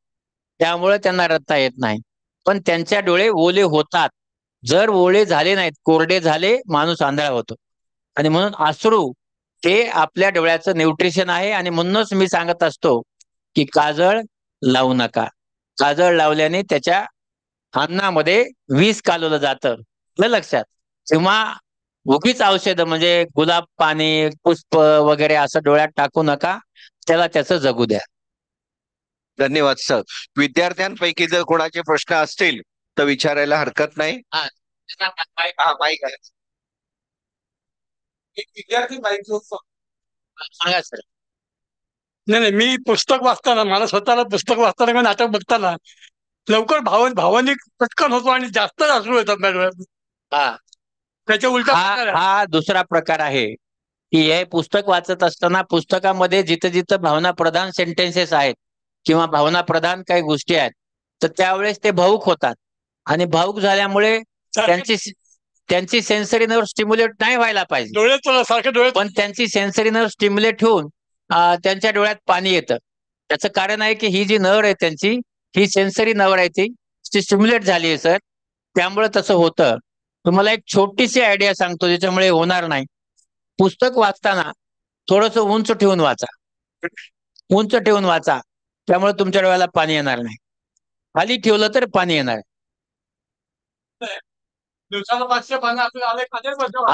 त्यामुळे त्यांना रडता येत नाही. पण त्यांच्या डोळे ओले होतात. जर ओले झाले नाहीत कोरडे झाले माणूस आंधळा होतो. आणि म्हणून आसरू ते आपल्या डोळ्याचं न्यूट्रिशन आहे. आणि म्हणूनच मी सांगत असतो की काजळ लावू नका. काजळ लावल्याने त्याच्या अन्नामध्ये विष कालवलं जातं. लक्षात. किंवा उगीच औषधं म्हणजे गुलाब पाणी पुष्प वगैरे असं डोळ्यात टाकू नका. त्याला त्याचं जगू द्या. धन्यवाद सर. विद्यार्थ्यांपैकी जर कोणाचे प्रश्न असतील तर विचारायला हरकत नाही. हा विद्यार्थी माहिती सांगा सर. नाही नाही मी पुस्तक वाचताना मला स्वतःला पुस्तक वाचताना किंवा नाटक बघताना लवकर भाव भावनिक पटकन होतो आणि जास्त अश्रू येतात हा. त्याच्या उलटा हा. हा दुसरा प्रकार आहे. की हे पुस्तक वाचत असताना पुस्तकामध्ये जिथं जिथं भावना प्रधान सेंटेन्सेस आहेत किंवा भावना प्रधान काही गोष्टी आहेत तर त्यावेळेस ते भाऊक होतात. आणि भाऊक झाल्यामुळे त्यांची त्यांची सेन्सरी नर्व स्टिम्युलेट नाही व्हायला पाहिजे. डोळे पण त्यांची सेन्सरी नर्व स्टिम्युलेट होऊन त्यांच्या डोळ्यात पाणी येतं. त्याचं कारण आहे की ही जी नर आहे त्यांची ही सेन्सरी नवर आहे ती स्टिम्युलेट झाली आहे सर. त्यामुळे तसं होतं. तुम्हाला एक छोटीशी आयडिया सांगतो ज्याच्यामुळे होणार नाही. पुस्तक वाचताना थोडस उंच ठेवून वाचा. उंच ठेवून वाचा. त्यामुळे तुमच्या डोळ्याला पाणी येणार नाही. खाली ठेवलं तर पाणी येणार.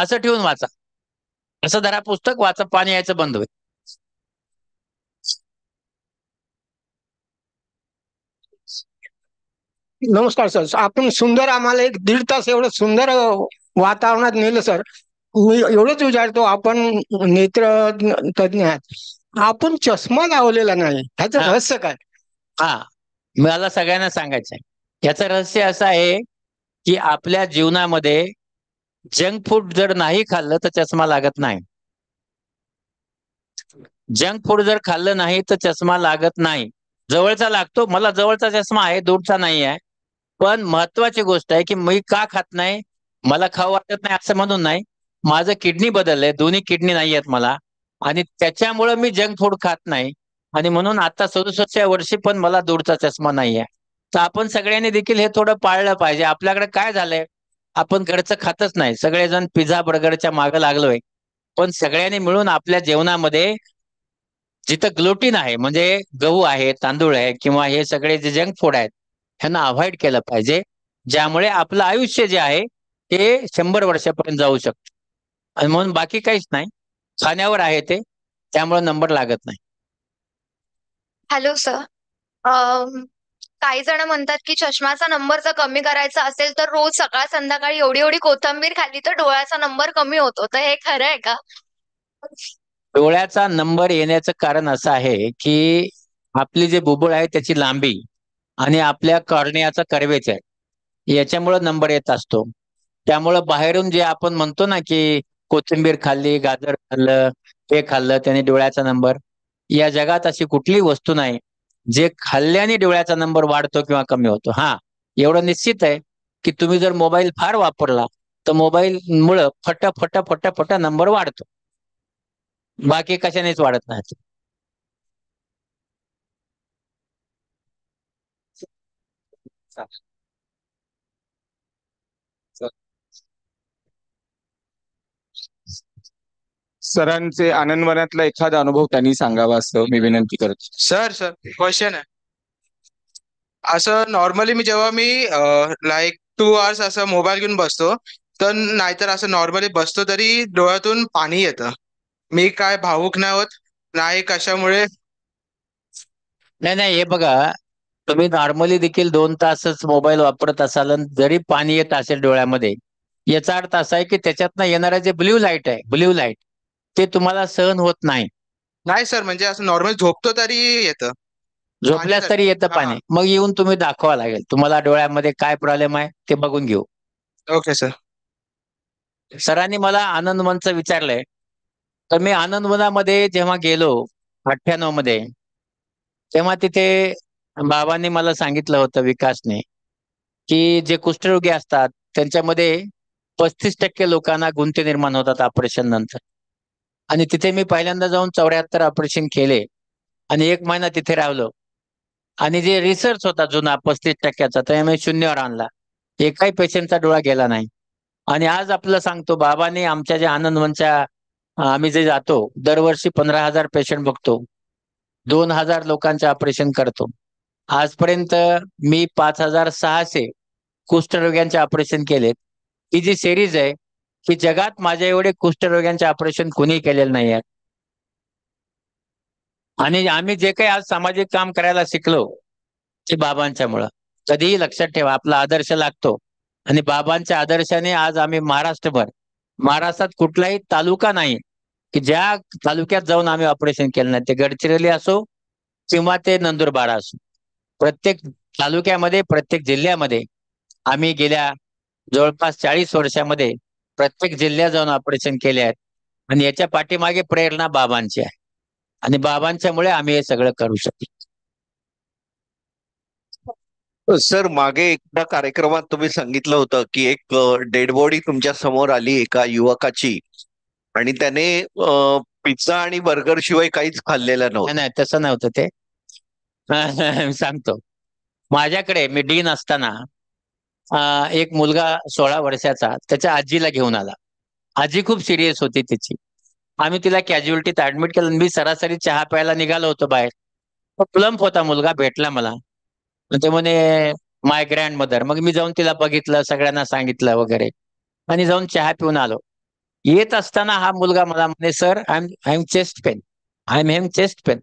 असं ठेवून वाचा. असं धरा पुस्तक वाचा पाणी यायचं बंद होईल. नमस्कार सर. आपण सुंदर आम्हाला एक दीड तास एवढं सुंदर वातावरणात नेलं सर. मी एवढंच विचारतो आपण नेत्र तज्ञ आहात. आपण चष्मा लावलेला नाही. ह्याचं. रहस्य काय? हा. मला सगळ्यांना सांगायचं आहे. याचं रहस्य असं आहे की आपल्या जीवनामध्ये जंक फूड जर नाही खाल्लं तर चष्मा लागत नाही. जंक फूड जर खाल्लं नाही तर चष्मा लागत नाही. जवळचा लागतो. मला जवळचा चष्मा आहे दूरचा नाही आहे. पण महत्वाची गोष्ट आहे की मी का खात नाही मला खाऊ वाटत नाही असं म्हणून नाही. माझं किडनी बदललंय दोन्ही किडनी नाही आहेत मला. आणि त्याच्यामुळं मी जंक फूड खात नाही. आणि म्हणून आता सदुसष्टच्या वर्षी पण मला दूरचा चष्मा नाही आहे तर आपण सगळ्यांनी देखील हे थोडं पाळलं पाहिजे. आपल्याकडे काय झालंय? आपण घरचं खातच नाही. सगळेजण पिझ्झा बर्गरच्या मागे लागलोय. पण सगळ्यांनी मिळून आपल्या जेवणामध्ये जिथं ग्लुटीन आहे म्हणजे गहू आहे तांदूळ आहे किंवा हे सगळे जे जंक फूड आहेत ह्यांना अवॉइड केलं पाहिजे ज्यामुळे आपलं आयुष्य जे आहे ते शंभर वर्षापर्यंत जाऊ शकतं. आणि म्हणून बाकी काहीच नाही. खाण्यावर आहे ते त्यामुळे नंबर लागत नाही. हॅलो सर काही जण म्हणतात की चष्माचा नंबर जर कमी करायचा असेल तर रोज सकाळ संध्याकाळी एवढी एवढी कोथिंबीर खाल्ली तर डोळ्याचा नंबर कमी होतो. तर हे खरं आहे का? डोळ्याचा नंबर येण्याचं कारण असं आहे की आपली जे बुबुळ आहे त्याची लांबी आणि आपल्या कॉर्नियाचा आहे. याच्यामुळं नंबर येत असतो. त्यामुळं बाहेरून जे आपण म्हणतो ना की कोथिंबीर खाल्ली गाजर खाल्लं हे खाल्लं त्याने डोळ्याचा नंबर या जगात अशी कुठली वस्तू नाही. जे खाल्ल्याने डोळ्याचा नंबर वाढतो किंवा कमी होतो. हा एवढं निश्चित आहे की तुम्ही जर मोबाईल फार वापरला तर मोबाईल मुळे फट फट फट फट नंबर वाढतो. बाकी कशानेच वाढत नाही. सरांचे आनंदवनातला एखादा अनुभव त्यांनी सांगावा असं मी विनंती करतो. सर सर क्वेश्चन आहे. असं नॉर्मली मी जेव्हा मी लाईक टू आवर्स असं मोबाईल घेऊन बसतो तर नाहीतर असं नॉर्मली बसतो तरी डोळ्यातून पाणी येतं. मी काय भावूक नाही होत नाही कशामुळे? नाही नाही हे बघा तुम्ही नॉर्मली देखील दोन तासच मोबाईल वापरत असाल जरी पाणी येत असेल डोळ्यामध्ये याचा अर्थ असा आहे की त्याच्यातनं येणारं जे ब्ल्यू लाइट आहे ब्ल्यू लाइट ते तुम्हाला सहन होत नाही. नाही सर म्हणजे असं नॉर्मल झोपतो तरी येतं. झोपल्यास तर- येतं. पाणी. मग येऊन तुम्ही दाखवा लागेल. तुम्हाला डोळ्यामध्ये काय प्रॉब्लेम आहे ते बघून घेऊ. ओके सर सरांनी मला आनंदवनचं विचारलंय. तर मी आनंदवनामध्ये जेव्हा गेलो अठ्ठ्याण्णवमध्ये तेव्हा तिथे बाबांनी मला सांगितलं होतं विकासने की जे कुष्ठरोगी असतात त्यांच्यामध्ये पस्तीस टक्के लोकांना गुंते निर्माण होतात ऑपरेशन नंतर. आणि तिथे मी पहिल्यांदा जाऊन चौऱ्याहत्तर ऑपरेशन केले आणि एक महिना तिथे राहिलो. आणि जे रिसर्च होता जुना पस्तीस टक्क्याचा ते मी शून्यावर आणला. एकाही पेशंटचा डोळा गेला नाही. आणि आज आपलं सांगतो बाबांनी आमच्या जे आनंदवनच्या आम्ही जे जातो दरवर्षी पंधरा हजार पेशंट बघतो. दोन हजार लोकांचे ऑपरेशन करतो. आजपर्यंत मी पाच हजार सहाशे कुष्ठरोग्यांचे ऑपरेशन केलेत. ही जी सिरीज आहे की जगात माझ्या एवढे कुष्ठरोग्यांचे ऑपरेशन कोणी केलेलं नाही आहे. आणि आम्ही जे काही आज सामाजिक काम करायला शिकलो ते बाबांच्यामुळं. कधीही लक्षात ठेवा आपला आदर्श लागतो. आणि बाबांच्या आदर्शाने आज आम्ही महाराष्ट्रभर महाराष्ट्रात कुठलाही तालुका नाही की ज्या तालुक्यात जाऊन आम्ही ऑपरेशन केलं नाही. ते गडचिरोली असो किंवा ते नंदुरबार असो. प्रत्येक तालुक्यामध्ये प्रत्येक जिल्ह्यामध्ये आम्ही गेल्या जवळपास चाळीस वर्षामध्ये प्रत्येक जिल्ह्यात जाऊन ऑपरेशन केले आहेत. आणि याच्या पाठीमागे प्रेरणा बाबांची आहे. आणि बाबांच्यामुळे आम्ही हे सगळं करू शकतो. सर मागे एकदा कार्यक्रमात तुम्ही सांगितलं होतं की एक डेड बॉडी तुमच्यासमोर आली एका युवकाची. आणि त्याने पिझ्झा आणि बर्गर शिवाय काहीच खाल्लेलं नव्हतं. नाही तसं नव्हतं ते. सांगतो. माझ्याकडे मी डीन असताना एक मुलगा सोळा वर्षाचा त्याच्या आजीला घेऊन आला. आजी खूप सिरियस होती तिची. आम्ही तिला कॅज्युअलिटीत ऍडमिट केलं मी सरासरी चहा प्यायला निघालो होतो बाहेर. प्लम्प होता मुलगा भेटला मला. ते म्हणे माय ग्रँड मदर मग मी जाऊन तिला बघितलं सगळ्यांना सांगितलं वगैरे. आणि जाऊन चहा पिऊन आलो. येत असताना हा मुलगा मला म्हणे sir I am I am chest pain I am ham chest pain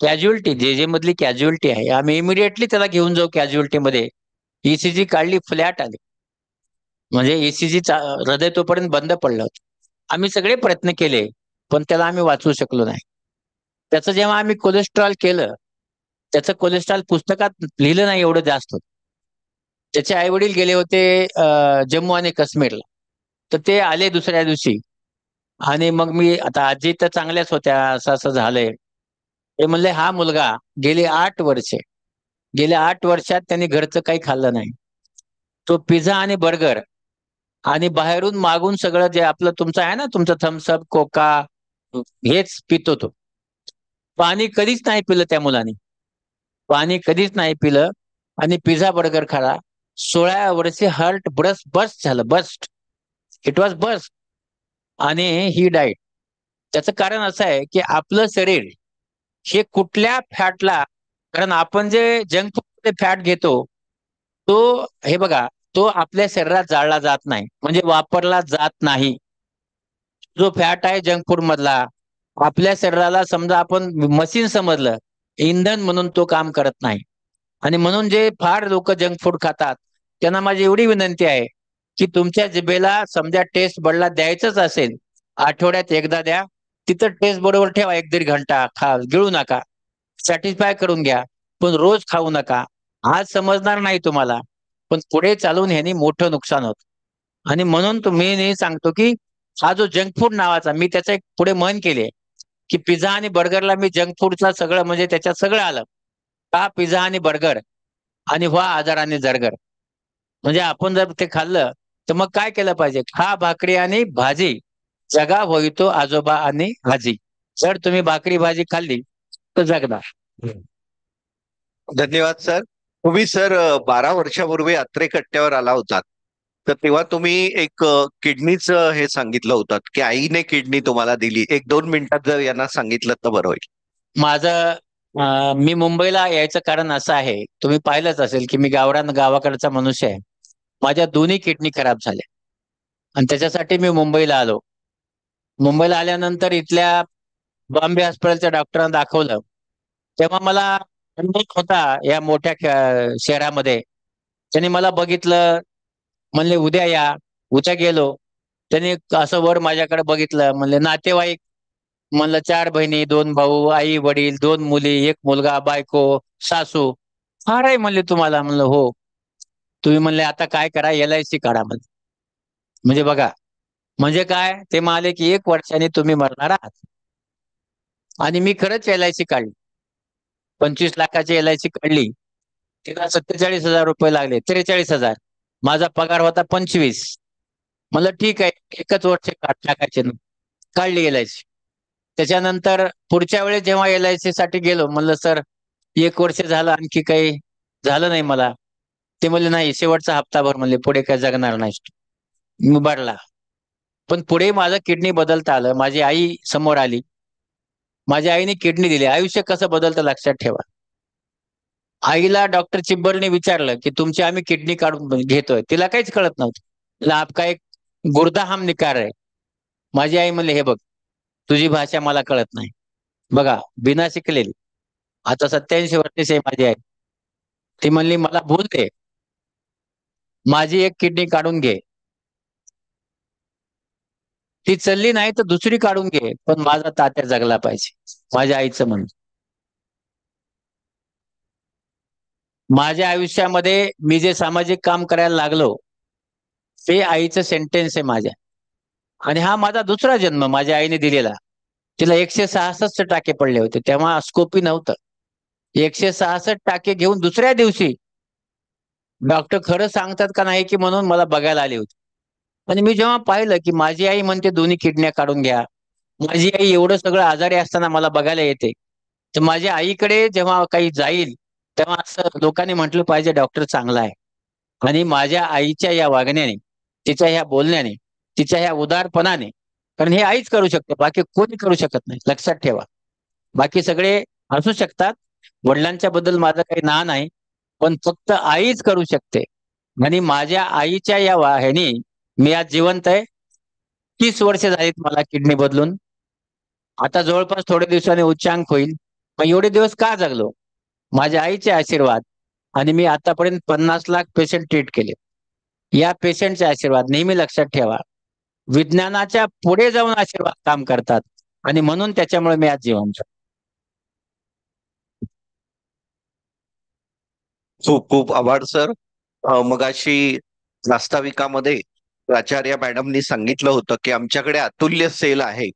casualty J J मधली कॅज्युअलिटी आहे आम्ही इमिडिएटली त्याला घेऊन जाऊ कॅज्युअलिटी मध्ये. ईसीजी काढली फ्लॅट आली. म्हणजे ईसीजी हृदय तोपर्यंत बंद पडलं होतं. आम्ही सगळे प्रयत्न केले पण त्याला आम्ही वाचवू शकलो नाही. त्याचं जेव्हा आम्ही कोलेस्ट्रॉल केलं त्याचं कोलेस्ट्रॉल पुस्तकात लिहिलं नाही एवढं जास्त. त्याचे आई वडील गेले होते जम्मू आणि काश्मीरला. तर ते आले दुसऱ्या दिवशी. आणि मग मी आता आजी तर चांगल्याच होत्या असं असं झालंय. ते म्हणले हा मुलगा गेली आठ वर्षे. गेल्या आठ वर्षात त्यांनी घरचं काही खाल्लं नाही. तो पिझ्झा आणि बर्गर आणि बाहेरून मागून सगळं जे आपलं तुमचं आहे ना तुमचं थम्सअप कोका हेच पितो तो. पाणी कधीच नाही पिलं त्या मुलाने. पाणी कधीच नाही पिलं आणि पिझ्झा बर्गर खाला. सोळा वर्षे हर्ट ब्रस बस्ट झालं बस्ट इट वॉज बस्ट आणि ही डाईट त्याचं कारण असं आहे की आपलं शरीर हे कुठल्या फॅटला कारण आपण जे जंक फूड फॅट घेतो तो हे बघा तो आपल्या शरीरात जाळला जात नाही. म्हणजे वापरला जात नाही. जो फॅट आहे जंक फूड मधला आपल्या शरीराला समजा आपण मशीन समजलं इंधन म्हणून तो काम करत नाही. आणि म्हणून जे फार लोक जंक फूड खातात त्यांना माझी एवढी विनंती आहे की तुमच्या जिभेला समजा टेस्ट बडला द्यायचंच असेल आठवड्यात एकदा द्या तिथं टेस्ट बरोबर ठेवा एक दीड घंटा खा गिळू नका. सॅटिस्फाय करून घ्या. पण रोज खाऊ नका. आज समजणार नाही तुम्हाला. पण पुढे चालून ह्यानी मोठं नुकसान होत. आणि म्हणून तुम्ही नेहमी सांगतो की हा जो जंक फूड नावाचा मी त्याचं एक पुढे मन केले की पिझ्झा आणि बर्गरला मी जंक फूडचा सगळं म्हणजे त्याच्यात सगळं आलं. का पिझ्झा आणि बर्गर आणि व्हा आजाराने जरगर. म्हणजे आपण जर ते खाल्लं तर मग काय केलं पाहिजे? खा भाकरी आणि भाजी. जगा होईतो आजोबा आणि आजी. जर तुम्ही भाकरी भाजी खाल्ली तर जगणार. धन्यवाद सर. तुम्ही सर बारा वर्षापूर्वी अत्रे कट्ट्यावर आला होतात. तर तेव्हा तुम्ही एक किडनीचं हे सांगितलं होतं की आईने किडनी तुम्हाला दिली. एक दोन मिनिटात जर यांना सांगितलं तर बरं होईल. माझं मी मुंबईला यायचं कारण असं आहे. तुम्ही पाहिलंच असेल की मी गावरान गावाकडचा मनुष्य आहे. माझ्या दोन्ही किडनी खराब झाल्या. आणि त्याच्यासाठी मी मुंबईला आलो. मुंबईला आल्यानंतर इथल्या बॉम्बे हॉस्पिटलच्या डॉक्टरांना दाखवलं. तेव्हा मला अनुभव होता या मोठ्या शहरामध्ये. त्यांनी मला बघितलं. म्हणले उद्या या. उद्या गेलो. त्यांनी असं वर माझ्याकडे बघितलं. म्हणले नातेवाईक. म्हणलं चार बहिणी दोन भाऊ आई वडील दोन मुली एक मुलगा बायको सासू. फार आहे म्हणले तुम्हाला. म्हणलं हो. तुम्ही म्हणले आता काय करा एल आय सी काढा म्हणले म्हणजे बघा म्हणजे काय? ते म्हणाले की एक वर्षाने तुम्ही मरणार आहात. आणि मी खरंच एल आय सी काढली. पंचवीस लाखाची एल आय सी काढली. तिला सत्तेचाळीस हजार रुपये लागले. त्रेचाळीस हजार. माझा पगार होता पंचवीस. म्हणलं ठीक आहे. एकच वर्ष काढ टाकायचे ना काढली एल आय सी त्याच्यानंतर पुढच्या वेळेस जेव्हा एल आय सी साठी गेलो म्हणलं सर एक वर्ष झालं आणखी काही झालं नाही मला. ते म्हणले नाही शेवटचा हप्ता भर. म्हणले पुढे काय जगणार नाही मी भरला. पण पुढे माझं किडनी बदलता आलं. माझी आई समोर आली. माझ्या आईने किडनी दिली. आयुष्य कसं बदलतं लक्षात ठेवा. आईला डॉक्टर चिब्बरने विचारलं की तुमची आम्ही किडनी काढून घेतोय. तिला काहीच कळत नव्हतं. तिला आपका एक गुर्दा हम निकार आहे. माझी आई म्हणले हे बघ तुझी भाषा मला कळत नाही. बघा बिना शिकलेली. आता सत्याऐंशी वर्षीस आहे माझी आई. ती म्हणली मला भूल दे. माझी एक किडनी काढून घे. ती चलली नाही तर दुसरी काढून घे पण माझा तात्या जगला पाहिजे माझ्या आईचं म्हणून. माझ्या आयुष्यामध्ये मी जे सामाजिक काम करायला लागलो ते आईचं सेंटेन्स आहे माझ्या. आणि हा माझा दुसरा जन्म माझ्या आईने दिलेला. तिला एकशे सहासष्ट टाके पडले होते तेव्हा स्कोपी नव्हतं. एकशे सहासष्ट टाके घेऊन दुसऱ्या दिवशी डॉक्टर खरं सांगतात का नाही की म्हणून मला बघायला आली होती. आणि मी जेव्हा पाहिलं की माझी आई म्हणते दोन्ही किडन्या काढून घ्या. माझी आई एवढं सगळं आजारी असताना मला बघायला येते. तर माझ्या आईकडे जेव्हा काही जाईल तेव्हा असं लोकांनी म्हटलं पाहिजे डॉक्टर चांगला आहे. आणि माझ्या आईच्या या वागण्याने तिच्या ह्या बोलण्याने तिच्या ह्या उदारपणाने कारण हे आईच करू शकते बाकी कोणी करू शकत नाही लक्षात ठेवा. बाकी सगळे असू शकतात. वडिलांच्या बद्दल माझं काही ना नाही पण फक्त आईच करू शकते. आणि माझ्या आईच्या या वा- मी आज जिवंत आहे. तीस वर्ष झालीत मला किडनी बदलून. आता जवळपास थोड्या दिवसांनी उच्चांक होईल. मग एवढे दिवस का जगलो? माझ्या आईचे आशीर्वाद आणि मी आतापर्यंत पन्नास लाख पेशंट ट्रीट केले. या पेशंटचे आशीर्वाद नेहमी लक्षात ठेवा. विज्ञानाच्या पुढे जाऊन आशीर्वाद काम करतात आणि म्हणून त्याच्यामुळे मी आज जिवंत खूप खूप आभार सर. मगाशी प्रास्ताविकामध्ये प्राचार्य मॅडमनी सांगितलं होतं की आमच्याकडे अतुल्य सेल आहे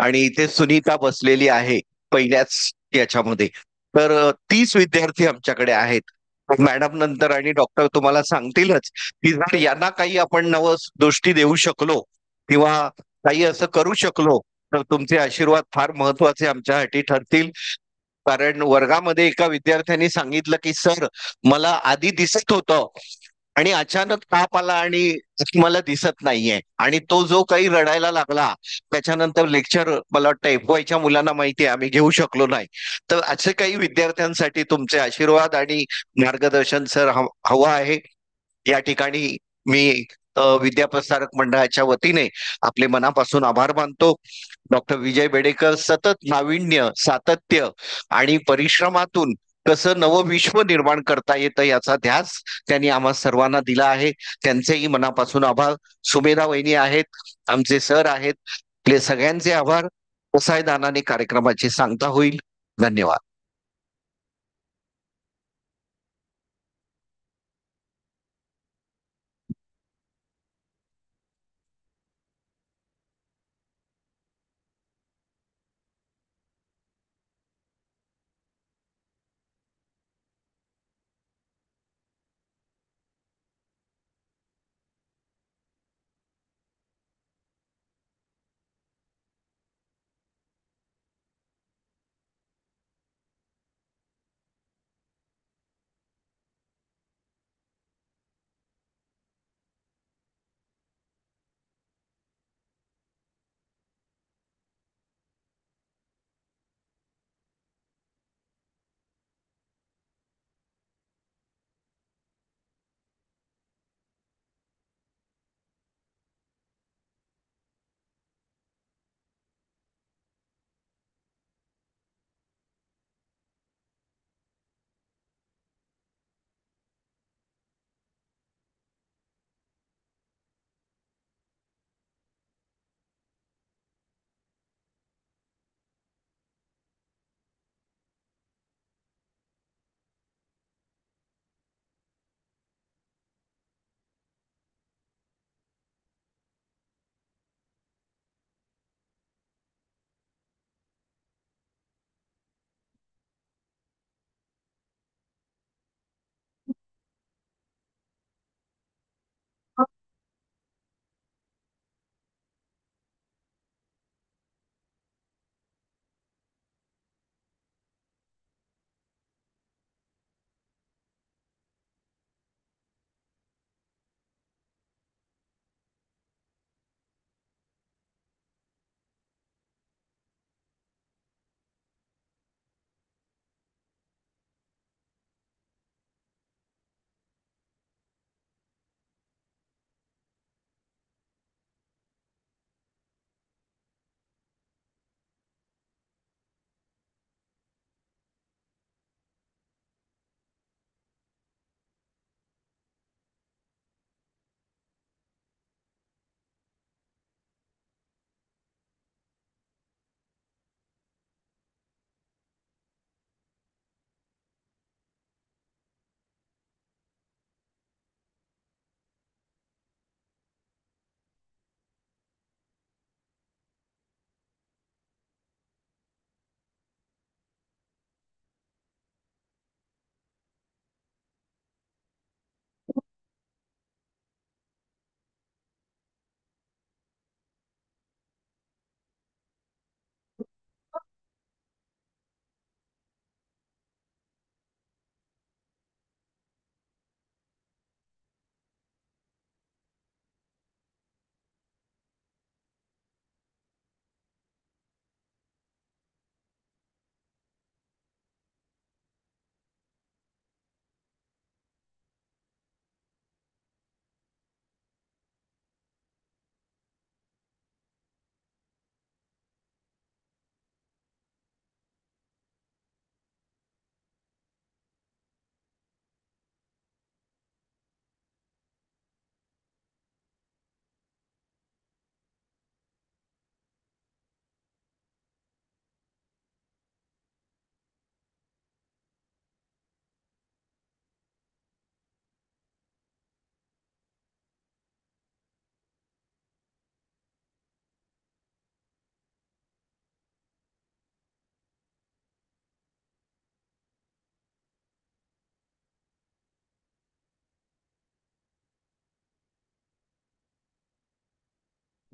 आणि इथे सुनीता बसलेली आहे पहिल्याच याच्यामध्ये. तर तीस विद्यार्थी आमच्याकडे आहेत. मॅडम नंतर आणि डॉक्टर तुम्हाला सांगतीलच की जर यांना काही आपण नव दृष्टी देऊ शकलो किंवा काही असं करू शकलो तर तुमचे आशीर्वाद फार महत्त्वाचे आमच्यासाठी ठरतील. कारण वर्गामध्ये एका विद्यार्थ्यांनी सांगितलं की सर मला आधी दिसत होतं आणि अचानक ताप आला आणि मला दिसत नाहीये. आणि तो जो काही रडायला लागला त्याच्यानंतर लेक्चर मला वाटतं एफ मुलांना माहिती आहे आम्ही घेऊ शकलो नाही. तर असे काही विद्यार्थ्यांसाठी तुमचे आशीर्वाद आणि मार्गदर्शन सर हवं आहे. या ठिकाणी मी विद्याप्रसारक मंडळाच्या वतीने आपले मनापासून आभार मानतो. डॉक्टर विजय बेडेकर सतत नाविन्य सातत्य आणि परिश्रमातून कसं नवं विश्व निर्माण करता येतं याचा ध्यास त्यांनी आम्हा सर्वांना दिला आहे. त्यांचेही मनापासून आभार. सुमेधा वहिनी आहेत आमचे सर आहेत. आपले सगळ्यांचे आभार. दानाने कार्यक्रमाची सांगता होईल. धन्यवाद.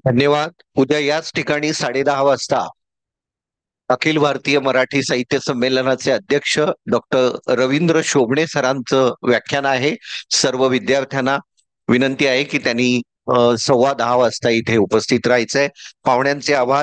धन्यवाद. उद्या याच ठिकाणी साडेदहा वाजता अखिल भारतीय मराठी साहित्य संमेलनाचे अध्यक्ष डॉक्टर रवींद्र शोभणे सरांचं व्याख्यान आहे. सर्व विद्यार्थ्यांना विनंती आहे की त्यांनी सव्वा दहा वाजता इथे उपस्थित राहायचंय. पाहुण्यांचे आभार.